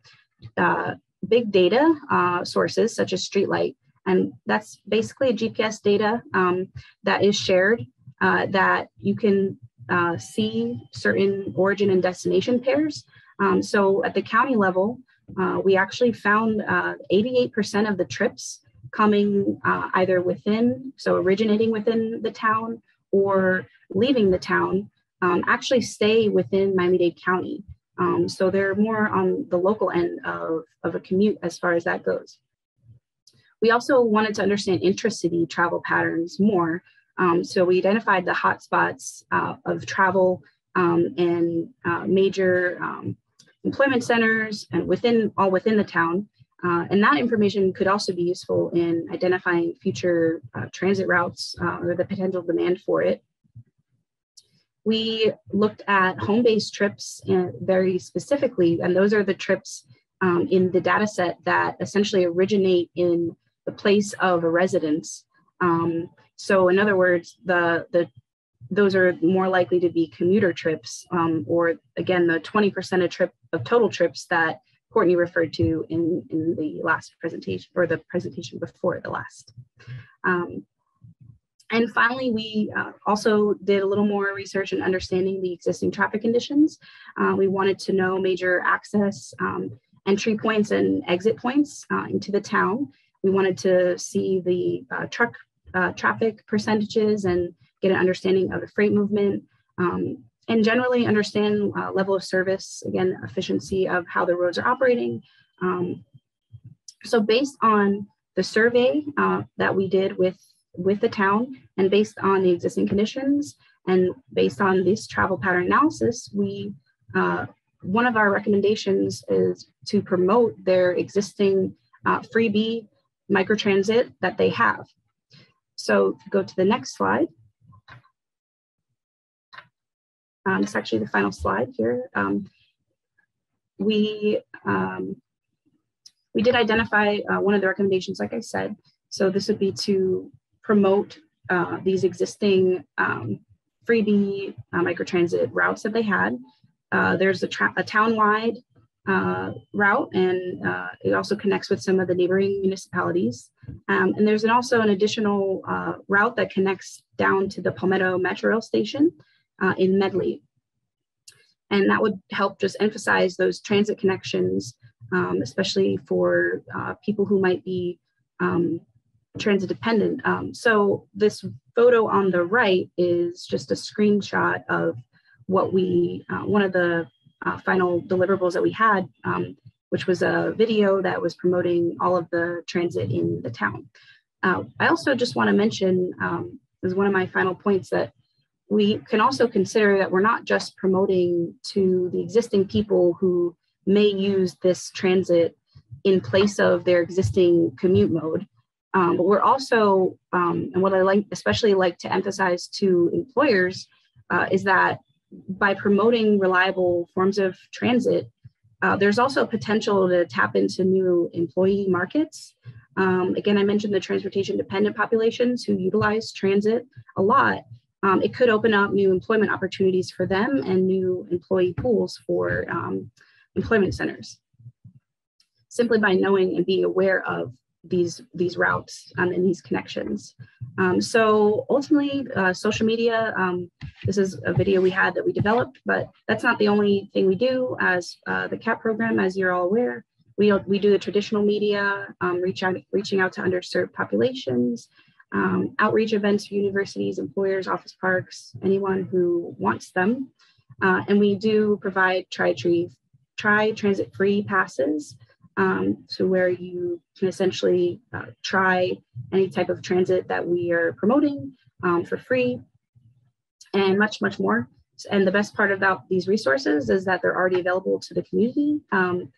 Speaker 6: uh, big data uh, sources such as Streetlight, and that's basically GPS data um, that is shared uh, that you can uh, see certain origin and destination pairs. Um, so at the county level, uh, we actually found 88% uh, of the trips coming uh, either within, so originating within the town or leaving the town, um, actually stay within Miami-Dade County. Um, so they're more on the local end of, of a commute as far as that goes. We also wanted to understand intracity travel patterns more. Um, so we identified the hotspots uh, of travel um, and uh, major um, employment centers and within all within the town. Uh, and that information could also be useful in identifying future uh, transit routes uh, or the potential demand for it. We looked at home-based trips uh, very specifically, and those are the trips um, in the data set that essentially originate in the place of a residence. Um, so in other words, the, the those are more likely to be commuter trips, um, or again, the 20% of trip of total trips that Courtney referred to in, in the last presentation or the presentation before the last. Um, and finally, we uh, also did a little more research in understanding the existing traffic conditions. Uh, we wanted to know major access, um, entry points and exit points uh, into the town. We wanted to see the uh, truck uh, traffic percentages and get an understanding of the freight movement. Um, and generally understand uh, level of service, again, efficiency of how the roads are operating. Um, so based on the survey uh, that we did with, with the town and based on the existing conditions and based on this travel pattern analysis, we uh, one of our recommendations is to promote their existing uh, Freebee microtransit that they have. So go to the next slide. Um, it's actually the final slide here. Um, we, um, we did identify uh, one of the recommendations, like I said. So this would be to promote uh, these existing um, Freebee uh, microtransit routes that they had. Uh, there's a, a town-wide uh, route and uh, it also connects with some of the neighboring municipalities. Um, and there's an, also an additional route that connects down to the Palmetto Metro Rail Station uh, in Medley. And that would help just emphasize those transit connections, um, especially for uh, people who might be um, transit dependent. Um, so this photo on the right is just a screenshot of what we, uh, one of the uh, final deliverables that we had, um, which was a video that was promoting all of the transit in the town. Uh, I also just want to mention, um, as one of my final points, that we can also consider that we're not just promoting to the existing people who may use this transit in place of their existing commute mode. Um, but we're also, um, and what I like, especially like to emphasize to employers, uh, is that by promoting reliable forms of transit, uh, there's also potential to tap into new employee markets. Um, again, I mentioned the transportation dependent populations who utilize transit a lot. Um, it could open up new employment opportunities for them and new employee pools for um, employment centers. Simply by knowing and being aware of these these routes um, and these connections. Um, so ultimately, uh, social media. Um, this is a video we had that we developed, but that's not the only thing we do. As uh, the CAP program, as you're all aware, we we do the traditional media, um, reach out reaching out to underserved populations, um, outreach events universities, employers, office parks, anyone who wants them, uh, and we do provide tri tri transit free passes um, so where you can essentially uh, try any type of transit that we are promoting um, for free and much, much more. And the best part about these resources is that they're already available to the community um,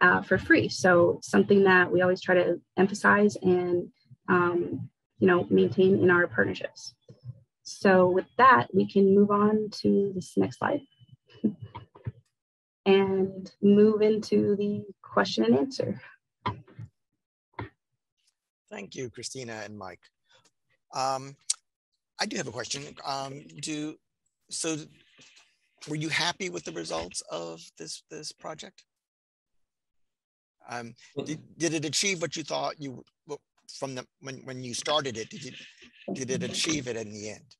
Speaker 6: uh, for free. So something that we always try to emphasize and, um, you know, maintain in our partnerships. So with that, we can move on to this next slide *laughs* and move into the question and answer.
Speaker 1: Thank you, Kristina and Mike. Um, I do have a question. Um, do so? Were you happy with the results of this this project? Um, did, did it achieve what you thought you from the when when you started it? Did you did it achieve it in the end?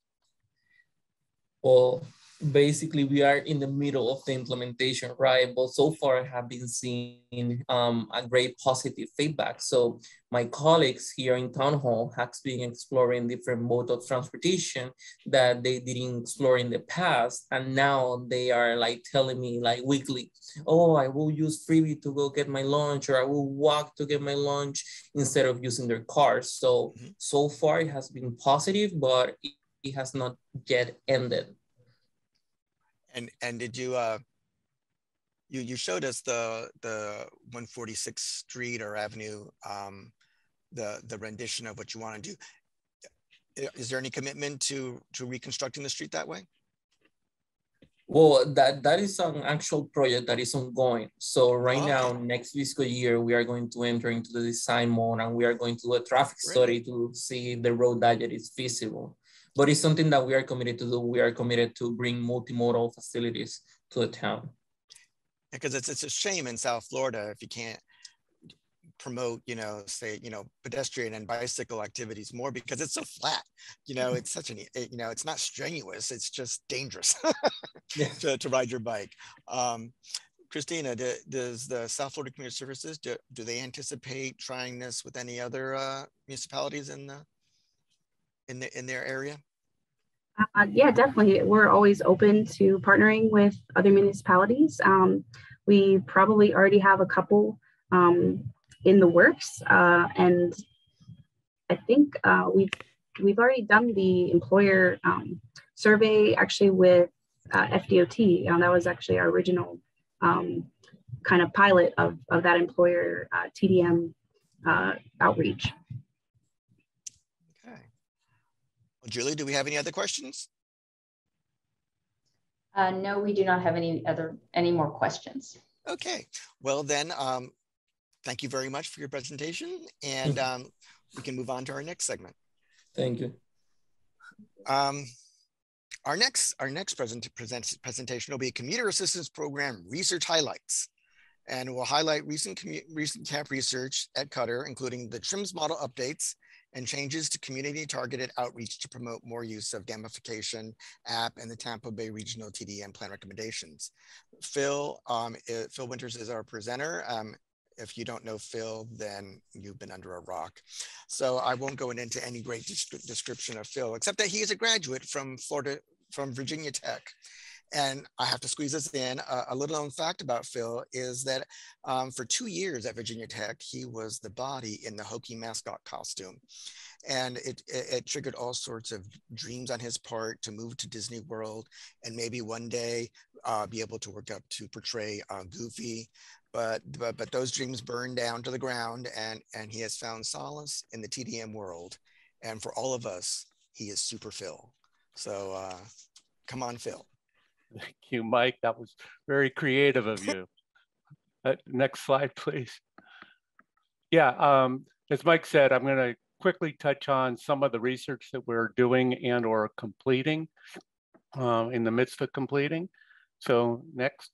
Speaker 7: Well, basically we are in the middle of the implementation, right? But so far I have been seeing um, a great positive feedback. So my colleagues here in Town Hall have been exploring different modes of transportation that they didn't explore in the past. And now they are like telling me like weekly, oh, I will use Freebee to go get my lunch or I will walk to get my lunch instead of using their cars. So, mm -hmm. so far it has been positive, but it has not yet ended.
Speaker 1: And and did you uh you you showed us the the 146th Street or Avenue um the the rendition of what you want to do. Is there any commitment to to reconstructing the street that way?
Speaker 7: Well, that that is an actual project that is ongoing. So right okay. now, next fiscal year, we are going to enter into the design mode and we are going to do a traffic Great. study to see the road that is feasible but it's something that we are committed to do. We are committed to bring multimodal facilities to the town.
Speaker 1: Because it's, it's a shame in South Florida if you can't promote, you know, say, you know, pedestrian and bicycle activities more because it's so flat. You know, it's such an, you know, it's not strenuous. It's just dangerous *laughs* yeah. to, to ride your bike. Um, Kristina, do, does the South Florida Community Services, do, do they anticipate trying this with any other uh, municipalities in the, in the, in their area?
Speaker 6: Uh, yeah, definitely. We're always open to partnering with other municipalities. Um, we probably already have a couple um, in the works, uh, and I think uh, we've we've already done the employer um, survey actually with uh, FDOT. Um, that was actually our original um, kind of pilot of, of that employer uh, TDM uh, outreach.
Speaker 1: Julie, do we have any other questions?
Speaker 2: Uh, no, we do not have any other any more questions.
Speaker 1: Okay, well then, um, thank you very much for your presentation, and um, we can move on to our next segment.
Speaker 7: Thank you.
Speaker 1: Um, our next our next present, present, presentation will be Commuter Assistance Program Research Highlights, and we'll highlight recent recent CAP research at CUTR, including the TRIMS model updates and changes to community targeted outreach to promote more use of gamification app and the Tampa Bay Regional TDM plan recommendations. Phil, um, Phil Winters is our presenter. Um, if you don't know Phil, then you've been under a rock. So I won't go into any great description of Phil, except that he is a graduate from Florida, from Virginia Tech. And I have to squeeze this in. Uh, a little known fact about Phil is that um, for two years at Virginia Tech, he was the body in the Hokie mascot costume. And it, it, it, triggered all sorts of dreams on his part to move to Disney World and maybe one day uh, be able to work up to portray uh, Goofy. But, but, but those dreams burned down to the ground and, and he has found solace in the TDM world. And for all of us, he is super Phil. So uh, come on, Phil.
Speaker 8: Thank you, Mike. That was very creative of you. uh, next slide, please. Yeah, um, as Mike said, I'm going to quickly touch on some of the research that we're doing and or completing uh, in the midst of completing. So next.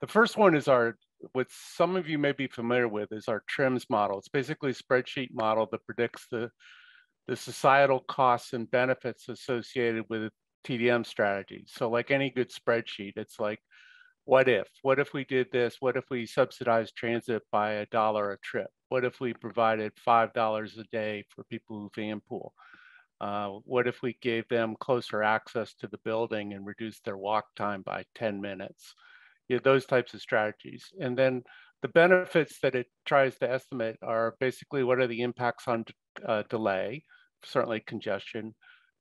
Speaker 8: The first one is our, what some of you may be familiar with is our TRIMS model. It's basically a spreadsheet model that predicts the, the societal costs and benefits associated with TDM strategies. So like any good spreadsheet, it's like, what if? What if we did this? What if we subsidized transit by a dollar a trip? What if we provided $5 a day for people who van pool? Uh, what if we gave them closer access to the building and reduced their walk time by 10 minutes? You know, those types of strategies. And then the benefits that it tries to estimate are basically what are the impacts on uh, delay, certainly congestion.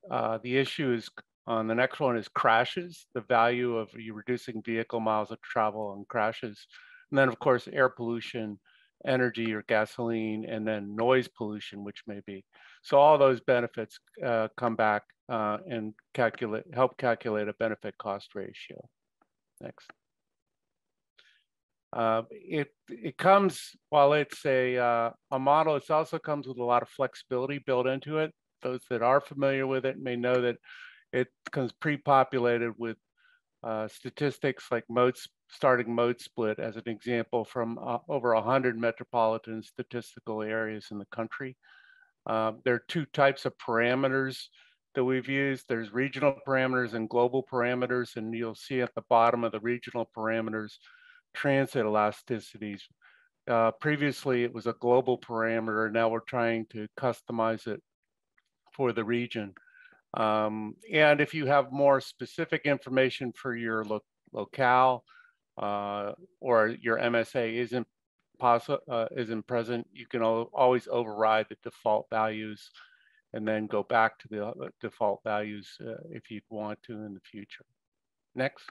Speaker 8: Uh, the issue is on the next one is crashes, the value of you reducing vehicle miles of travel and crashes. And then of course, air pollution, energy or gasoline, and then noise pollution, which may be. So all those benefits uh, come back uh, and calculate, help calculate a benefit cost ratio. Next. Uh, it, it comes, while it's a, uh, a model, it also comes with a lot of flexibility built into it. Those that are familiar with it may know that it comes pre-populated with uh, statistics like mode, starting mode split as an example from uh, over 100 metropolitan statistical areas in the country. Uh, there are two types of parameters that we've used. There's regional parameters and global parameters, and you'll see at the bottom of the regional parameters, transit elasticities. Uh, previously, it was a global parameter. Now we're trying to customize it for the region. Um, and if you have more specific information for your lo locale uh, or your MSA isn't uh, isn't present, you can always override the default values and then go back to the uh, default values uh, if you'd want to in the future. Next.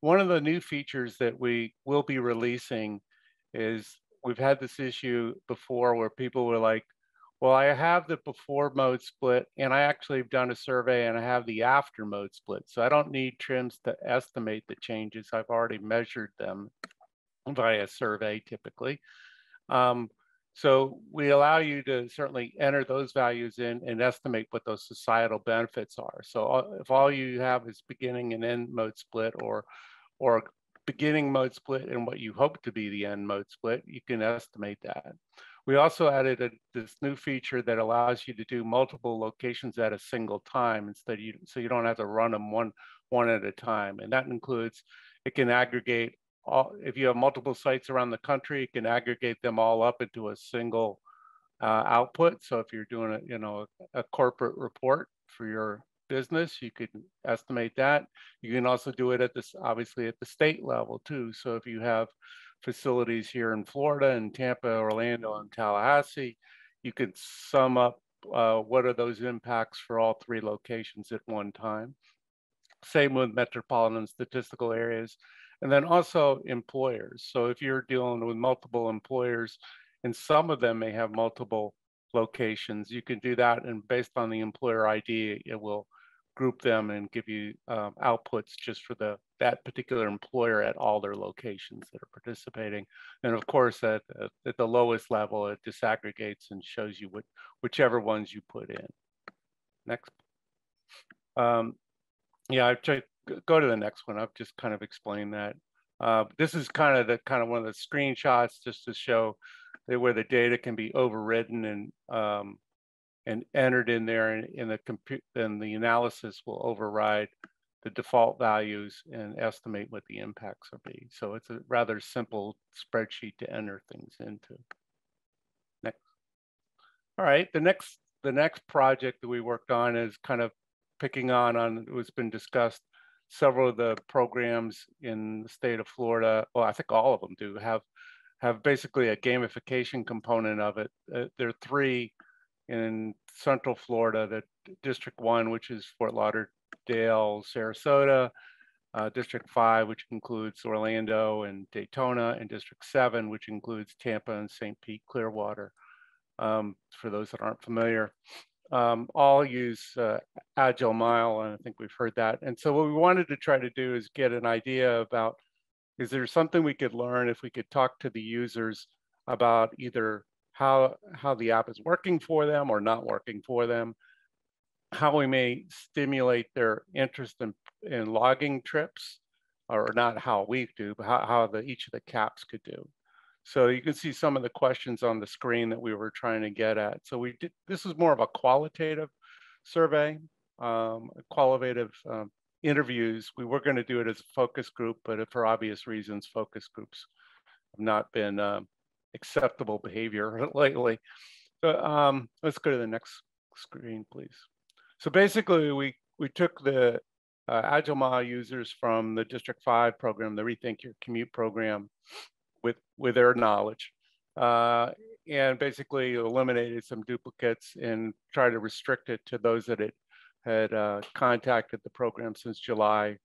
Speaker 8: One of the new features that we will be releasing is we've had this issue before where people were like, well, I have the before mode split and I actually have done a survey and I have the after mode split. So I don't need TRIMS to estimate the changes. I've already measured them via survey typically. Um, so we allow you to certainly enter those values in and estimate what those societal benefits are. So if all you have is beginning and end mode split or, or beginning mode split and what you hope to be the end mode split, you can estimate that. We also added a, this new feature that allows you to do multiple locations at a single time instead you, so you don't have to run them one, one at a time. And that includes, it can aggregate all, if you have multiple sites around the country, it can aggregate them all up into a single uh, output. So if you're doing a, you know, a, a corporate report for your business, you could estimate that. You can also do it at this, obviously at the state level too. So if you have facilities here in Florida and Tampa, Orlando, and Tallahassee. You could sum up uh, what are those impacts for all three locations at one time. Same with metropolitan statistical areas. And then also employers. So if you're dealing with multiple employers and some of them may have multiple locations, you can do that. And based on the employer ID, it will group them and give you um, outputs just for the that particular employer at all their locations that are participating. And of course, at, at the lowest level, it disaggregates and shows you what, whichever ones you put in. Next. Um, yeah, I've go to the next one. I've just kind of explained that. Uh, this is kind of the kind of one of the screenshots just to show where the data can be overridden and um, and entered in there and in the compute then the analysis will override the default values and estimate what the impacts will be. So it's a rather simple spreadsheet to enter things into. Next. All right, the next the next project that we worked on is kind of picking on on what's been discussed, several of the programs in the state of Florida, well, I think all of them do have have basically a gamification component of it. Uh, there are three in Central Florida, the District One, which is Fort Lauderdale, Sarasota, uh, District 5, which includes Orlando and Daytona, and District 7, which includes Tampa and St. Pete Clearwater, um, for those that aren't familiar. Um, all use uh, Agile Mile, and I think we've heard that. And so what we wanted to try to do is get an idea about, is there something we could learn if we could talk to the users about either how, how the app is working for them or not working for them, how we may stimulate their interest in, in logging trips, or not how we do, but how, how the, each of the caps could do. So you can see some of the questions on the screen that we were trying to get at. So we did, this was more of a qualitative survey, um, qualitative um, interviews. We were gonna do it as a focus group, but for obvious reasons, focus groups have not been uh, acceptable behavior *laughs* lately. So um, let's go to the next screen, please. So basically, we, we took the uh, Agile Mile users from the District 5 program, the Rethink Your Commute program, with, with their knowledge, uh, and basically eliminated some duplicates and tried to restrict it to those that had, had uh, contacted the program since July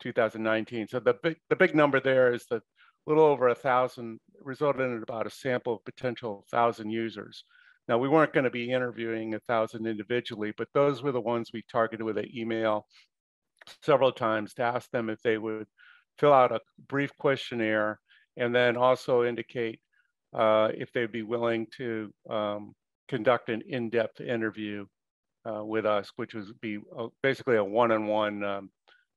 Speaker 8: 2019. So the big, the big number there is that little over a thousand resulted in about a sample of potential thousand users. Now, we weren't going to be interviewing a thousand individually, but those were the ones we targeted with an email several times to ask them if they would fill out a brief questionnaire and then also indicate uh, if they'd be willing to um, conduct an in-depth interview uh, with us, which would be a, basically a one-on-one um,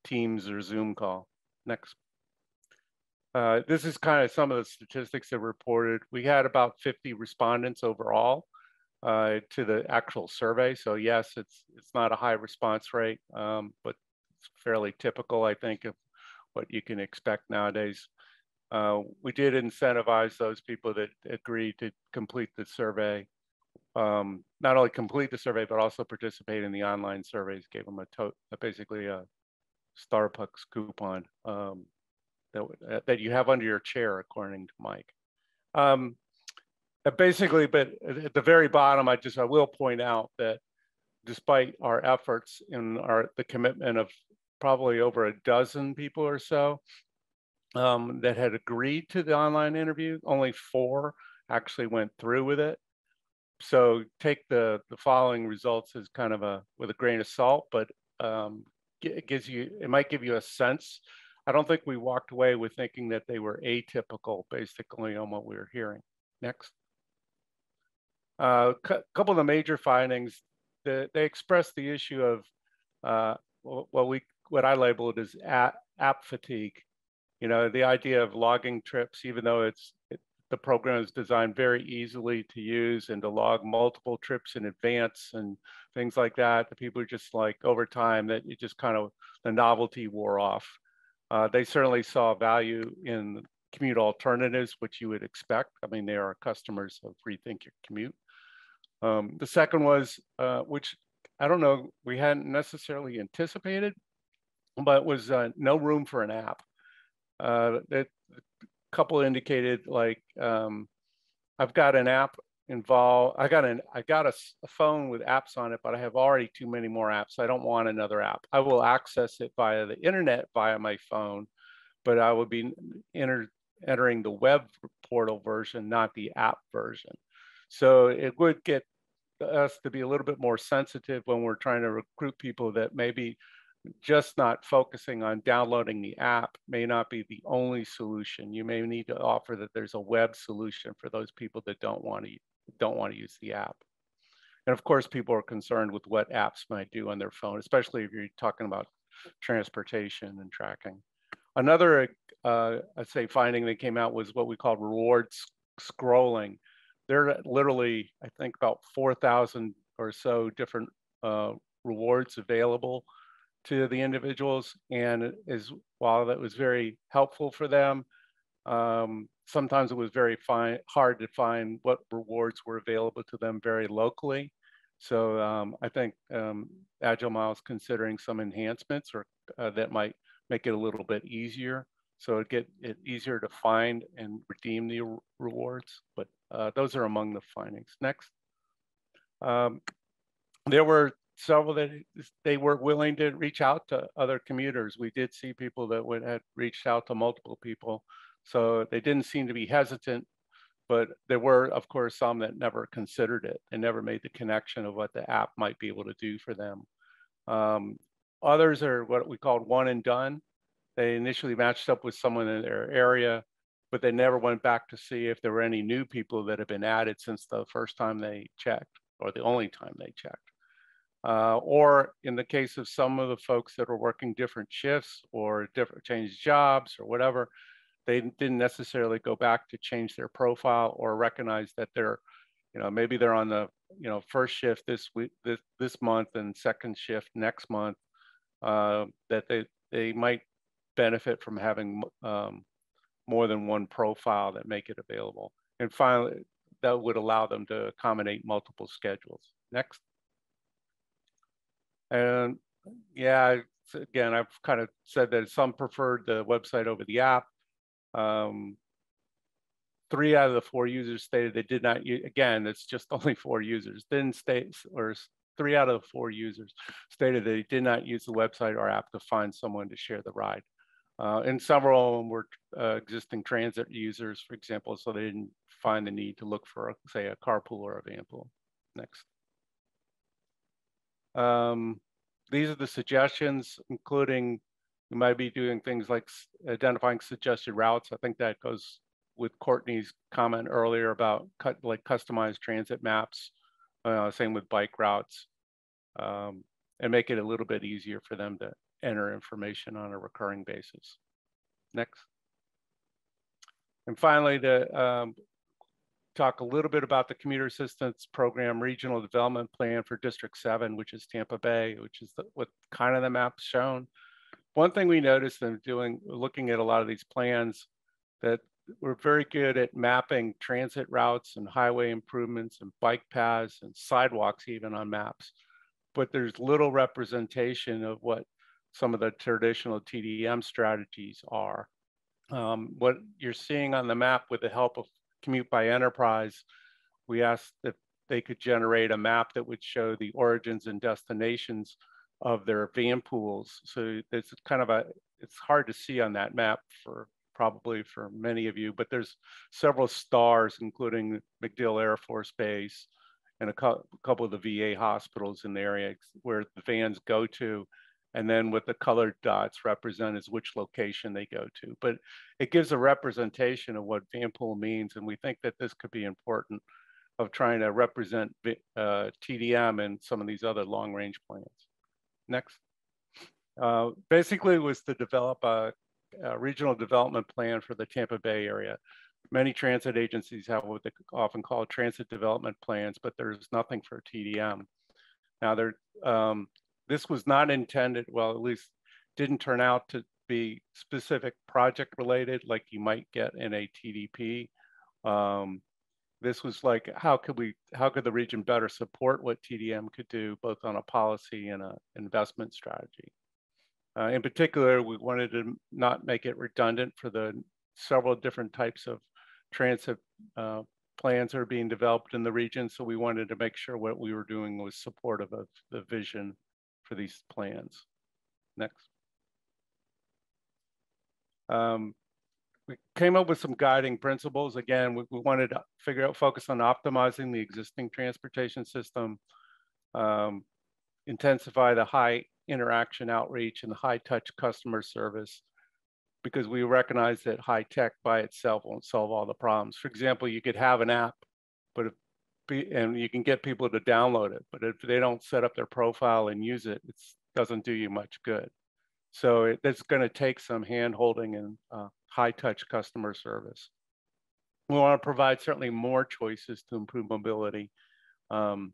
Speaker 8: Teams or Zoom call. Next. Uh, this is kind of some of the statistics that reported. We had about 50 respondents overall uh, to the actual survey. So yes, it's it's not a high response rate, um, but it's fairly typical, I think, of what you can expect nowadays. Uh, we did incentivize those people that agreed to complete the survey, um, not only complete the survey, but also participate in the online surveys, gave them a, to basically a Starbucks coupon um, that, that you have under your chair, according to Mike. Um, uh, basically, but at the very bottom, I just I will point out that despite our efforts and our the commitment of probably over a dozen people or so um, that had agreed to the online interview, only four actually went through with it. So take the the following results as kind of a with a grain of salt, but um, it gives you it might give you a sense. I don't think we walked away with thinking that they were atypical, basically on what we were hearing. Next. A uh, couple of the major findings, the, they expressed the issue of uh, what we what I labeled as app, app fatigue. You know, the idea of logging trips, even though it's it, the program is designed very easily to use and to log multiple trips in advance and things like that. The people are just like over time that it just kind of the novelty wore off. Uh, they certainly saw value in commute alternatives, which you would expect. I mean, they are customers of Rethink Your Commute. Um, the second was, uh, which I don't know, we hadn't necessarily anticipated, but was uh, no room for an app. Uh, that couple indicated like, um, I've got an app involved. I got an I got a, a, phone with apps on it, but I have already too many more apps. I don't want another app. I will access it via the internet via my phone, but I will be enter, entering the web portal version, not the app version. So it would get us to be a little bit more sensitive when we're trying to recruit people that maybe just not focusing on downloading the app may not be the only solution. You may need to offer that there's a web solution for those people that don't want to don't want to use the app. And of course, people are concerned with what apps might do on their phone, especially if you're talking about transportation and tracking. Another, uh, I'd say, finding that came out was what we call rewards scrolling there are literally, I think, about 4,000 or so different uh, rewards available to the individuals. And as while that was very helpful for them, um, sometimes it was very fine, hard to find what rewards were available to them very locally. So um, I think um, Agile Miles considering some enhancements or uh, that might make it a little bit easier. So it get it easier to find and redeem the rewards, but uh, those are among the findings. Next. Um, there were several that they were willing to reach out to other commuters. We did see people that would had reached out to multiple people. So they didn't seem to be hesitant, but there were, of course, some that never considered it and never made the connection of what the app might be able to do for them. Um, others are what we called one and done. They initially matched up with someone in their area, but they never went back to see if there were any new people that had been added since the first time they checked or the only time they checked. Uh, or in the case of some of the folks that are working different shifts or different change jobs or whatever, they didn't necessarily go back to change their profile or recognize that they're, you know, maybe they're on the, you know, first shift this week, this, this month and second shift next month, uh, that they, they might benefit from having um, more than one profile that make it available. And finally, that would allow them to accommodate multiple schedules. Next. And yeah, again, I've kind of said that some preferred the website over the app. Um, three out of the four users stated they did not again, it's just *laughs* only four users, didn't state, or three out of the four users stated they did not use the website or app to find someone to share the ride. Uh, and several of them were uh, existing transit users, for example, so they didn't find the need to look for, say, a carpool or a van pool. Next. Um, these are the suggestions, including you might be doing things like identifying suggested routes. I think that goes with Courtney's comment earlier about cut, like customized transit maps, uh, same with bike routes, um, and make it a little bit easier for them to enter information on a recurring basis. Next. And finally, to um, talk a little bit about the commuter assistance program regional development plan for District 7, which is Tampa Bay, which is the, what kind of the map's shown. One thing we noticed in doing, looking at a lot of these plans, that we're very good at mapping transit routes and highway improvements and bike paths and sidewalks even on maps. But there's little representation of what some of the traditional TDM strategies are. Um, what you're seeing on the map with the help of Commute by Enterprise, we asked if they could generate a map that would show the origins and destinations of their van pools. So it's kind of a, it's hard to see on that map for probably for many of you, but there's several stars, including MacDill Air Force Base and a couple of the VA hospitals in the area where the vans go to and then what the colored dots represent is which location they go to. But it gives a representation of what vanpool means, and we think that this could be important of trying to represent uh, TDM and some of these other long range plans. Next. Uh, basically was to develop a, a, regional development plan for the Tampa Bay area. Many transit agencies have what they often call transit development plans, but there's nothing for TDM. Now, there, um, this was not intended, well, at least didn't turn out to be specific project related like you might get in a TDP. Um, this was like, how could we, how could the region better support what TDM could do both on a policy and an investment strategy? Uh, in particular, we wanted to not make it redundant for the several different types of transit uh, plans that are being developed in the region. So we wanted to make sure what we were doing was supportive of the vision for these plans. Next. Um, we came up with some guiding principles. Again, we, we, wanted to figure out, focus on optimizing the existing transportation system, um, intensify the high interaction outreach and the high touch customer service, because we recognize that high tech by itself won't solve all the problems. For example, you could have an app, but if and you can get people to download it, but if they don't set up their profile and use it, it doesn't do you much good. So it, it's going to take some hand holding and uh, high touch customer service. We want to provide certainly more choices to improve mobility. Um,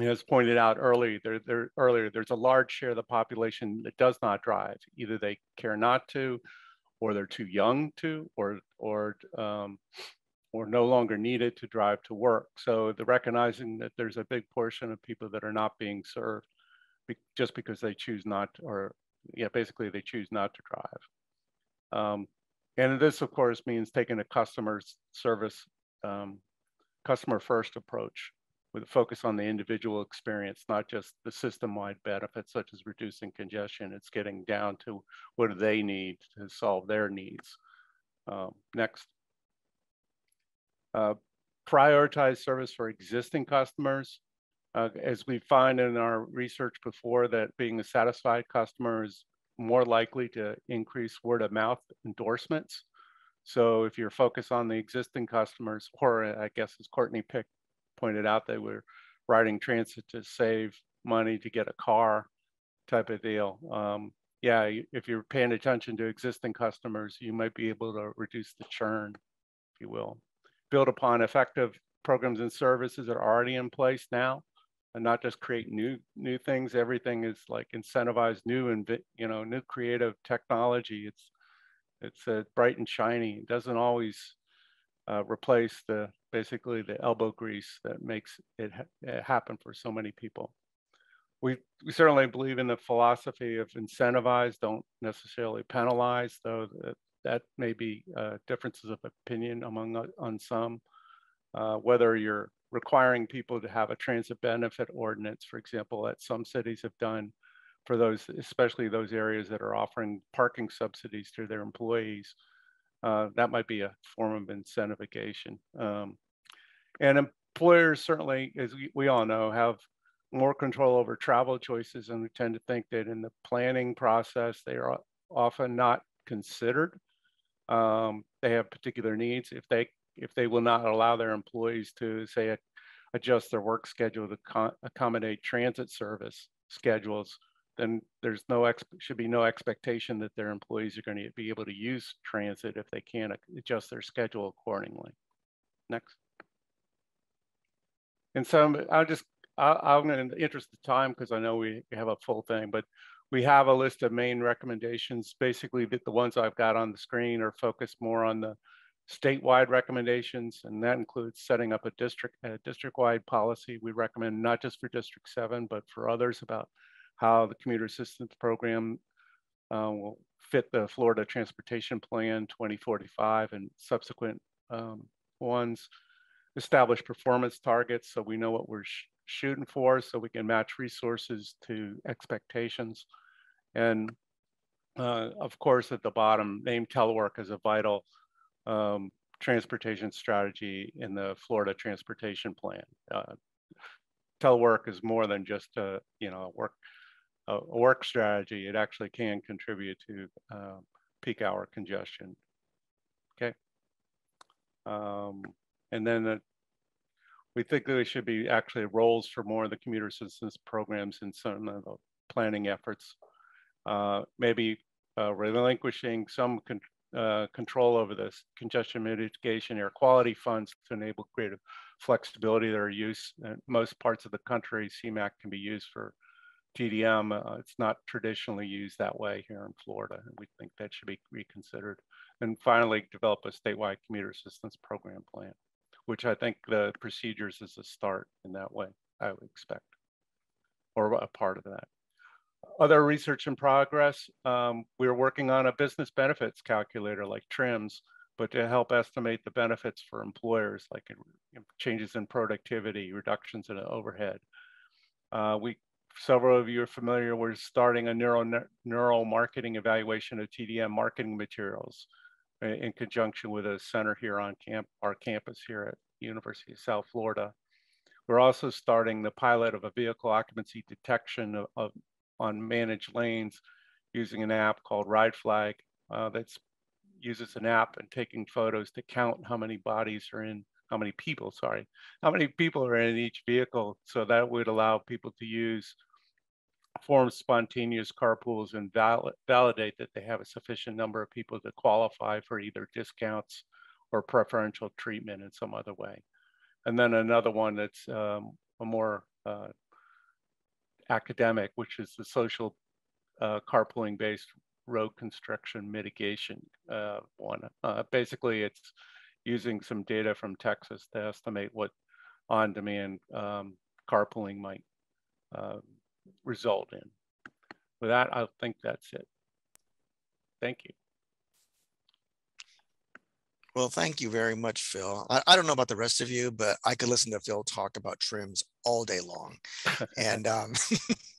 Speaker 8: as pointed out earlier, there, there, earlier, there's a large share of the population that does not drive. Either they care not to, or they're too young to, or, or um, or no longer needed to drive to work. So the recognizing that there's a big portion of people that are not being served be, just because they choose not, or yeah, basically they choose not to drive. Um, and this, of course, means taking a customer service, um, customer first approach with a focus on the individual experience, not just the system-wide benefits such as reducing congestion. It's getting down to what do they need to solve their needs. Um, next. Uh, prioritize service for existing customers. Uh, as we find in our research before that being a satisfied customer is more likely to increase word of mouth endorsements. So if you're focused on the existing customers, or I guess as Courtney picked, pointed out, they were riding transit to save money to get a car type of deal. Um, yeah, if you're paying attention to existing customers, you might be able to reduce the churn, if you will. Build upon effective programs and services that are already in place now and not just create new new things. Everything is like incentivize new and you know new creative technology. It's it's uh, bright and shiny. It doesn't always uh, replace the basically the elbow grease that makes it, ha it happen for so many people. We, we certainly believe in the philosophy of incentivize, don't necessarily penalize, though that, may be uh, differences of opinion among uh, on some. Uh, whether you're requiring people to have a transit benefit ordinance, for example, that some cities have done for those, especially those areas that are offering parking subsidies to their employees. Uh, that might be a form of incentivization. Um, and employers certainly, as we, we all know, have more control over travel choices and we tend to think that in the planning process, they are often not considered. Um, they have particular needs. If they if they will not allow their employees to say adjust their work schedule to accommodate transit service schedules, then there's no should be no expectation that their employees are going to be able to use transit if they can't adjust their schedule accordingly. Next. And so I'll just, I, am going to interest the time because I know we have a full thing, but we have a list of main recommendations. Basically, the, the ones I've got on the screen are focused more on the statewide recommendations, and that includes setting up a district a district-wide policy. We recommend not just for District 7, but for others about how the commuter assistance program uh, will fit the Florida Transportation Plan 2045 and subsequent um, ones establish performance targets so we know what we're sh shooting for so we can match resources to expectations. And uh, of course, at the bottom, name telework as a vital um, transportation strategy in the Florida Transportation Plan. Uh, telework is more than just a, you know, work, a work strategy. It actually can contribute to uh, peak hour congestion. Okay. Um, and then the, we think that there should be actually roles for more of the commuter assistance programs in some of the planning efforts. Uh, maybe uh, relinquishing some con uh, control over this congestion mitigation air quality funds to enable greater flexibility that are used in most parts of the country. CMAQ can be used for TDM. Uh, it's not traditionally used that way here in Florida. And we think that should be reconsidered. And finally, develop a statewide commuter assistance program plan which I think the procedures is a start in that way, I would expect, or a part of that. Other research in progress, um, we're working on a business benefits calculator like TRIMS, but to help estimate the benefits for employers, like changes in productivity, reductions in overhead. Uh, we, several of you are familiar, we're starting a neural, neural marketing evaluation of TDM marketing materials in conjunction with a center here on camp, our campus here at University of South Florida. We're also starting the pilot of a vehicle occupancy detection of, of on managed lanes using an app called Ride Flag uh, that uses an app and taking photos to count how many bodies are in, how many people, sorry, how many people are in each vehicle. So that would allow people to use form spontaneous carpools and val validate that they have a sufficient number of people to qualify for either discounts or preferential treatment in some other way. And then another one that's um, a more uh, academic, which is the social uh, carpooling based road construction mitigation uh, one. Uh, basically, it's using some data from Texas to estimate what on-demand um, carpooling might uh, result in. With that, I think that's it. Thank you.
Speaker 1: Well, thank you very much, Phil. I, I, don't know about the rest of you, but I could listen to Phil talk about TRIMS all day long. *laughs* and um,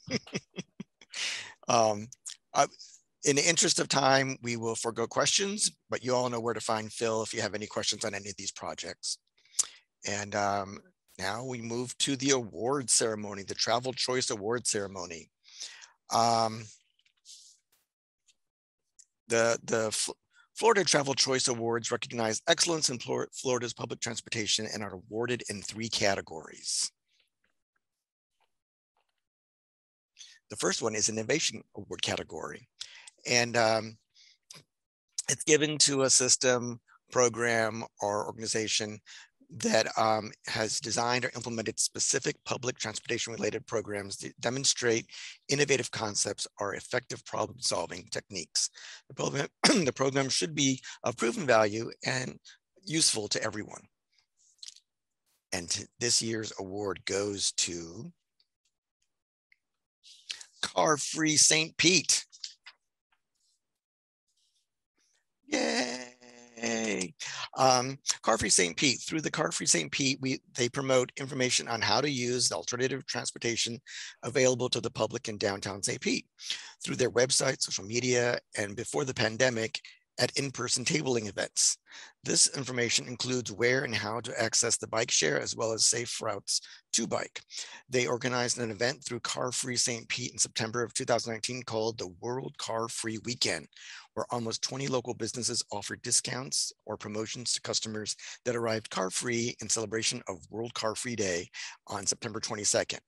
Speaker 1: *laughs* um, I, in the interest of time, we will forego questions, but you all know where to find Phil if you have any questions on any of these projects. And um, now we move to the award ceremony, the Travel Choice Award ceremony. Um, the, the Florida Travel Choice Awards recognize excellence in Florida's public transportation and are awarded in three categories. The first one is an innovation award category. And um, it's given to a system, program, or organization that um, has designed or implemented specific public transportation related programs that demonstrate innovative concepts or effective problem solving techniques. The program, *clears throat* the program should be of proven value and useful to everyone. And this year's award goes to Car Free St. Pete. Yay! Yay. Um, Car Free St. Pete, through the Carfree St. Pete, we, they promote information on how to use the alternative transportation available to the public in downtown St. Pete. Through their website, social media, and before the pandemic, at in-person tabling events. This information includes where and how to access the bike share as well as safe routes to bike. They organized an event through Car Free St. Pete in September of 2019 called the World Car Free Weekend, where almost 20 local businesses offered discounts or promotions to customers that arrived car free in celebration of World Car Free Day on September 22nd.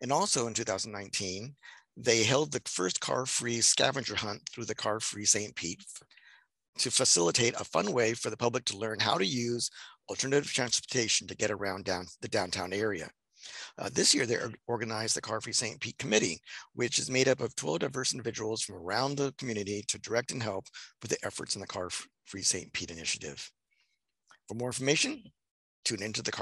Speaker 1: And also in 2019, they held the first car-free scavenger hunt through the Car-Free St. Pete to facilitate a fun way for the public to learn how to use alternative transportation to get around down the downtown area. Uh, this year, they organized the Car Free St. Pete Committee, which is made up of 12 diverse individuals from around the community to direct and help with the efforts in the Car Free St. Pete initiative. For more information, tune into the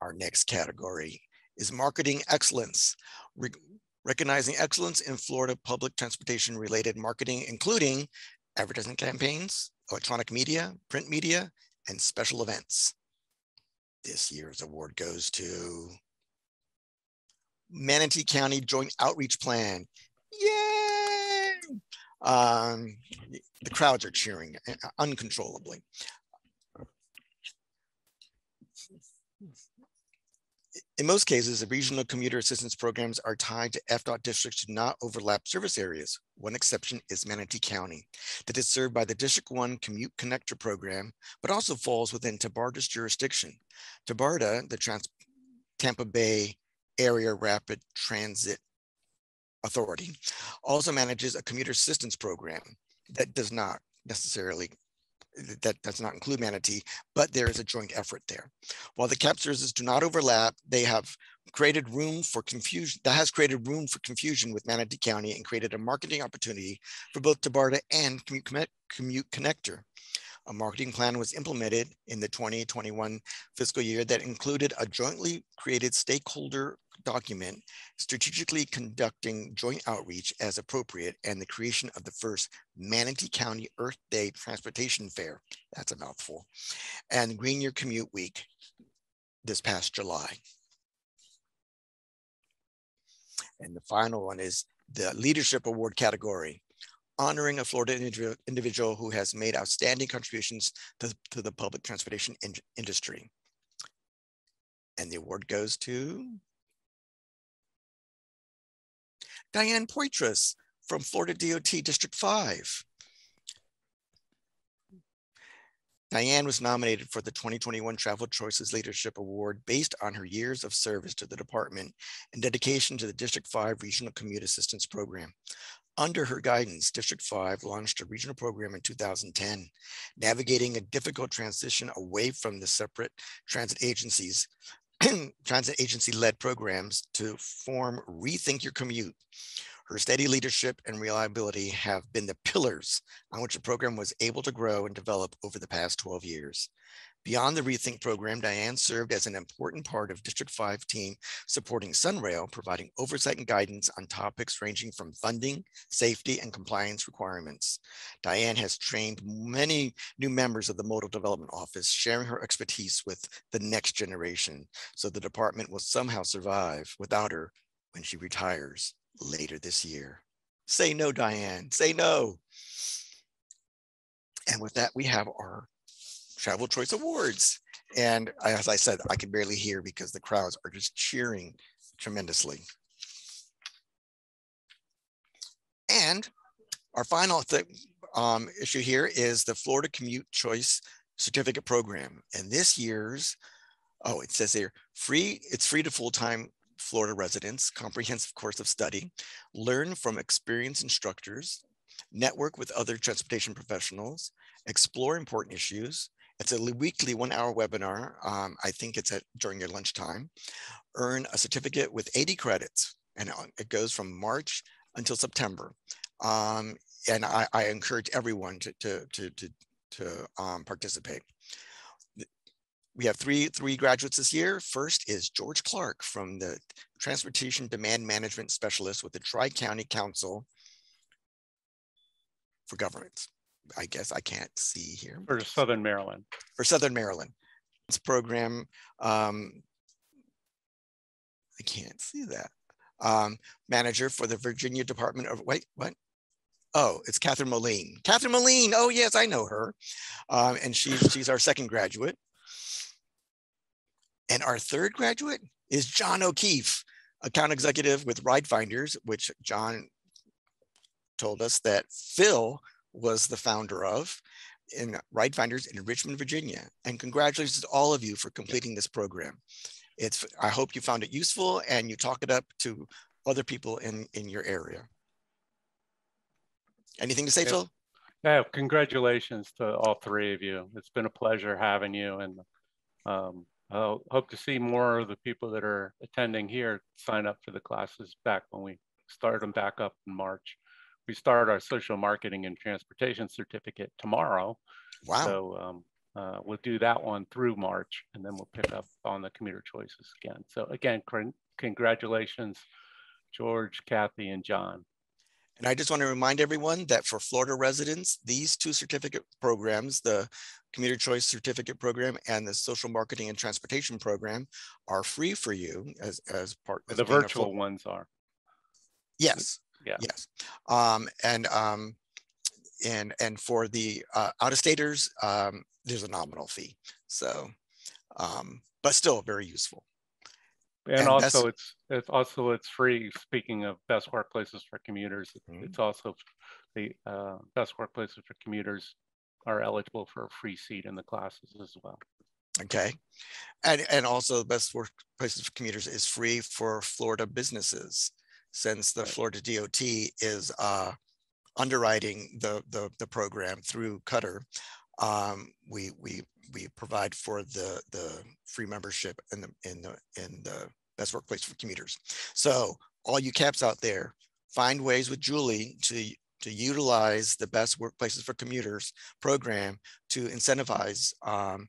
Speaker 1: Our next category is marketing excellence, Re recognizing excellence in Florida public transportation related marketing, including advertising campaigns, electronic media, print media, and special events. This year's award goes to Manatee County Joint Outreach Plan. Yay! Um, the crowds are cheering uh, uncontrollably. In most cases, the regional commuter assistance programs are tied to FDOT districts do not overlap service areas. One exception is Manatee County, that is served by the District 1 Commute Connector program, but also falls within TBARTA's jurisdiction. TBARTA, the Trans Tampa Bay Area Rapid Transit Authority, also manages a commuter assistance program that does not necessarily that does not include Manatee, but there is a joint effort there. While the CAP services do not overlap, they have created room for confusion, that has created room for confusion with Manatee County and created a marketing opportunity for both TBARTA and Commute, Commute Connector. A marketing plan was implemented in the 2021 fiscal year that included a jointly created stakeholder document strategically conducting joint outreach as appropriate and the creation of the first Manatee County Earth Day Transportation Fair. That's a mouthful. And Green Your Commute Week this past July. And the final one is the Leadership Award category, honoring a Florida individual who has made outstanding contributions to, to the public transportation in industry. And the award goes to Diane Poitras from Florida DOT District 5. Diane was nominated for the 2021 Travel Choices Leadership Award based on her years of service to the department and dedication to the District 5 Regional Commute Assistance Program. Under her guidance, District 5 launched a regional program in 2010, navigating a difficult transition away from the separate transit agencies *clears throat* transit agency led programs to form Rethink Your Commute. Her steady leadership and reliability have been the pillars on which the program was able to grow and develop over the past 12 years. Beyond the Rethink program, Diane served as an important part of District 5 team supporting Sunrail, providing oversight and guidance on topics ranging from funding, safety, and compliance requirements. Diane has trained many new members of the Modal Development Office, sharing her expertise with the next generation, so the department will somehow survive without her when she retires later this year. Say no, Diane, say no. And with that, we have our Travel Choice Awards. And as I said, I can barely hear because the crowds are just cheering tremendously. And our final um, issue here is the Florida Commute Choice Certificate Program. And this year's, oh, it says here, free, it's free to full-time Florida residents, comprehensive course of study, learn from experienced instructors, network with other transportation professionals, explore important issues. It's a weekly one hour webinar. Um, I think it's at during your lunchtime. Earn a certificate with 80 credits and it goes from March until September. Um, and I, I, encourage everyone to, to, to, to, to um, participate we have three, three graduates this year. First is George Clark from the Transportation Demand Management Specialist with the Tri-County Council for Governments. I guess I can't see here.
Speaker 8: For Southern Maryland.
Speaker 1: For Southern Maryland. This program, um, I can't see that. Um, manager for the Virginia Department of, wait, what? Oh, it's Katherine Molin. Katherine Molin, oh yes, I know her. Um, and she's, she's our second graduate. And our third graduate is John O'Keefe, account executive with Ride Finders, which John told us that Phil was the founder of in Ride Finders in Richmond, Virginia. And congratulations to all of you for completing this program. It's, I hope you found it useful and you talk it up to other people in, in your area. Anything to say,
Speaker 8: yeah.
Speaker 1: Phil?
Speaker 8: Yeah, congratulations to all three of you. It's been a pleasure having you and um, I hope to see more of the people that are attending here sign up for the classes back when we start them back up in March. We start our social marketing and transportation certificate tomorrow.
Speaker 1: Wow.
Speaker 8: So um, uh, we'll do that one through March and then we'll pick up on the commuter choices again. So again, congratulations, George, Kathy, and John.
Speaker 1: And I just want to remind everyone that for Florida residents, these two certificate programs, the Commuter Choice Certificate Program and the Social Marketing and Transportation Program are free for you as, as part
Speaker 8: of The virtual ones are.
Speaker 1: Yes.
Speaker 8: Yeah.
Speaker 1: Yes. Um, and, um, and, and for the uh, out-of-staters, um, there's a nominal fee. So, um, but still very useful.
Speaker 8: And, and also it's, it's also, it's free. Speaking of best workplaces for commuters, mm -hmm. it's also the uh, best workplaces for commuters are eligible for a free seat in the classes as well.
Speaker 1: Okay. And, and also the best workplaces for commuters is free for Florida businesses since the. Florida DOT is uh, underwriting the, the, the program through CUTR, Um, we, we, we provide for the, the free membership in the, in the, in the best workplace for commuters. So all you caps out there, find ways with Julie to to utilize the best workplaces for commuters program to incentivize um,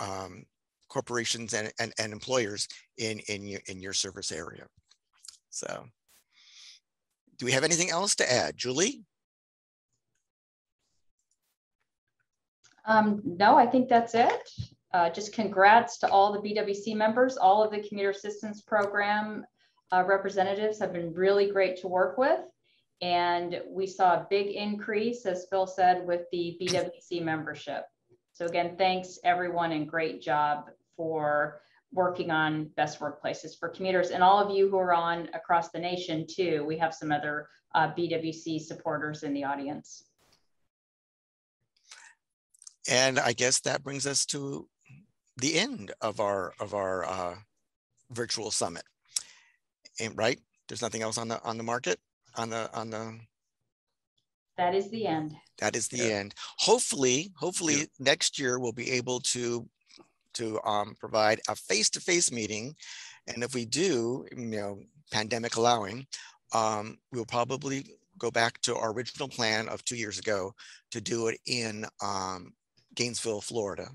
Speaker 1: um, corporations and, and, and, employers in, in, your, in your service area. So do we have anything else to add? Julie?
Speaker 2: Um, no, I think that's it. Uh, just congrats to all the BWC members, all of the commuter assistance program uh, representatives have been really great to work with. And we saw a big increase, as Phil said, with the BWC membership. So again, thanks everyone and great job for working on best workplaces for commuters and all of you who are on across the nation too. We have some other uh, BWC supporters in the audience.
Speaker 1: And I guess that brings us to the end of our of our uh, virtual summit. And right, there's nothing else on the on the market on the on the.
Speaker 2: That is the end.
Speaker 1: That is the yeah. end. Hopefully, hopefully yeah. next year we'll be able to to um, provide a face-to-face meeting. And if we do, you know, pandemic allowing, um, we'll probably go back to our original plan of two years ago to do it in um, Gainesville, Florida.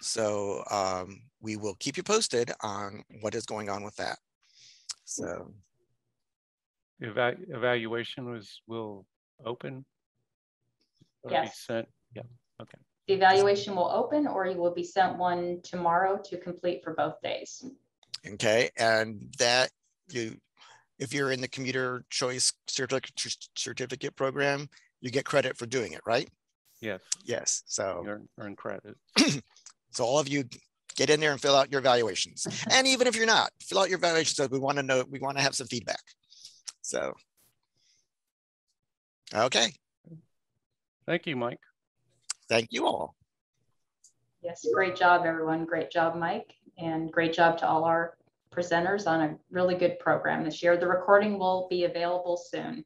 Speaker 1: So um, we will keep you posted on what is going on with that. So
Speaker 8: Eva evaluation was, will open? Or be
Speaker 2: Yes.
Speaker 8: Sent, yeah, okay.
Speaker 2: The evaluation will open or you will be sent one tomorrow to complete for both days.
Speaker 1: Okay, and that you, if you're in the commuter choice certificate certificate program, you get credit for doing it, right?
Speaker 8: Yes,
Speaker 1: Yes. So,
Speaker 8: earn, earn credit. *clears throat*
Speaker 1: so all of you get in there and fill out your evaluations. *laughs* And even if you're not, fill out your evaluations. So we want to know, we want to have some feedback. So, okay,
Speaker 8: Thank you, Mike.
Speaker 1: Thank you all.
Speaker 2: Yes, great job, everyone. Great job, Mike. And great job to all our presenters on a really good program this year. The recording will be available soon.